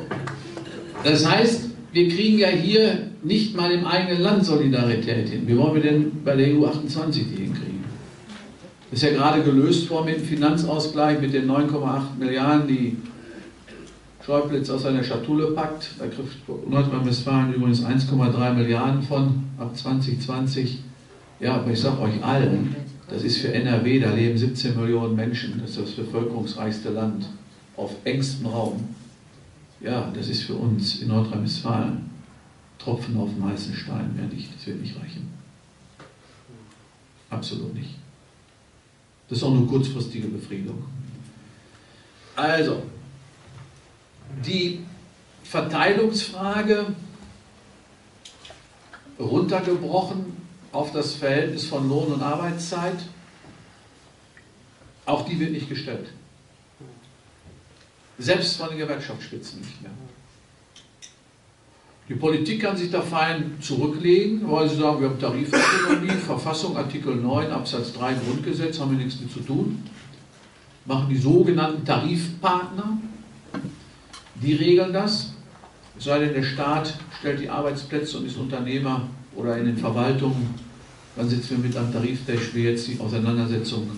das heißt, wir kriegen ja hier nicht mal im eigenen Land Solidarität hin. Wie wollen wir denn bei der EU 28 die hinkriegen? Das ist ja gerade gelöst worden mit dem Finanzausgleich, mit den 9,8 Milliarden, die Schäuble jetzt aus seiner Schatulle packt. Da kriegt Nordrhein-Westfalen übrigens 1,3 Milliarden von ab 2020. Ja, aber ich sage euch allen, das ist für NRW, da leben 17 Millionen Menschen, das ist das bevölkerungsreichste Land auf engstem Raum. Ja, das ist für uns in Nordrhein-Westfalen Tropfen auf dem heißen Stein, mehr nicht, das wird nicht reichen. Absolut nicht. Das ist auch nur kurzfristige Befriedung. Also, die Verteilungsfrage runtergebrochen auf das Verhältnis von Lohn und Arbeitszeit, auch die wird nicht gestellt. Selbst von den Gewerkschaftsspitzen nicht mehr. Die Politik kann sich da fein zurücklegen, weil sie sagen, wir haben Tarifökonomie, [coughs] Verfassung, Artikel 9, Absatz 3 Grundgesetz, haben wir nichts mit zu tun. Machen die sogenannten Tarifpartner, die regeln das. Es sei denn, der Staat stellt die Arbeitsplätze und ist Unternehmer oder in den Verwaltungen. Dann sitzen wir mit am Tariftisch, wie jetzt die Auseinandersetzung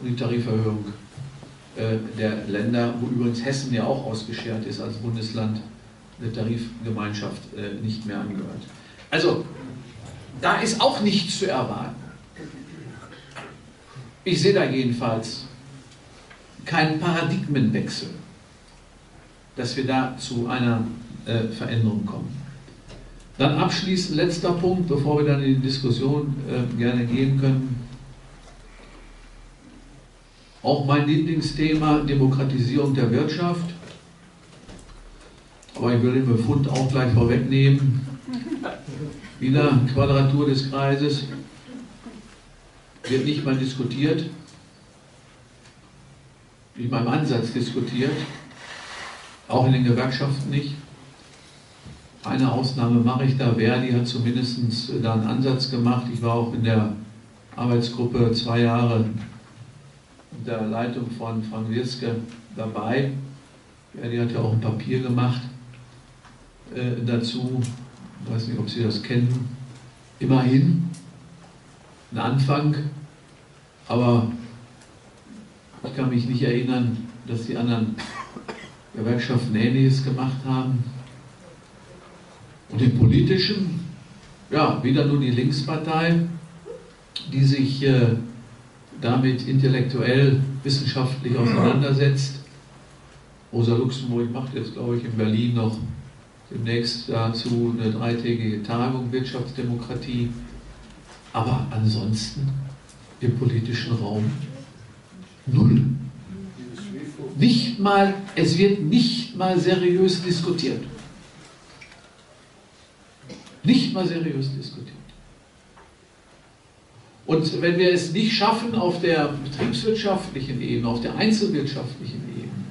und die Tariferhöhung äh, der Länder, wo übrigens Hessen ja auch ausgeschert ist als Bundesland der Tarifgemeinschaft äh, nicht mehr angehört. Also, da ist auch nichts zu erwarten. Ich sehe da jedenfalls keinen Paradigmenwechsel, dass wir da zu einer äh, Veränderung kommen. Dann abschließend letzter Punkt, bevor wir dann in die Diskussion äh, gerne gehen können. Auch mein Lieblingsthema Demokratisierung der Wirtschaft. Aber ich will den Befund auch gleich vorwegnehmen. Wieder Quadratur des Kreises. Wird nicht mal diskutiert. Nicht mal im Ansatz diskutiert. Auch in den Gewerkschaften nicht. Eine Ausnahme mache ich da. Verdi hat zumindest da einen Ansatz gemacht. Ich war auch in der Arbeitsgruppe zwei Jahre der Leitung von Frank Wirske dabei. Verdi hat ja auch ein Papier gemacht äh, dazu. Ich weiß nicht, ob Sie das kennen. Immerhin ein Anfang, aber ich kann mich nicht erinnern, dass die anderen Gewerkschaften Ähnliches gemacht haben. Und im Politischen, ja, wieder nur die Linkspartei, die sich äh, damit intellektuell, wissenschaftlich auseinandersetzt. Rosa Luxemburg macht jetzt, glaube ich, in Berlin noch demnächst dazu eine dreitägige Tagung Wirtschaftsdemokratie. Aber ansonsten im politischen Raum null. Nicht mal, es wird nicht mal seriös diskutiert. Nicht mal seriös diskutiert. Und wenn wir es nicht schaffen, auf der betriebswirtschaftlichen Ebene, auf der einzelwirtschaftlichen Ebene,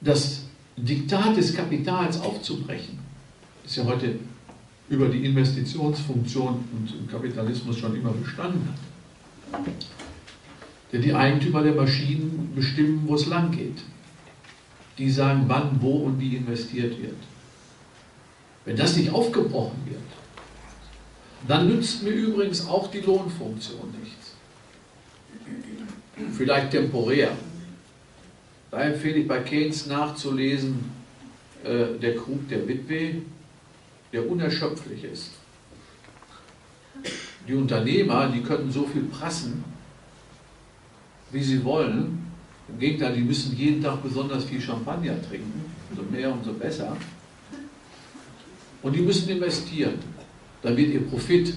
das Diktat des Kapitals aufzubrechen, das ja heute über die Investitionsfunktion und im Kapitalismus schon immer bestanden hat. Denn die Eigentümer der Maschinen bestimmen, wo es lang geht. Die sagen, wann, wo und wie investiert wird. Wenn das nicht aufgebrochen wird, dann nützt mir übrigens auch die Lohnfunktion nichts. Vielleicht temporär. Da empfehle ich bei Keynes nachzulesen, äh, der Krug der Witwe, der unerschöpflich ist. Die Unternehmer, die können so viel prassen, wie sie wollen. Im Gegenteil, die müssen jeden Tag besonders viel Champagner trinken, umso mehr, umso besser. Und die müssen investieren. Dann wird ihr Profit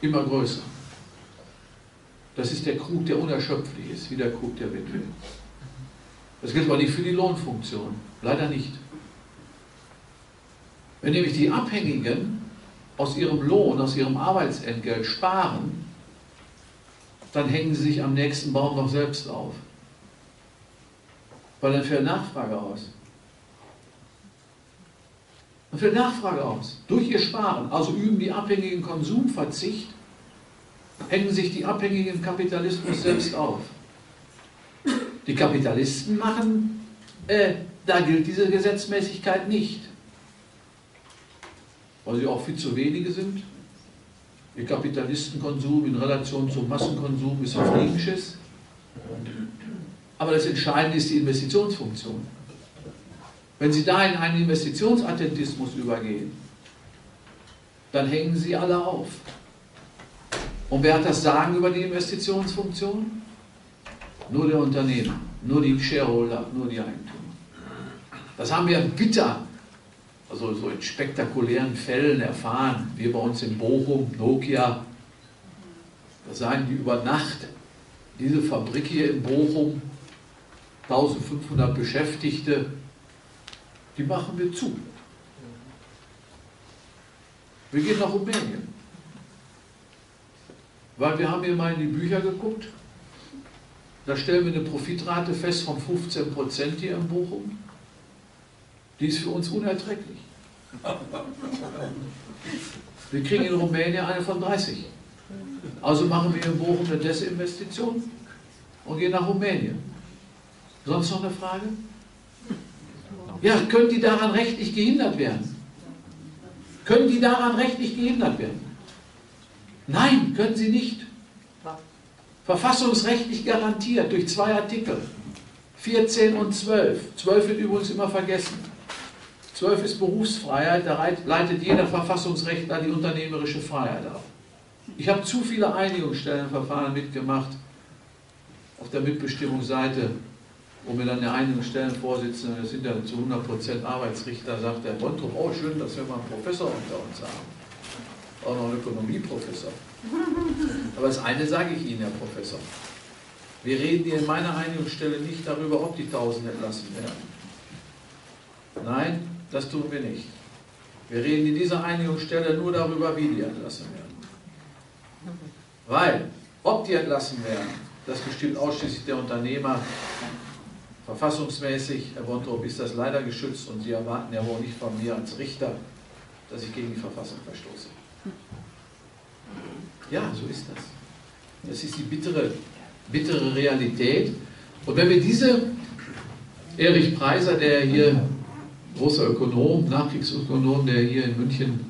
immer größer. Das ist der Krug, der unerschöpflich ist, wie der Krug der Witwe. Das gilt aber nicht für die Lohnfunktion. Leider nicht. Wenn nämlich die Abhängigen aus ihrem Lohn, aus ihrem Arbeitsentgelt sparen, dann hängen sie sich am nächsten Baum noch selbst auf. Weil dann fällt Nachfrage aus. Dann fällt Nachfrage aus. Durch ihr Sparen, also üben die Abhängigen Konsumverzicht, hängen sich die Abhängigen Kapitalismus selbst auf. Die Kapitalisten machen, äh, da gilt diese Gesetzmäßigkeit nicht. Weil sie auch viel zu wenige sind. Ihr Kapitalistenkonsum in Relation zum Massenkonsum ist auf Liegenschiss. Aber das Entscheidende ist die Investitionsfunktion. Wenn Sie da in einen Investitionsattentismus übergehen, dann hängen Sie alle auf. Und wer hat das Sagen über die Investitionsfunktion? Nur der Unternehmer, nur die Shareholder, nur die Eigentümer. Das haben wir bitter, also so in spektakulären Fällen erfahren. Wir bei uns in Bochum, Nokia, da sagen die über Nacht, diese Fabrik hier in Bochum, 1500 Beschäftigte, die machen wir zu. Wir gehen nach Rumänien. Weil wir haben hier mal in die Bücher geguckt. Da stellen wir eine Profitrate fest von 15 Prozent hier in Bochum. Die ist für uns unerträglich. Wir kriegen in Rumänien eine von 30. Also machen wir in Bochum eine Desinvestition und gehen nach Rumänien. Sonst noch eine Frage? Ja, können die daran rechtlich gehindert werden? Können die daran rechtlich gehindert werden? Nein, können sie nicht. Verfassungsrechtlich garantiert durch zwei Artikel. 14 und 12. 12 wird übrigens immer vergessen. 12 ist Berufsfreiheit, da leitet jeder Verfassungsrechtler die unternehmerische Freiheit ab. Ich habe zu viele Einigungsstellenverfahren mitgemacht auf der Mitbestimmungsseite wo mir dann der eine Stellenvorsitzende, das sind ja zu 100% Arbeitsrichter, sagt, Herr Bontrop, oh schön, dass wir mal einen Professor unter uns haben. Auch noch einen Ökonomieprofessor. Aber das eine sage ich Ihnen, Herr Professor. Wir reden hier in meiner Einigungsstelle nicht darüber, ob die 1000 entlassen werden. Nein, das tun wir nicht. Wir reden in dieser Einigungsstelle nur darüber, wie die entlassen werden. Weil, ob die entlassen werden, das bestimmt ausschließlich der Unternehmer Verfassungsmäßig, Herr Bontrop, ist das leider geschützt und Sie erwarten ja wohl nicht von mir als Richter, dass ich gegen die Verfassung verstoße. Ja, so ist das. Das ist die bittere, bittere Realität. Und wenn wir diese, Erich Preiser, der hier, großer Ökonom, Nachkriegsökonom, der hier in München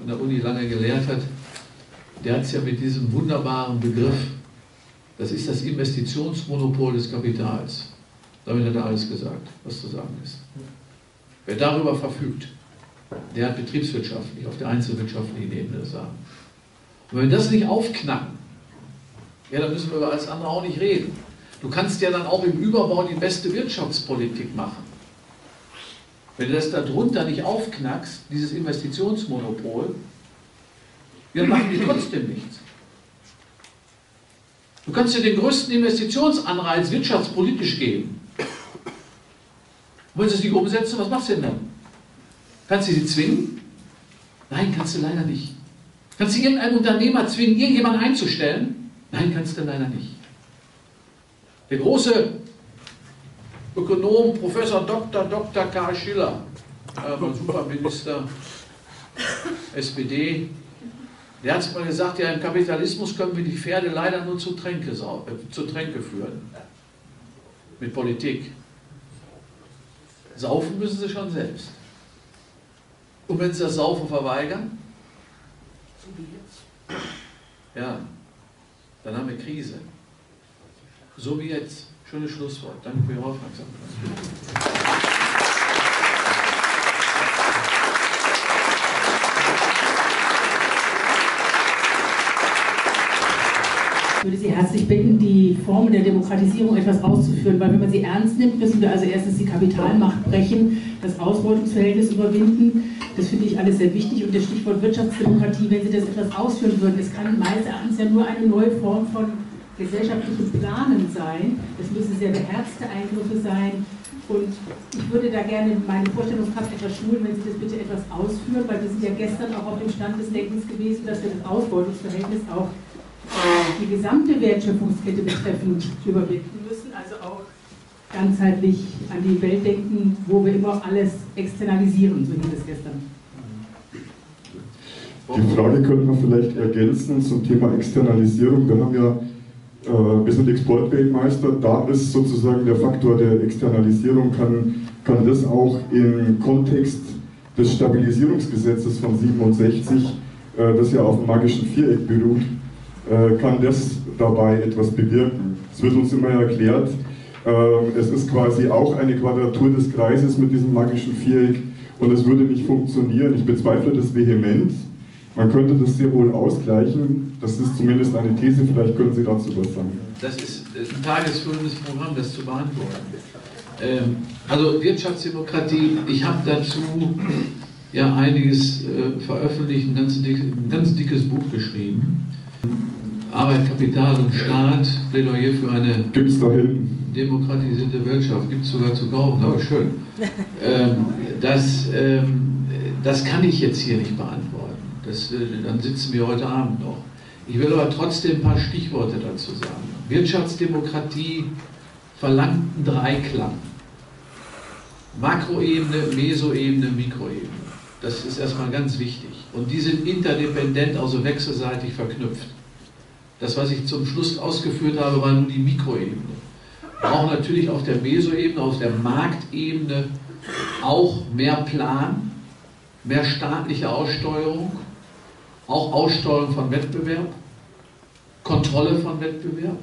an der Uni lange gelehrt hat, der hat es ja mit diesem wunderbaren Begriff, das ist das Investitionsmonopol des Kapitals. Damit hat er alles gesagt, was zu sagen ist. Wer darüber verfügt, der hat betriebswirtschaftlich auf der einzelwirtschaftlichen Ebene das Sagen. Und wenn wir das nicht aufknacken, ja, dann müssen wir über alles andere auch nicht reden. Du kannst ja dann auch im Überbau die beste Wirtschaftspolitik machen. Wenn du das darunter nicht aufknackst, dieses Investitionsmonopol, dann machen die trotzdem nichts. Du kannst dir den größten Investitionsanreiz wirtschaftspolitisch geben. Wollen Sie es nicht umsetzen? Was machst du denn dann? Kannst du sie zwingen? Nein, kannst du leider nicht. Kannst du irgendeinen Unternehmer zwingen, irgendjemanden einzustellen? Nein, kannst du leider nicht. Der große Ökonom, Professor Dr. Dr. Karl Schiller, äh, Superminister, SPD, der hat mal gesagt, ja, im Kapitalismus können wir die Pferde leider nur zu Tränke, äh, zu Tränke führen. Mit Politik. Saufen müssen sie schon selbst. Und wenn sie das Saufen verweigern, ja, dann haben wir Krise. So wie jetzt. Schönes Schlusswort. Danke für Ihre Aufmerksamkeit. Ich würde Sie herzlich bitten, die Reformen der Demokratisierung etwas auszuführen, weil wenn man sie ernst nimmt, müssen wir also erstens die Kapitalmacht brechen, das Ausbeutungsverhältnis überwinden. Das finde ich alles sehr wichtig. Und das Stichwort Wirtschaftsdemokratie, wenn Sie das etwas ausführen würden, es kann meines Erachtens ja nur eine neue Form von gesellschaftlichem Planen sein. Es müssen sehr beherzte Eingriffe sein. Und ich würde da gerne meine Vorstellungskraft etwas schulen, wenn Sie das bitte etwas ausführen, weil wir sind ja gestern auch auf dem Stand des Denkens gewesen, dass wir das Ausbeutungsverhältnis auch die gesamte Wertschöpfungskette betreffend überwinden müssen, also auch ganzheitlich an die Welt denken, wo wir immer alles externalisieren, so hieß es gestern. Die Frage könnte man vielleicht ergänzen zum Thema Externalisierung. Wir haben ja, äh, wir sind Exportweltmeister, da ist sozusagen der Faktor der Externalisierung, kann, kann das auch im Kontext des Stabilisierungsgesetzes von 67, äh, das ja auf dem magischen Viereck beruht, äh, kann das dabei etwas bewirken. Es wird uns immer erklärt, äh, es ist quasi auch eine Quadratur des Kreises mit diesem magischen Viereck und es würde nicht funktionieren. Ich bezweifle das vehement. Man könnte das sehr wohl ausgleichen. Das ist zumindest eine These, vielleicht können Sie dazu was sagen. Das ist ein tagesfüllendes Programm, das zu beantworten. Ähm, also Wirtschaftsdemokratie, ich habe dazu ja einiges äh, veröffentlicht, ein ganz dickes Buch geschrieben. Arbeit, Kapital und Staat, Plädoyer für eine Gibt's da hinten? demokratisierte Wirtschaft, gibt es sogar zu kaufen, aber schön. [laughs] Ähm, das, ähm, das kann ich jetzt hier nicht beantworten. Das, äh, dann sitzen wir heute Abend noch. Ich will aber trotzdem ein paar Stichworte dazu sagen. Wirtschaftsdemokratie verlangt einen Dreiklang. Makroebene, Mesoebene, Mikroebene. Das ist erstmal ganz wichtig. Und die sind interdependent, also wechselseitig verknüpft. Das, was ich zum Schluss ausgeführt habe, war nur die Mikroebene. Wir brauchen natürlich auf der Mesoebene, auf der Marktebene auch mehr Plan, mehr staatliche Aussteuerung, auch Aussteuerung von Wettbewerb, Kontrolle von Wettbewerb,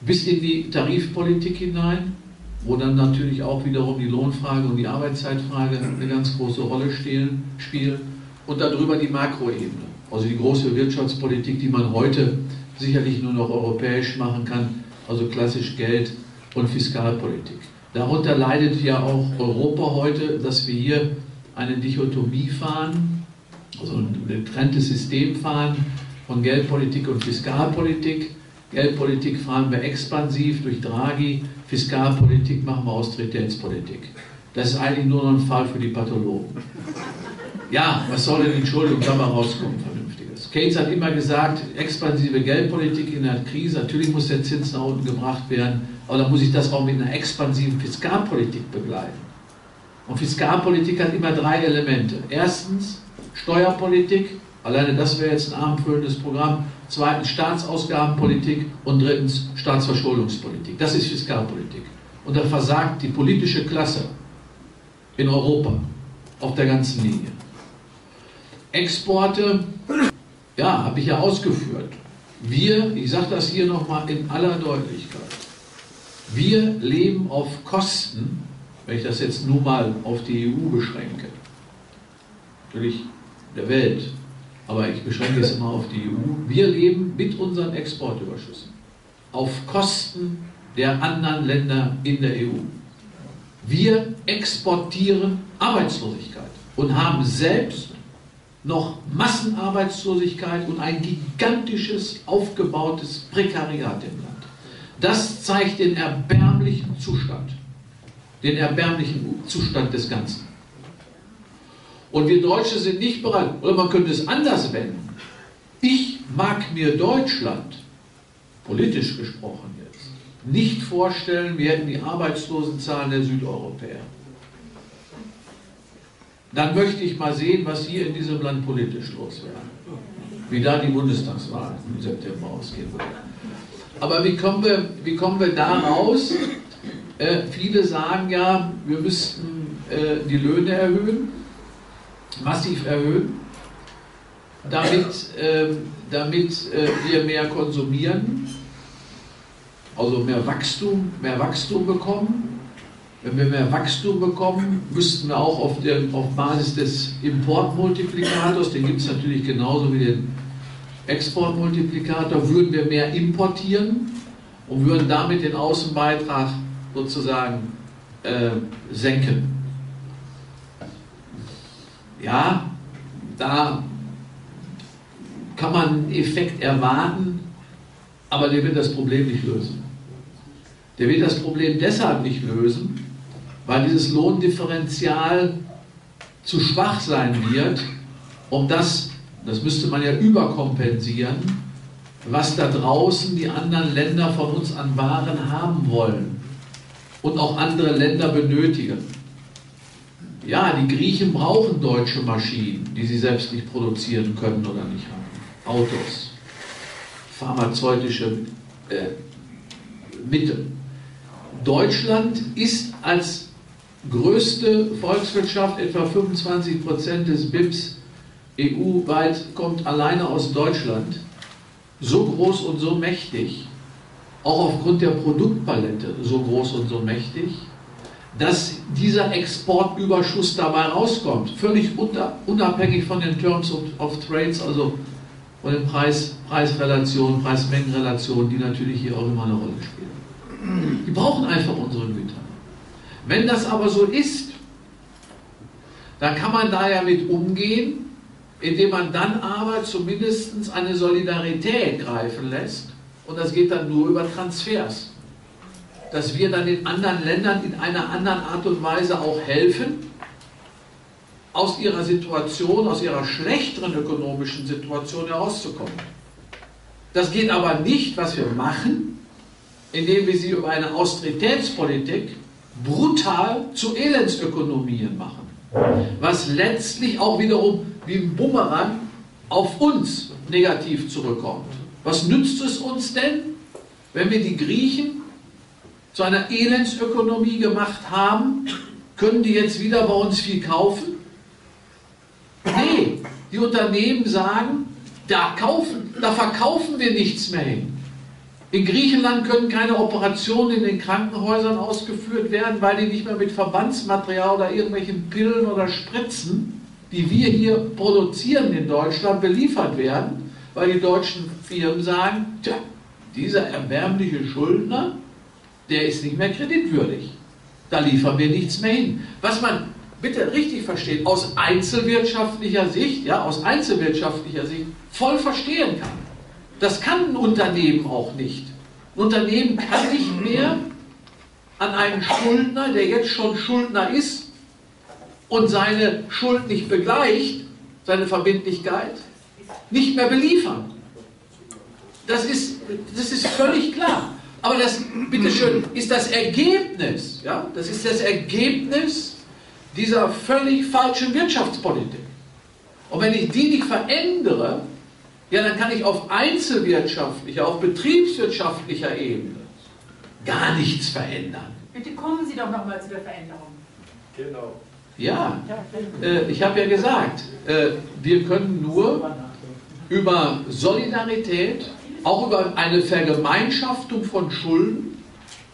bis in die Tarifpolitik hinein, wo dann natürlich auch wiederum die Lohnfrage und die Arbeitszeitfrage eine ganz große Rolle spielen, und darüber die Makroebene, also die große Wirtschaftspolitik, die man heute sicherlich nur noch europäisch machen kann, also klassisch Geld und Fiskalpolitik. Darunter leidet ja auch Europa heute, dass wir hier eine Dichotomie fahren, also ein getrenntes System fahren von Geldpolitik und Fiskalpolitik. Geldpolitik fahren wir expansiv durch Draghi, Fiskalpolitik machen wir Austeritätspolitik. Das ist eigentlich nur noch ein Fall für die Pathologen. Ja, was soll denn, Entschuldigung, da mal rauskommen, Vernünftiges. Keynes hat immer gesagt, expansive Geldpolitik in der Krise, natürlich muss der Zins nach unten gebracht werden, aber dann muss ich das auch mit einer expansiven Fiskalpolitik begleiten. Und Fiskalpolitik hat immer drei Elemente. Erstens Steuerpolitik, alleine das wäre jetzt ein abendfüllendes Programm. Zweitens Staatsausgabenpolitik und drittens Staatsverschuldungspolitik. Das ist Fiskalpolitik. Und da versagt die politische Klasse in Europa auf der ganzen Linie. Exporte, ja, habe ich ja ausgeführt. Wir, ich sage das hier nochmal in aller Deutlichkeit, wir leben auf Kosten, wenn ich das jetzt nur mal auf die EU beschränke, natürlich der Welt, aber ich beschränke es immer auf die EU, wir leben mit unseren Exportüberschüssen auf Kosten der anderen Länder in der EU. Wir exportieren Arbeitslosigkeit und haben selbst noch Massenarbeitslosigkeit und ein gigantisches aufgebautes Prekariat im Land. Das zeigt den erbärmlichen Zustand, den erbärmlichen Zustand des Ganzen. Und wir Deutsche sind nicht bereit, oder man könnte es anders wenden. Ich mag mir Deutschland, politisch gesprochen jetzt, nicht vorstellen, wir hätten die Arbeitslosenzahlen der Südeuropäer dann möchte ich mal sehen, was hier in diesem Land politisch los wäre. Wie da die Bundestagswahl im September ausgehen wird. Aber wie kommen wir, wie kommen wir da raus? Äh, viele sagen ja, wir müssten äh, die Löhne erhöhen, massiv erhöhen, damit, äh, damit wir mehr konsumieren, also mehr Wachstum, mehr Wachstum bekommen wenn wir mehr Wachstum bekommen, müssten wir auch auf, der, auf Basis des Importmultiplikators, den gibt es natürlich genauso wie den Exportmultiplikator, würden wir mehr importieren. und würden damit den Außenbeitrag sozusagen äh, senken. Ja, da kann man einen Effekt erwarten, aber der wird das Problem nicht lösen. Der wird das Problem deshalb nicht lösen, weil dieses Lohndifferenzial zu schwach sein wird, um das, das müsste man ja überkompensieren, was da draußen die anderen Länder von uns an Waren haben wollen und auch andere Länder benötigen. Ja, die Griechen brauchen deutsche Maschinen, die sie selbst nicht produzieren können oder nicht haben. Autos, pharmazeutische äh, Mittel. Deutschland ist als größte Volkswirtschaft, etwa 25 Prozent des BIPs EU-weit kommt alleine aus Deutschland, so groß und so mächtig, auch aufgrund der Produktpalette so groß und so mächtig, dass dieser Exportüberschuss dabei rauskommt, völlig unabhängig von den Terms of, of Trades, also von den Preis, Preisrelationen, Preismengenrelationen, die natürlich hier auch immer eine Rolle spielen. Die brauchen einfach unsere Güter. Wenn das aber so ist, dann kann man da ja mit umgehen, indem man dann aber zumindest eine Solidarität greifen lässt und das geht dann nur über Transfers. Dass wir dann den anderen Ländern in einer anderen Art und Weise auch helfen, aus ihrer Situation, aus ihrer schlechteren ökonomischen Situation herauszukommen. Das geht aber nicht, was wir machen, indem wir sie über eine Austeritätspolitik brutal zu Elendsökonomien machen. Was letztlich auch wiederum wie ein Bumerang auf uns negativ zurückkommt. Was nützt es uns denn, wenn wir die Griechen zu einer Elendsökonomie gemacht haben? Können die jetzt wieder bei uns viel kaufen? Nee, die Unternehmen sagen, da, kaufen, da verkaufen wir nichts mehr hin. In Griechenland können keine Operationen in den Krankenhäusern ausgeführt werden, weil die nicht mehr mit Verbandsmaterial oder irgendwelchen Pillen oder Spritzen, die wir hier produzieren in Deutschland, beliefert werden weil die deutschen Firmen sagen, tja, dieser erbärmliche Schuldner, der ist nicht mehr kreditwürdig. Da liefern wir nichts mehr hin. Was man bitte richtig versteht, aus einzelwirtschaftlicher Sicht, ja, aus einzelwirtschaftlicher Sicht voll verstehen kann. Das kann ein Unternehmen auch nicht. Ein Unternehmen kann nicht mehr an einen Schuldner, der jetzt schon Schuldner ist und seine Schuld nicht begleicht, seine Verbindlichkeit, nicht mehr beliefern. Das ist, das ist völlig klar. Aber das, bitteschön, ist das Ergebnis, ja, das ist das Ergebnis dieser völlig falschen Wirtschaftspolitik. Und wenn ich die nicht verändere, ja, dann kann ich auf einzelwirtschaftlicher, auf betriebswirtschaftlicher Ebene gar nichts verändern. Bitte kommen Sie doch nochmal zu der Veränderung. Genau. Ja, äh, ich habe ja gesagt, äh, wir können nur über Solidarität, auch über eine Vergemeinschaftung von Schulden.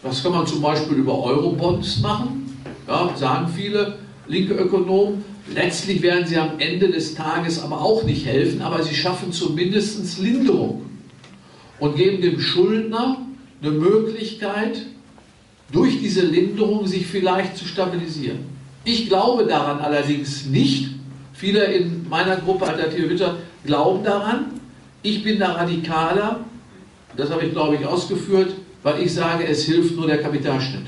Das kann man zum Beispiel über Eurobonds machen, ja, sagen viele linke Ökonomen. Letztlich werden sie am Ende des Tages aber auch nicht helfen, aber sie schaffen zumindest Linderung und geben dem Schuldner eine Möglichkeit, durch diese Linderung sich vielleicht zu stabilisieren. Ich glaube daran allerdings nicht. Viele in meiner Gruppe Alternative Wirtschaft glauben daran. Ich bin da radikaler, das habe ich glaube ich ausgeführt, weil ich sage, es hilft nur der Kapitalschnitt.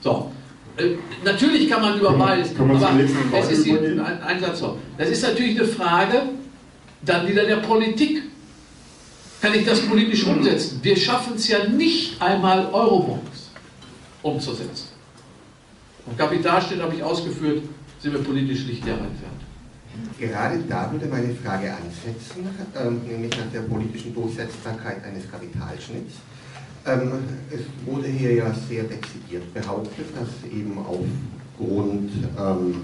So. Äh, natürlich kann man über beides, kann aber es ist ein, ein Satz noch. Das ist natürlich eine Frage dann wieder der Politik. Kann ich das politisch umsetzen? Wir schaffen es ja nicht einmal Eurobonds umzusetzen. Und Kapitalschnitt habe ich ausgeführt, sind wir politisch nicht der entfernt. Gerade da würde meine Frage ansetzen, ähm, nämlich nach der politischen Durchsetzbarkeit eines Kapitalschnitts. Ähm, es wurde hier ja sehr dezidiert behauptet, dass eben aufgrund ähm,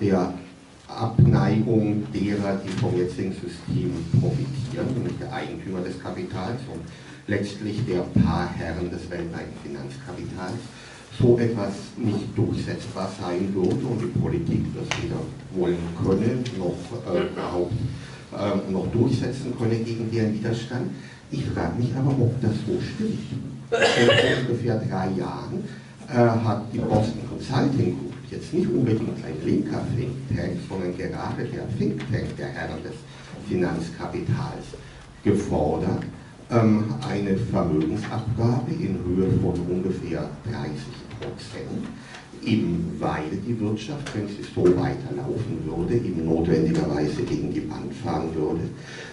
der Abneigung derer, die vom jetzigen System profitieren, nämlich der Eigentümer des Kapitals und letztlich der Paarherren des weltweiten Finanzkapitals, so etwas nicht durchsetzbar sein würde und die Politik das weder wollen könne, noch äh, überhaupt äh, noch durchsetzen könne gegen deren Widerstand. Ich frage mich aber, ob das so stimmt. Vor ungefähr drei Jahren äh, hat die Boston Consulting Group, jetzt nicht unbedingt ein linker Think Tank, sondern gerade der Think Tank der Herren des Finanzkapitals, gefordert, ähm, eine Vermögensabgabe in Höhe von ungefähr 30 Prozent, eben weil die Wirtschaft, wenn sie so weiterlaufen würde, eben notwendigerweise gegen die Wand fahren würde.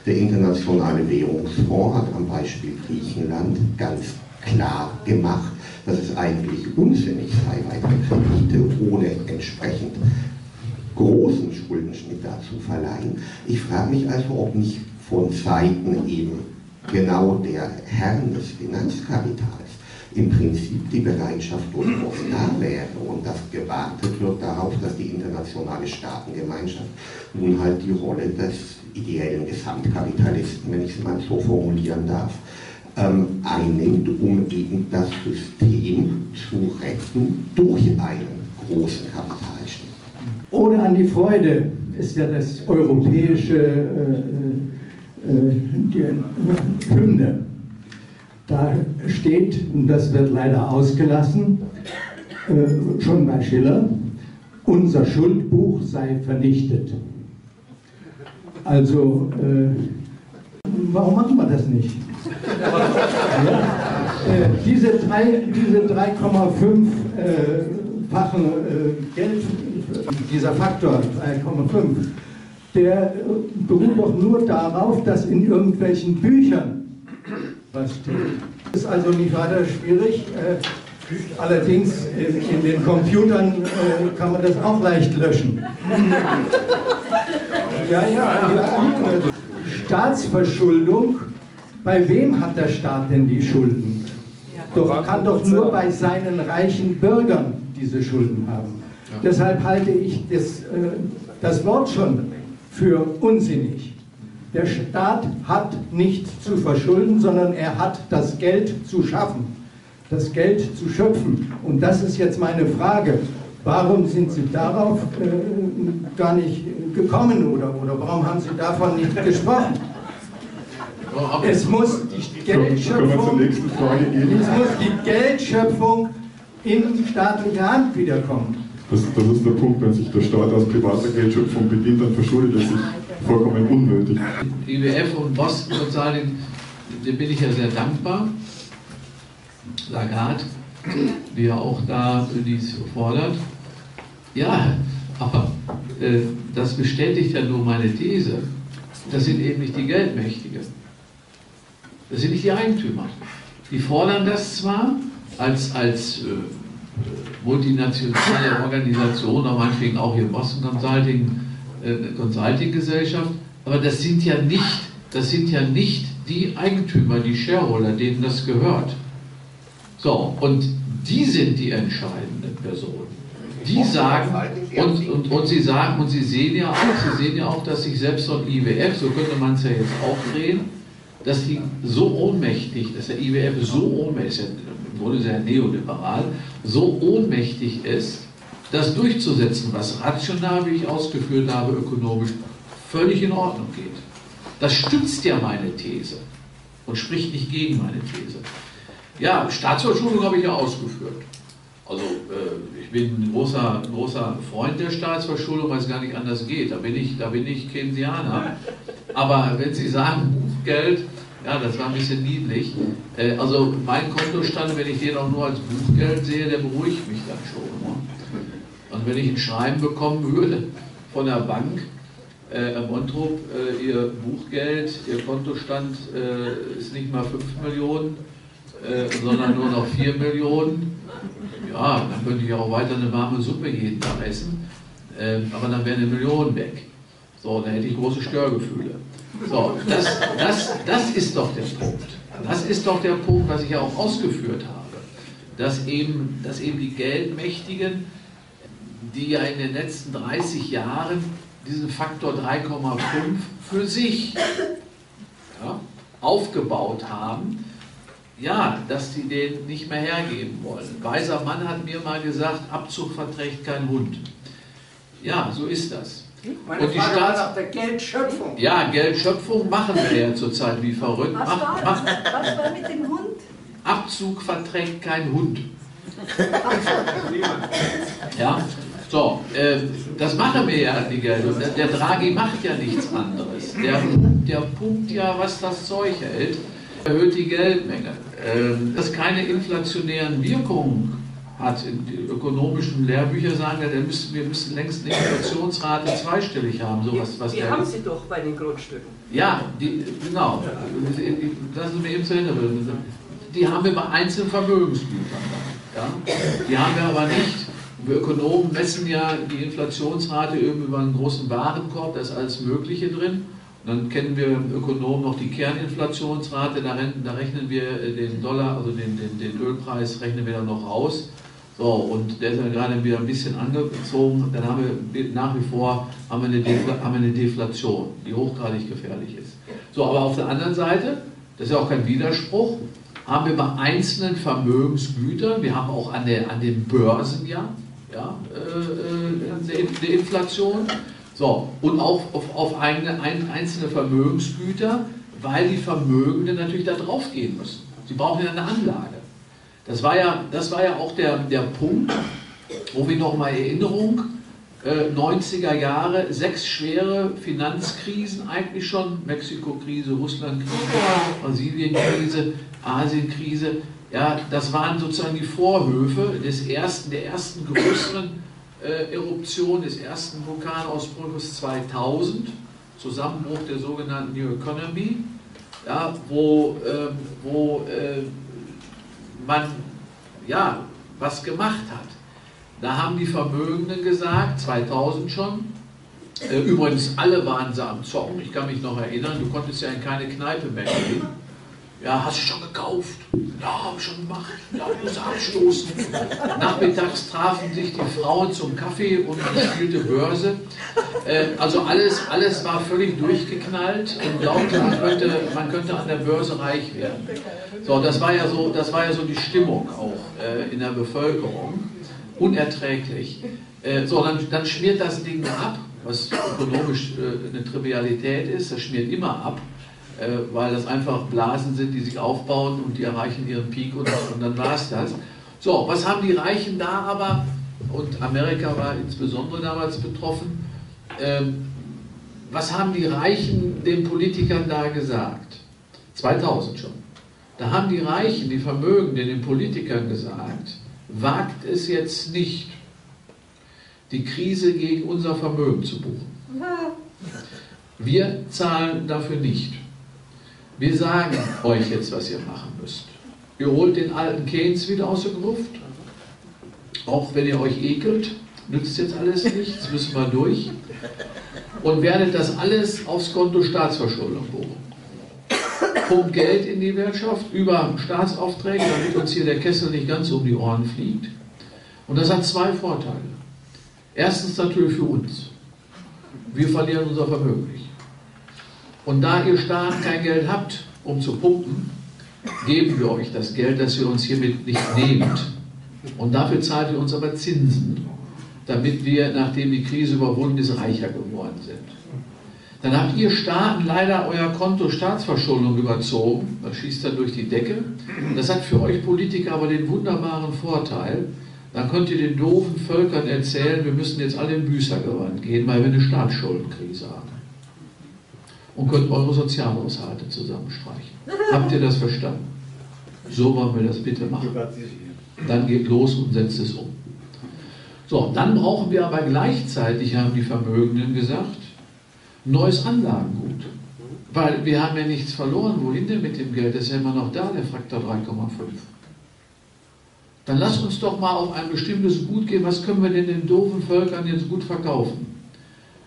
Der Internationale Währungsfonds hat am Beispiel Griechenland ganz klar gemacht, dass es eigentlich unsinnig sei, weitere Kredite ohne entsprechend großen Schuldenschnitt dazu verleihen. Ich frage mich also, ob nicht von Seiten eben genau der Herren des Finanzkapitals im Prinzip die Bereitschaft durchaus da wäre und dass gewartet wird darauf, dass die internationale Staatengemeinschaft nun halt die Rolle des ideellen Gesamtkapitalisten, wenn ich es mal so formulieren darf, ähm, einnimmt, um eben das System zu retten durch einen großen Kapitalschnitt. Ohne an die Freude ist ja das europäische äh, äh, die Hymne. Da steht, und das wird leider ausgelassen, äh, schon bei Schiller, unser Schuldbuch sei vernichtet. Also, äh, warum machen wir das nicht? Ja? Äh, diese 3,5 diese 3,5-fachen äh, Geld, dieser Faktor 3,5, der beruht doch nur darauf, dass in irgendwelchen Büchern was steht. Das ist also nicht weiter schwierig. Äh, allerdings in, in, den Computern äh, kann man das auch leicht löschen. [laughs] ja, ja, ja. Staatsverschuldung, bei wem hat der Staat denn die Schulden? Doch kann doch nur bei seinen reichen Bürgern diese Schulden haben. Deshalb halte ich das, äh, das Wort schon für unsinnig. Der Staat hat nichts zu verschulden, sondern er hat das Geld zu schaffen, das Geld zu schöpfen. Und das ist jetzt meine Frage. Warum sind Sie darauf äh, gar nicht gekommen oder, oder warum haben Sie davon nicht gesprochen? Es muss die Geldschöpfung, es muss die Geldschöpfung in staatliche Hand wiederkommen. Das, das, ist der Punkt, wenn sich der Staat aus privater Geldschöpfung bedient, dann verschuldet er sich vollkommen unnötig. IWF und Boston Consulting, dem bin ich ja sehr dankbar. Lagarde, die ja auch da dies fordert. Ja, aber äh, das bestätigt ja nur meine These. Das sind eben nicht die Geldmächtigen. Das sind nicht die Eigentümer. Die fordern das zwar als, als äh, multinationale Organisation, oder meinetwegen auch hier Boston Consulting, äh, Consulting Gesellschaft, aber das sind ja nicht, das sind ja nicht die Eigentümer, die Shareholder, denen das gehört. So, und die sind die entscheidenden Personen. Die sagen, und, und, und sie sagen, und sie sehen ja auch, sie sehen ja auch, dass sich selbst so ein IWF, so könnte man es ja jetzt auch drehen, dass die so ohnmächtig, dass der IWF so ohnmächtig, im Grunde sehr neoliberal, so ohnmächtig ist, das durchzusetzen, was rational, wie ich ausgeführt habe, ökonomisch völlig in Ordnung geht. Das stützt ja meine These und spricht nicht gegen meine These. Ja, Staatsverschuldung habe ich ja ausgeführt. Also äh, ich bin ein großer, großer Freund der Staatsverschuldung, weil es gar nicht anders geht. Da bin ich, da bin ich Keynesianer. Aber wenn Sie sagen, Buchgeld, ja, das war ein bisschen niedlich. Äh, also mein Kontostand, wenn ich den auch nur als Buchgeld sehe, der beruhigt mich dann schon. Ne? Und wenn ich ein Schreiben bekommen würde von der Bank, äh, Herr Montrup, äh, Ihr Buchgeld, Ihr Kontostand äh, ist nicht mal 5 Millionen, äh, sondern nur noch 4 [laughs] Millionen, ja, dann könnte ich auch weiter eine warme Suppe jeden Tag essen, ähm, aber dann wäre eine Million weg. So, dann hätte ich große Störgefühle. So, das, das, das ist doch der Punkt. Das ist doch der Punkt, was ich ja auch ausgeführt habe. Dass eben, dass eben die Geldmächtigen, die ja in den letzten 30 Jahren diesen Faktor 3,5 für sich ja, aufgebaut haben, ja, dass die den nicht mehr hergeben wollen. Ein weiser Mann hat mir mal gesagt, Abzug verträgt kein Hund. Ja, so ist das. Meine Und die Frage war Staats- nach der Geldschöpfung. Ja, Geldschöpfung machen wir ja zurzeit wie verrückt. Was Macht, war, macht, was war mit dem Hund? Abzug verträgt kein Hund. Ja, so, äh, das machen wir ja, die Gelder. Der, der Draghi macht ja nichts anderes. Der, der pumpt ja, was das Zeug hält, erhöht die Geldmenge. Ähm, das keine inflationären Wirkungen hat. In die ökonomischen Lehrbücher sagen ja, müssen, wir müssen längst eine Inflationsrate zweistellig haben. So was, was die der, haben sie doch bei den Grundstücken. ja, die, genau. Lassen Sie mir eben zu Ende. Die haben wir bei einzelnen Vermögensgütern. Ja? Die haben wir aber nicht. Wir Ökonomen messen ja die Inflationsrate eben über einen großen Warenkorb, da ist alles Mögliche drin. Und dann kennen wir Ökonomen noch die Kerninflationsrate, da, rechnen wir äh, den Dollar, also den, den, den Ölpreis, rechnen wir dann noch raus. So, und der ist ja gerade wieder ein bisschen angezogen. Dann haben wir nach wie vor haben wir eine, Defla haben wir eine Deflation, die hochgradig gefährlich ist. So, aber auf der anderen Seite, das ist ja auch kein Widerspruch, haben wir bei einzelnen Vermögensgütern, wir haben auch an, der, an den Börsen ja, ja äh, äh, eine, eine Inflation. So, und auch auf, auf eigene, ein, einzelne Vermögensgüter, weil die Vermögenden natürlich da drauf gehen müssen. Sie brauchen ja eine Anlage. Das war ja, das war ja auch der, der Punkt, wo wir nochmal Erinnerung, äh, 90er Jahre, sechs schwere Finanzkrisen eigentlich schon, Mexiko-Krise, Russland-Krise, Brasilien-Krise, Asien-Krise, ja, das waren sozusagen die Vorhöfe des ersten, der ersten größeren äh, Eruption, des ersten Vulkanausbruchs 2000, Zusammenbruch der sogenannten New Economy, ja, wo, ähm, wo äh, man ja, was gemacht hat. Da haben die Vermögenden gesagt, 2000 schon, äh, übrigens alle waren sie am Zocken, ich kann mich noch erinnern, du konntest ja in keine Kneipe mehr gehen. Ja, hast du schon gekauft? Ja, hab schon gemacht. Ja, muss abstoßen. Nachmittags trafen sich die Frauen zum Kaffee und gespielte Börse. Äh, also alles, alles war völlig durchgeknallt und glaubte, man könnte, man könnte an der Börse reich werden. So, das war ja so, das war ja so die Stimmung auch äh, in der Bevölkerung. Unerträglich. Äh, so, dann, dann schmiert das Ding ab, was ökonomisch äh, eine Trivialität ist, das schmiert immer ab weil das einfach Blasen sind, die sich aufbauen und die erreichen ihren Peak und, und dann war es das. So, was haben die Reichen da aber, und Amerika war insbesondere damals betroffen, ähm, was haben die Reichen den Politikern da gesagt? 2000 schon. Da haben die Reichen, die Vermögenden den Politikern gesagt, wagt es jetzt nicht, die Krise gegen unser Vermögen zu buchen. Wir zahlen dafür nicht. Wir sagen euch jetzt, was ihr machen müsst. Ihr holt den alten Keynes wieder aus der Gruft, auch wenn ihr euch ekelt, nützt jetzt alles nichts, müssen wir durch. Und werdet das alles aufs Konto Staatsverschuldung buchen. Pumpt Geld in die Wirtschaft über Staatsaufträge, damit uns hier der Kessel nicht ganz um die Ohren fliegt. Und das hat zwei Vorteile. Erstens natürlich für uns. Wir verlieren unser Vermögen nicht. Und da ihr Staat kein Geld habt, um zu pumpen, geben wir euch das Geld, das ihr uns hiermit nicht nehmt. Und dafür zahlt ihr uns aber Zinsen, damit wir, nachdem die Krise überwunden ist, reicher geworden sind. Dann habt ihr Staaten leider euer Konto Staatsverschuldung überzogen. Das schießt dann durch die Decke. Das hat für euch Politiker aber den wunderbaren Vorteil, dann könnt ihr den doofen Völkern erzählen, wir müssen jetzt alle in Büßergewand gehen, weil wir eine Staatsschuldenkrise haben. Und könnt eure Sozialhaushalte zusammenstreichen. Habt ihr das verstanden? So wollen wir das bitte machen. Dann geht los und setzt es um. So, dann brauchen wir aber gleichzeitig, haben die Vermögenden gesagt, neues Anlagengut. Weil wir haben ja nichts verloren. Wohin denn mit dem Geld? Das ist ja immer noch da, der Faktor 3,5. Dann lass uns doch mal auf ein bestimmtes Gut gehen. Was können wir denn den doofen Völkern jetzt gut verkaufen?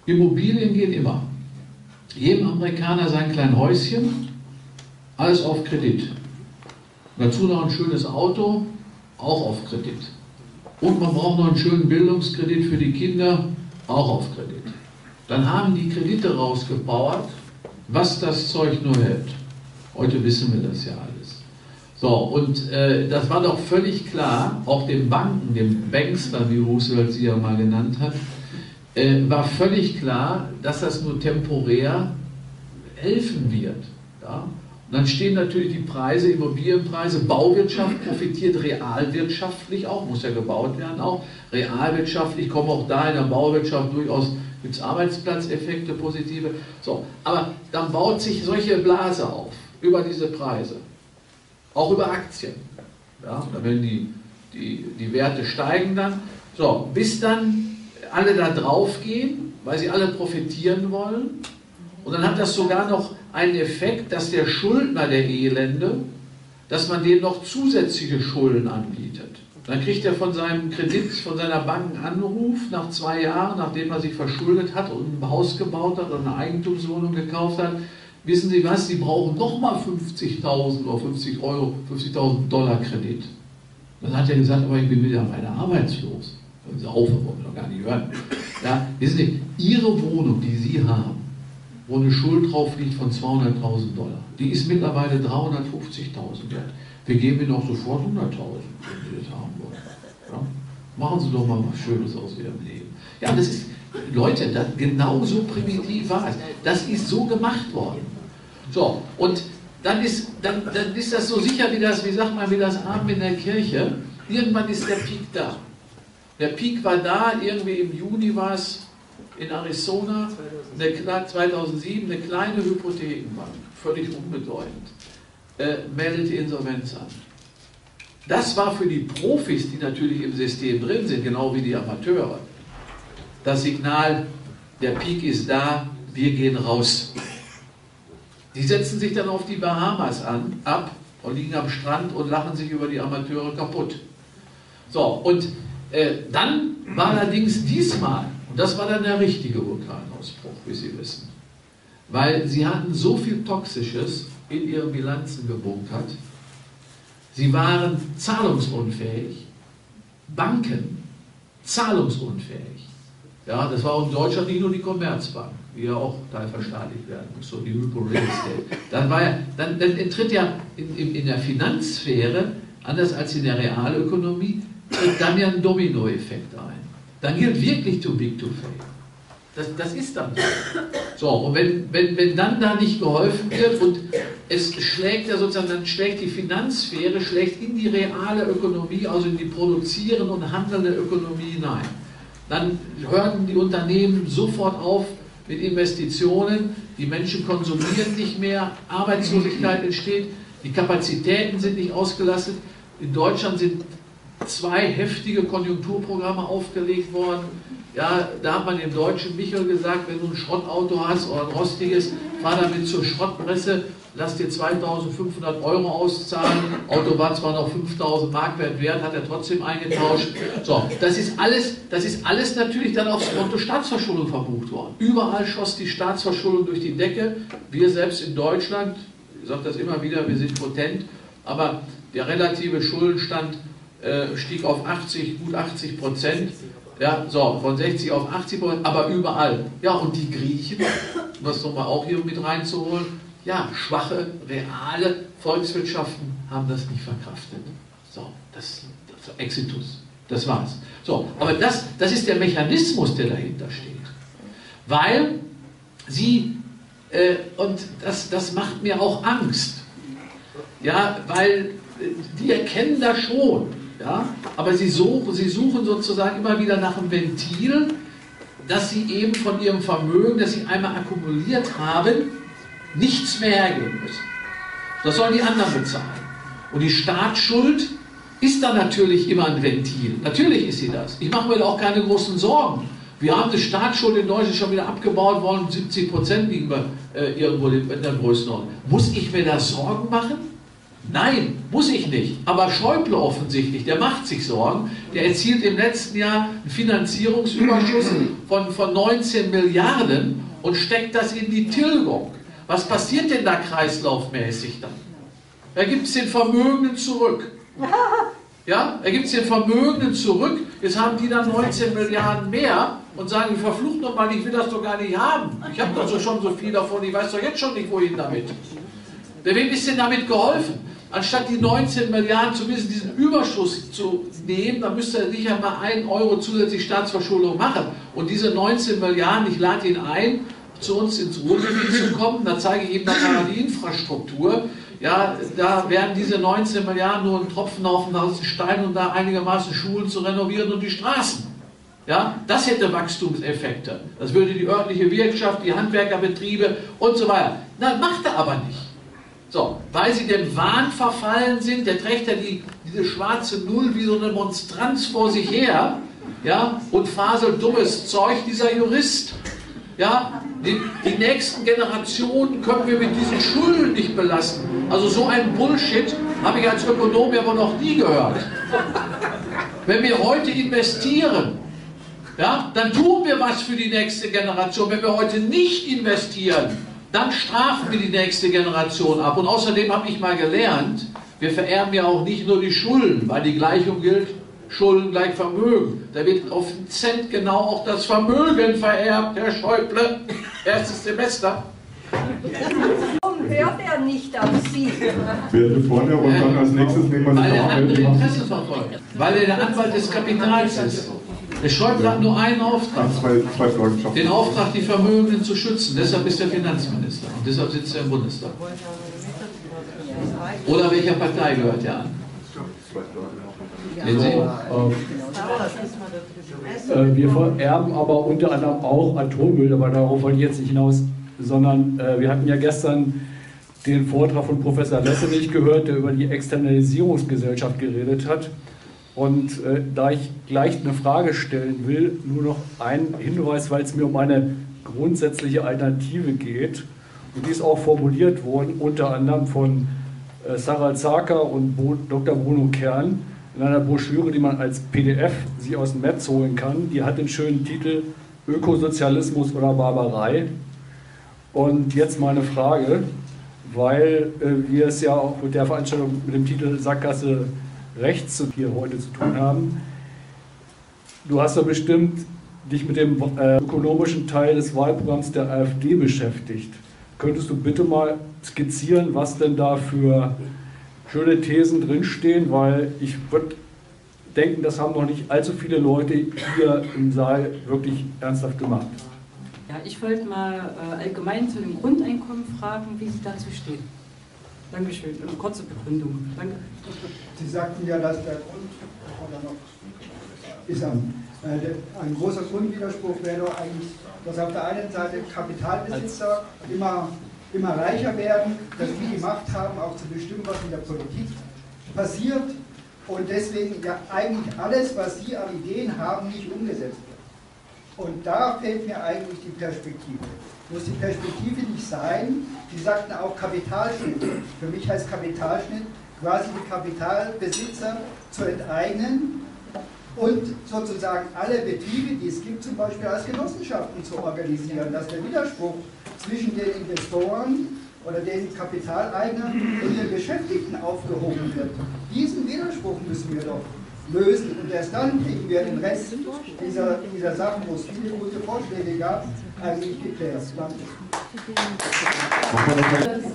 Immobilien gehen immer. Jedem Amerikaner sein kleines Häuschen, alles auf Kredit. Dazu noch ein schönes Auto, auch auf Kredit. Und man braucht noch einen schönen Bildungskredit für die Kinder, auch auf Kredit. Dann haben die Kredite rausgebaut, was das Zeug nur hält. Heute wissen wir das ja alles. So, und äh, das war doch völlig klar, auch den Banken, dem Bankster, wie Roosevelt sie ja mal genannt hat, äh, war völlig klar, dass das nur temporär helfen wird. Ja? Und dann stehen natürlich die Preise, Immobilienpreise, Bauwirtschaft profitiert realwirtschaftlich auch, muss ja gebaut werden auch. Realwirtschaftlich kommen auch da in der Bauwirtschaft durchaus gibt Arbeitsplatzeffekte, positive. So, aber dann baut sich solche Blase auf über diese Preise, auch über Aktien. Ja, wenn die, die, die Werte steigen dann, so, bis dann alle da drauf gehen, weil sie alle profitieren wollen. Und dann hat das sogar noch einen Effekt, dass der Schuldner der Elende, dass man dem noch zusätzliche Schulden anbietet. Dann kriegt er von seinem Kredit, von seiner Bank einen Anruf nach zwei Jahren, nachdem er sich verschuldet hat und ein Haus gebaut hat und eine Eigentumswohnung gekauft hat. Wissen Sie was? Sie brauchen nochmal 50.000 oder 50 Euro, 50.000 Dollar Kredit. Dann hat er gesagt, aber ich bin wieder meine arbeitslos. Sie auf, wollen wir noch gar nicht hören. Ja, wissen Sie, Ihre Wohnung, die Sie haben, wo eine Schuld drauf liegt von 200.000 Dollar, die ist mittlerweile 350.000 wert. Wir geben Ihnen auch sofort 100.000, wenn Sie das haben wollen. Ja? Machen Sie doch mal was Schönes aus Ihrem Leben. Ja, das ist, Leute, das, genau primitiv war es. Das ist so gemacht worden. So, und dann ist, dann, dann ist das so sicher wie das, wie sagt man, wie das Abend in der Kirche. Irgendwann ist der Peak da. Der Peak war da, irgendwie im Juni war es in Arizona, eine, 2007, eine kleine Hypothekenbank, völlig unbedeutend, äh, meldete Insolvenz an. Das war für die Profis, die natürlich im System drin sind, genau wie die Amateure, das Signal, der Peak ist da, wir gehen raus. Die setzen sich dann auf die Bahamas an, ab und liegen am Strand und lachen sich über die Amateure kaputt. So, und äh, dann war allerdings diesmal, und das war dann der richtige Vulkanausbruch, wie Sie wissen, weil sie hatten so viel Toxisches in ihren Bilanzen gebunkert, sie waren zahlungsunfähig, Banken zahlungsunfähig. Ja, das war auch in Deutschland nicht nur die Commerzbank, die ja auch teilverstaatlicht werden muss, so die Hypo Real Estate. Dann, war ja, dann, dann tritt ja in, in, in der Finanzsphäre, anders als in der Realökonomie, tritt dann ja ein Dominoeffekt ein. Dann gilt wirklich too big to fail. Das, das ist dann so. So, und wenn, wenn, wenn dann da nicht geholfen wird und es schlägt ja sozusagen, dann schlägt die Finanzsphäre, schlägt in die reale Ökonomie, also in die produzierende und handelnde Ökonomie hinein. Dann hören die Unternehmen sofort auf mit Investitionen, die Menschen konsumieren nicht mehr, Arbeitslosigkeit entsteht, die Kapazitäten sind nicht ausgelastet. In Deutschland sind zwei heftige Konjunkturprogramme aufgelegt worden. Ja, da hat man dem deutschen Michel gesagt, wenn du ein Schrottauto hast oder ein rostiges, fahr damit zur Schrottpresse, lass dir 2500 Euro auszahlen. Auto war zwar noch 5000 Mark wert, hat er trotzdem eingetauscht. So, das ist alles, das ist alles natürlich dann aufs Konto Staatsverschuldung verbucht worden. Überall schoss die Staatsverschuldung durch die Decke. Wir selbst in Deutschland, ich sage das immer wieder, wir sind potent, aber der relative Schuldenstand äh, stieg auf 80, gut 80 Prozent. Ja, so, von 60 auf 80 Prozent, aber überall. Ja, und die Griechen, um das nochmal auch hier mit reinzuholen, ja, schwache, reale Volkswirtschaften haben das nicht verkraftet. So, das, das Exitus, das war's. So, aber das, das ist der Mechanismus, der dahinter steht. Weil sie, äh, und das, das macht mir auch Angst, ja, weil äh, die erkennen das schon, ja? Aber sie suchen, sie suchen sozusagen immer wieder nach einem Ventil, dass sie eben von ihrem Vermögen, das sie einmal akkumuliert haben, nichts mehr hergeben müssen. Das sollen die anderen bezahlen. Und die Staatsschuld ist dann natürlich immer ein Ventil. Natürlich ist sie das. Ich mache mir da auch keine großen Sorgen. Wir haben die Staatsschuld in Deutschland schon wieder abgebaut worden, 70 Prozent liegen wir äh, irgendwo in der Größenordnung. Muss ich mir da Sorgen machen? Nein, muss ich nicht. Aber Schäuble offensichtlich, der macht sich Sorgen. Der erzielt im letzten Jahr einen Finanzierungsüberschuss [clears throat] von, von 19 Milliarden und steckt das in die Tilgung. Was passiert denn da kreislaufmäßig dann? Er gibt es den Vermögenden zurück. [laughs] Ja, er gibt es den Vermögenden zurück. Jetzt haben die dann 19 Milliarden mehr und sagen, verflucht nochmal, ich will das doch gar nicht haben. Ich habe doch so schon so viel davon, ich weiß doch jetzt schon nicht, wohin damit. Wem ist denn damit geholfen? Anstatt die 19 Milliarden zumindest diesen Überschuss zu nehmen, dann müsste er sicher mal einen Euro zusätzlich Staatsverschuldung machen. Und diese 19 Milliarden, ich lade ihn ein, zu uns ins Ruhrgebiet zu kommen, da zeige ich ihm dann die Infrastruktur. Ja, da werden diese 19 Milliarden nur ein Tropfen auf den Stein, um da einigermaßen Schulen zu renovieren und die Straßen. Ja, das hätte Wachstumseffekte. Das würde die örtliche Wirtschaft, die Handwerkerbetriebe und so weiter. Na, macht er aber nicht. So, weil sie dem Wahn verfallen sind, der trägt ja die, diese schwarze Null wie so eine Monstranz vor sich her, ja, und faselt dummes Zeug, dieser Jurist. Ja, die, die, nächsten Generationen können wir mit diesen Schulden nicht belasten. Also so ein Bullshit habe ich als Ökonom wohl noch nie gehört. Wenn wir heute investieren, ja, dann tun wir was für die nächste Generation. Wenn wir heute nicht investieren, dann strafen wir die nächste Generation ab. Und außerdem habe ich mal gelernt, wir vererben ja auch nicht nur die Schulden, weil die Gleichung gilt, Schulden gleich Vermögen. Da wird auf den Cent genau auch das Vermögen vererbt, Herr Schäuble. Erstes Semester. Warum hört er nicht auf Sie? Werde vorne und dann als nächstes nehmen wir Weil er andere Interessen verfolgt. Weil er der Anwalt des Kapitals ist. Der Schäuble hat nur einen Auftrag. Zwei, zwei Fragen Den Auftrag, die Vermögenden zu schützen. Deshalb ist er Finanzminister und deshalb sitzt er im Bundestag. Oder welcher Partei gehört er an? Also, äh, wir vererben aber unter anderem auch Atommüll, aber darauf wollte ich jetzt nicht hinaus, sondern äh, wir hatten ja gestern den Vortrag von Professor Lessenich gehört, der über die Externalisierungsgesellschaft geredet hat. Und äh, da ich gleich eine Frage stellen will, nur noch ein Hinweis, weil es mir um eine grundsätzliche Alternative geht. Und die ist auch formuliert worden, unter anderem von äh, Sarah Zaka und Bo Dr. Bruno Kern in einer Broschüre, die man als PDF sich aus dem Netz holen kann. Die hat den schönen Titel Ökosozialismus oder Barbarei. Und jetzt meine Frage, weil äh, wir es ja auch mit der Veranstaltung mit dem Titel Sackgasse rechts hier heute zu tun haben. Du hast ja bestimmt dich mit dem äh, ökonomischen Teil des Wahlprogramms der AfD beschäftigt. Könntest du bitte mal skizzieren, was denn da für schöne Thesen drinstehen, weil ich würde denken, das haben noch nicht allzu viele Leute hier im Saal wirklich ernsthaft gemacht. Ja, ich wollte mal äh, allgemein zu dem Grundeinkommen fragen, wie Sie dazu stehen. Dankeschön. Eine kurze Begründung. Danke. Sie sagten ja, dass der Grund noch ist ein, äh, ein großer Grundwiderspruch wäre doch eigentlich, dass auf der einen Seite Kapitalbesitzer immer, immer reicher werden, dass die die Macht haben, auch zu bestimmen, was in der Politik passiert und deswegen ja eigentlich alles, was sie an Ideen haben, nicht umgesetzt wird. Und da fehlt mir eigentlich die Perspektive muss die Perspektive nicht sein, Sie sagten auch Kapitalschnitt. Für mich heißt Kapitalschnitt quasi die Kapitalbesitzer zu enteignen und sozusagen alle Betriebe, die es gibt, zum Beispiel als Genossenschaften zu organisieren, dass der Widerspruch zwischen den Investoren oder den Kapitaleignern und den Beschäftigten aufgehoben wird. Diesen Widerspruch müssen wir doch lösen und erst dann kriegen wir den Rest dieser, dieser Sachen, wo es viele gute Vorschläge gab, eigentlich geklärt. Danke. Die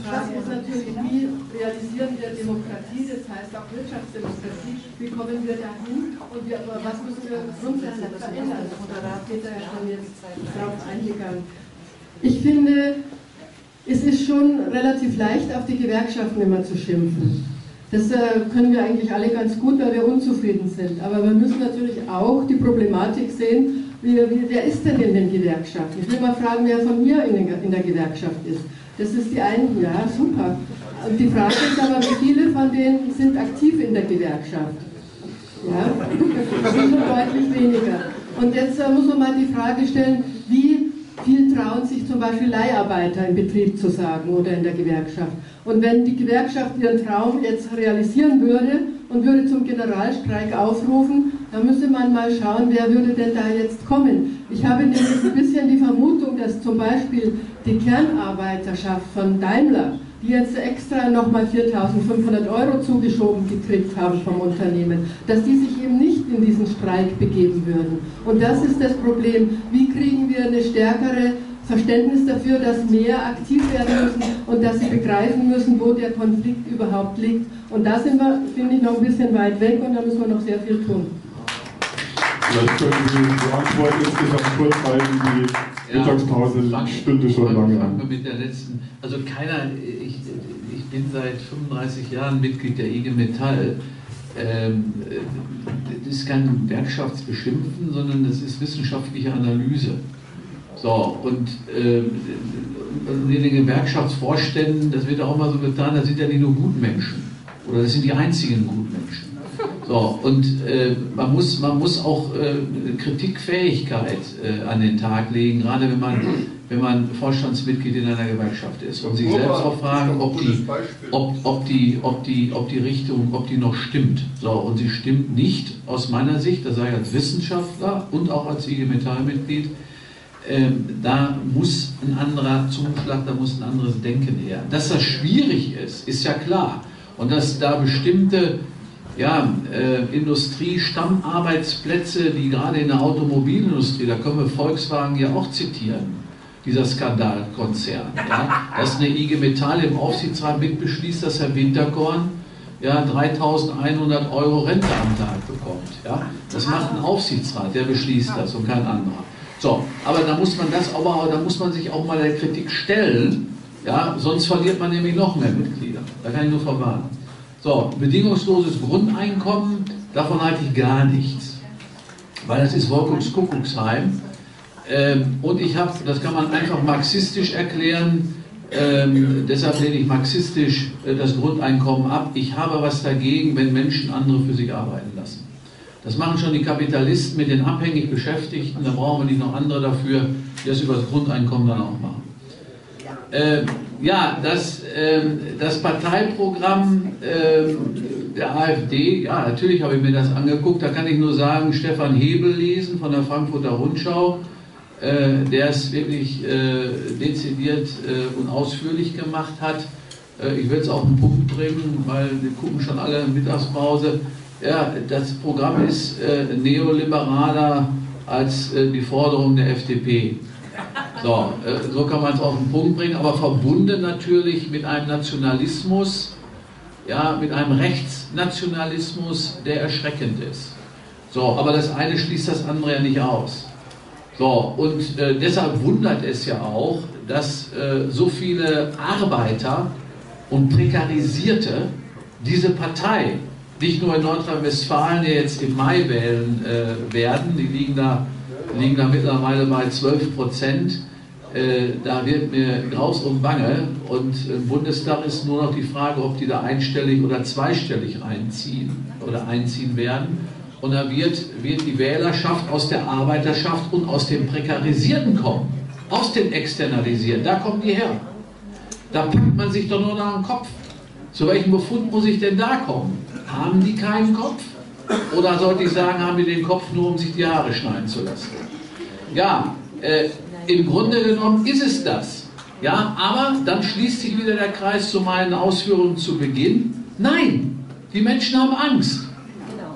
Frage ist natürlich, wie realisieren wir Demokratie, das heißt auch Wirtschaftsdemokratie, wie kommen wir dahin und wir, was müssen wir grundsätzlich verändern? Da Peter ja schon jetzt drauf eingegangen. Ich finde, es ist schon relativ leicht, auf die Gewerkschaften immer zu schimpfen. Das äh, können wir eigentlich alle ganz gut, weil wir unzufrieden sind. Aber wir müssen natürlich auch die Problematik sehen, wie, wer ist denn in den Gewerkschaften? Ich will mal fragen, wer von mir in, den, in der Gewerkschaft ist. Das ist die einen, ja, super. Und die Frage ist aber, wie viele von denen sind aktiv in der Gewerkschaft? Ja, [laughs] das sind deutlich weniger. Und jetzt äh, muss man mal die Frage stellen, wie viel trauen sich zum Beispiel Leiharbeiter im Betrieb zu sagen oder in der Gewerkschaft. Und wenn die Gewerkschaft ihren Traum jetzt realisieren würde und würde zum Generalstreik aufrufen, dann müsste man mal schauen, wer würde denn da jetzt kommen. Ich habe nämlich ein bisschen die Vermutung, dass zum Beispiel die Kernarbeiterschaft von Daimler, die jetzt extra nochmal 4.500 Euro zugeschoben gekriegt haben vom Unternehmen, dass die sich eben nicht in diesen Streik begeben würden. Und das ist das Problem. Wie kriegen wir eine stärkere Verständnis dafür, dass mehr aktiv werden müssen und dass sie begreifen müssen, wo der Konflikt überhaupt liegt. Und da sind wir, finde ich, noch ein bisschen weit weg und da müssen wir noch sehr viel tun. Vielleicht können Sie die Antwort insgesamt kurz halten, die Mittagspause ja, stünde schon lange an. mit der letzten, also keiner, ich, ich bin seit 35 Jahren Mitglied der IG Metall. Ähm, das ist kein Werkschaftsbeschimpfen, sondern das ist wissenschaftliche Analyse. So, und äh, in den Gewerkschaftsvorständen, das wird auch mal so getan, das sind ja nicht nur Gutmenschen. Oder das sind die einzigen Gutmenschen. So, und äh, man, muss, man muss auch äh, Kritikfähigkeit äh, an den Tag legen, gerade wenn man, wenn man Vorstandsmitglied in einer Gewerkschaft ist und sich selbst auch fragen, ob die, ob, ob, die, ob, die, ob die Richtung, ob die noch stimmt. So, und sie stimmt nicht aus meiner Sicht, das sage ich als Wissenschaftler und auch als IG Metall-Mitglied, ähm, da muss ein anderer Zungenschlag, da muss ein anderes Denken her. Dass das schwierig ist, ist ja klar. Und dass da bestimmte ja, äh, Industrie-Stammarbeitsplätze, die gerade in der Automobilindustrie, da können wir Volkswagen ja auch zitieren, dieser Skandalkonzern, ja, dass eine IG Metall im Aufsichtsrat mitbeschließt, dass Herr Winterkorn ja, 3.100 Euro Rente am Tag bekommt. Ja. Das macht ein Aufsichtsrat, der beschließt das und kein anderer. So, aber da muss man das aber, da muss man sich auch mal der Kritik stellen, ja, sonst verliert man nämlich noch mehr Mitglieder. Da kann ich nur verwarnen. So, bedingungsloses Grundeinkommen, davon halte ich gar nichts. Weil das ist Wolkums Kuckucksheim. Ähm, und ich habe, das kann man einfach marxistisch erklären, ähm, deshalb lehne ich marxistisch äh, das Grundeinkommen ab. Ich habe was dagegen, wenn Menschen andere für sich arbeiten lassen. Das machen schon die Kapitalisten mit den abhängig Beschäftigten, da brauchen wir nicht noch andere dafür, die das über das Grundeinkommen dann auch machen. Äh, ja, das, äh, das Parteiprogramm äh, der AfD, ja, natürlich habe ich mir das angeguckt. Da kann ich nur sagen, Stefan Hebel lesen von der Frankfurter Rundschau, äh, der es wirklich äh, dezidiert äh, und ausführlich gemacht hat. ich will es auf den Punkt bringen, weil wir gucken schon alle in Mittagspause. Ja, das Programm ist neoliberaler als die Forderung der FDP. So, äh, so kann man es auf den Punkt bringen, aber verbunden natürlich mit einem Nationalismus, ja, mit einem Rechtsnationalismus, der erschreckend ist. So, aber das eine schließt das andere ja nicht aus. So, und äh, deshalb wundert es ja auch, dass äh, so viele Arbeiter und Prekarisierte diese Partei, nicht nur in Nordrhein-Westfalen, die jetzt im Mai wählen äh, werden, die liegen da, liegen da mittlerweile bei 12 Prozent, äh, da wird mir graus und bange und im Bundestag ist nur noch die Frage, ob die da einstellig oder zweistellig einziehen oder einziehen werden. Und da wird, wird die Wählerschaft aus der Arbeiterschaft und aus dem Prekarisierten kommen, aus dem Externalisierten. Da kommen die her. Da packt man sich doch nur nach den Kopf. Zu welchem Befund muss ich denn da kommen? Haben die keinen Kopf? Oder sollte ich sagen, haben die den Kopf nur, um sich die Haare schneiden zu lassen? Ja, äh, im Grunde genommen ist es das. Ja, aber dann schließt sich wieder der Kreis zu meinen Ausführungen zu Beginn. Nein, die Menschen haben Angst.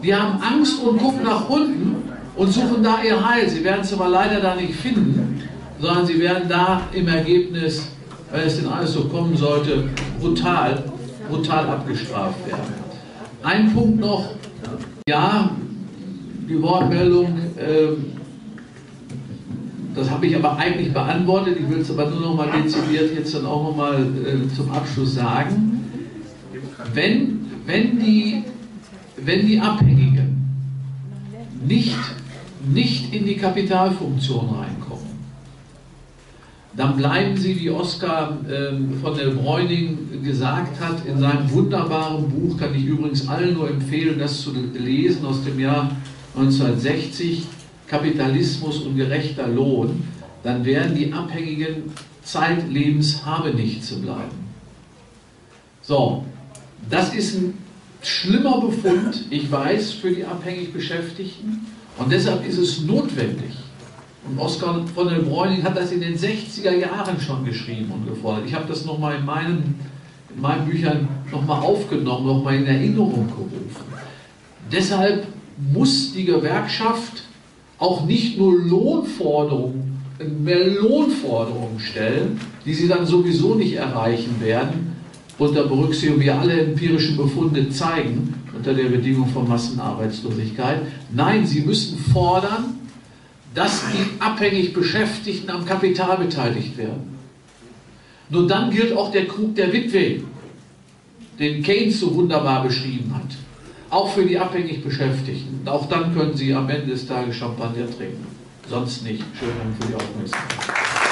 Die haben Angst und gucken nach unten und suchen da ihr Heil. Sie werden es aber leider da nicht finden, sondern sie werden da im Ergebnis, wenn es denn alles so kommen sollte, brutal, brutal abgestraft werden. Ein Punkt noch, ja, die Wortmeldung, äh, das habe ich aber eigentlich beantwortet. Ich will es aber nur noch mal dezidiert jetzt dann auch noch mal äh, zum Abschluss sagen. Wenn, wenn, die, wenn die Abhängigen nicht, nicht in die Kapitalfunktion reinkommen, dann bleiben sie, wie Oskar ähm, von der Bräuning gesagt hat, in seinem wunderbaren Buch, kann ich übrigens allen nur empfehlen, das zu lesen aus dem Jahr 1960, Kapitalismus und gerechter Lohn, dann werden die Abhängigen zeitlebens habe nicht zu bleiben. So, das ist ein schlimmer Befund, ich weiß, für die abhängig Beschäftigten und deshalb ist es notwendig. Und Oskar von der Bräuning hat das in den 60er Jahren schon geschrieben und gefordert. Ich habe das nochmal in in meinen Büchern nochmal aufgenommen, nochmal in Erinnerung gerufen. Deshalb muss die Gewerkschaft auch nicht nur Lohnforderungen mehr Lohnforderungen stellen, die sie dann sowieso nicht erreichen werden, unter Berücksichtigung, wie alle empirischen Befunde zeigen, unter der Bedingung von Massenarbeitslosigkeit. Nein, sie müssen fordern, dass die abhängig Beschäftigten am Kapital beteiligt werden. Nur dann gilt auch der Krug der Witwe, den Keynes so wunderbar beschrieben hat. Auch für die abhängig Beschäftigten. Auch dann können sie am Ende des Tages Champagner trinken. Sonst nicht. Schönen Dank für die Aufmerksamkeit.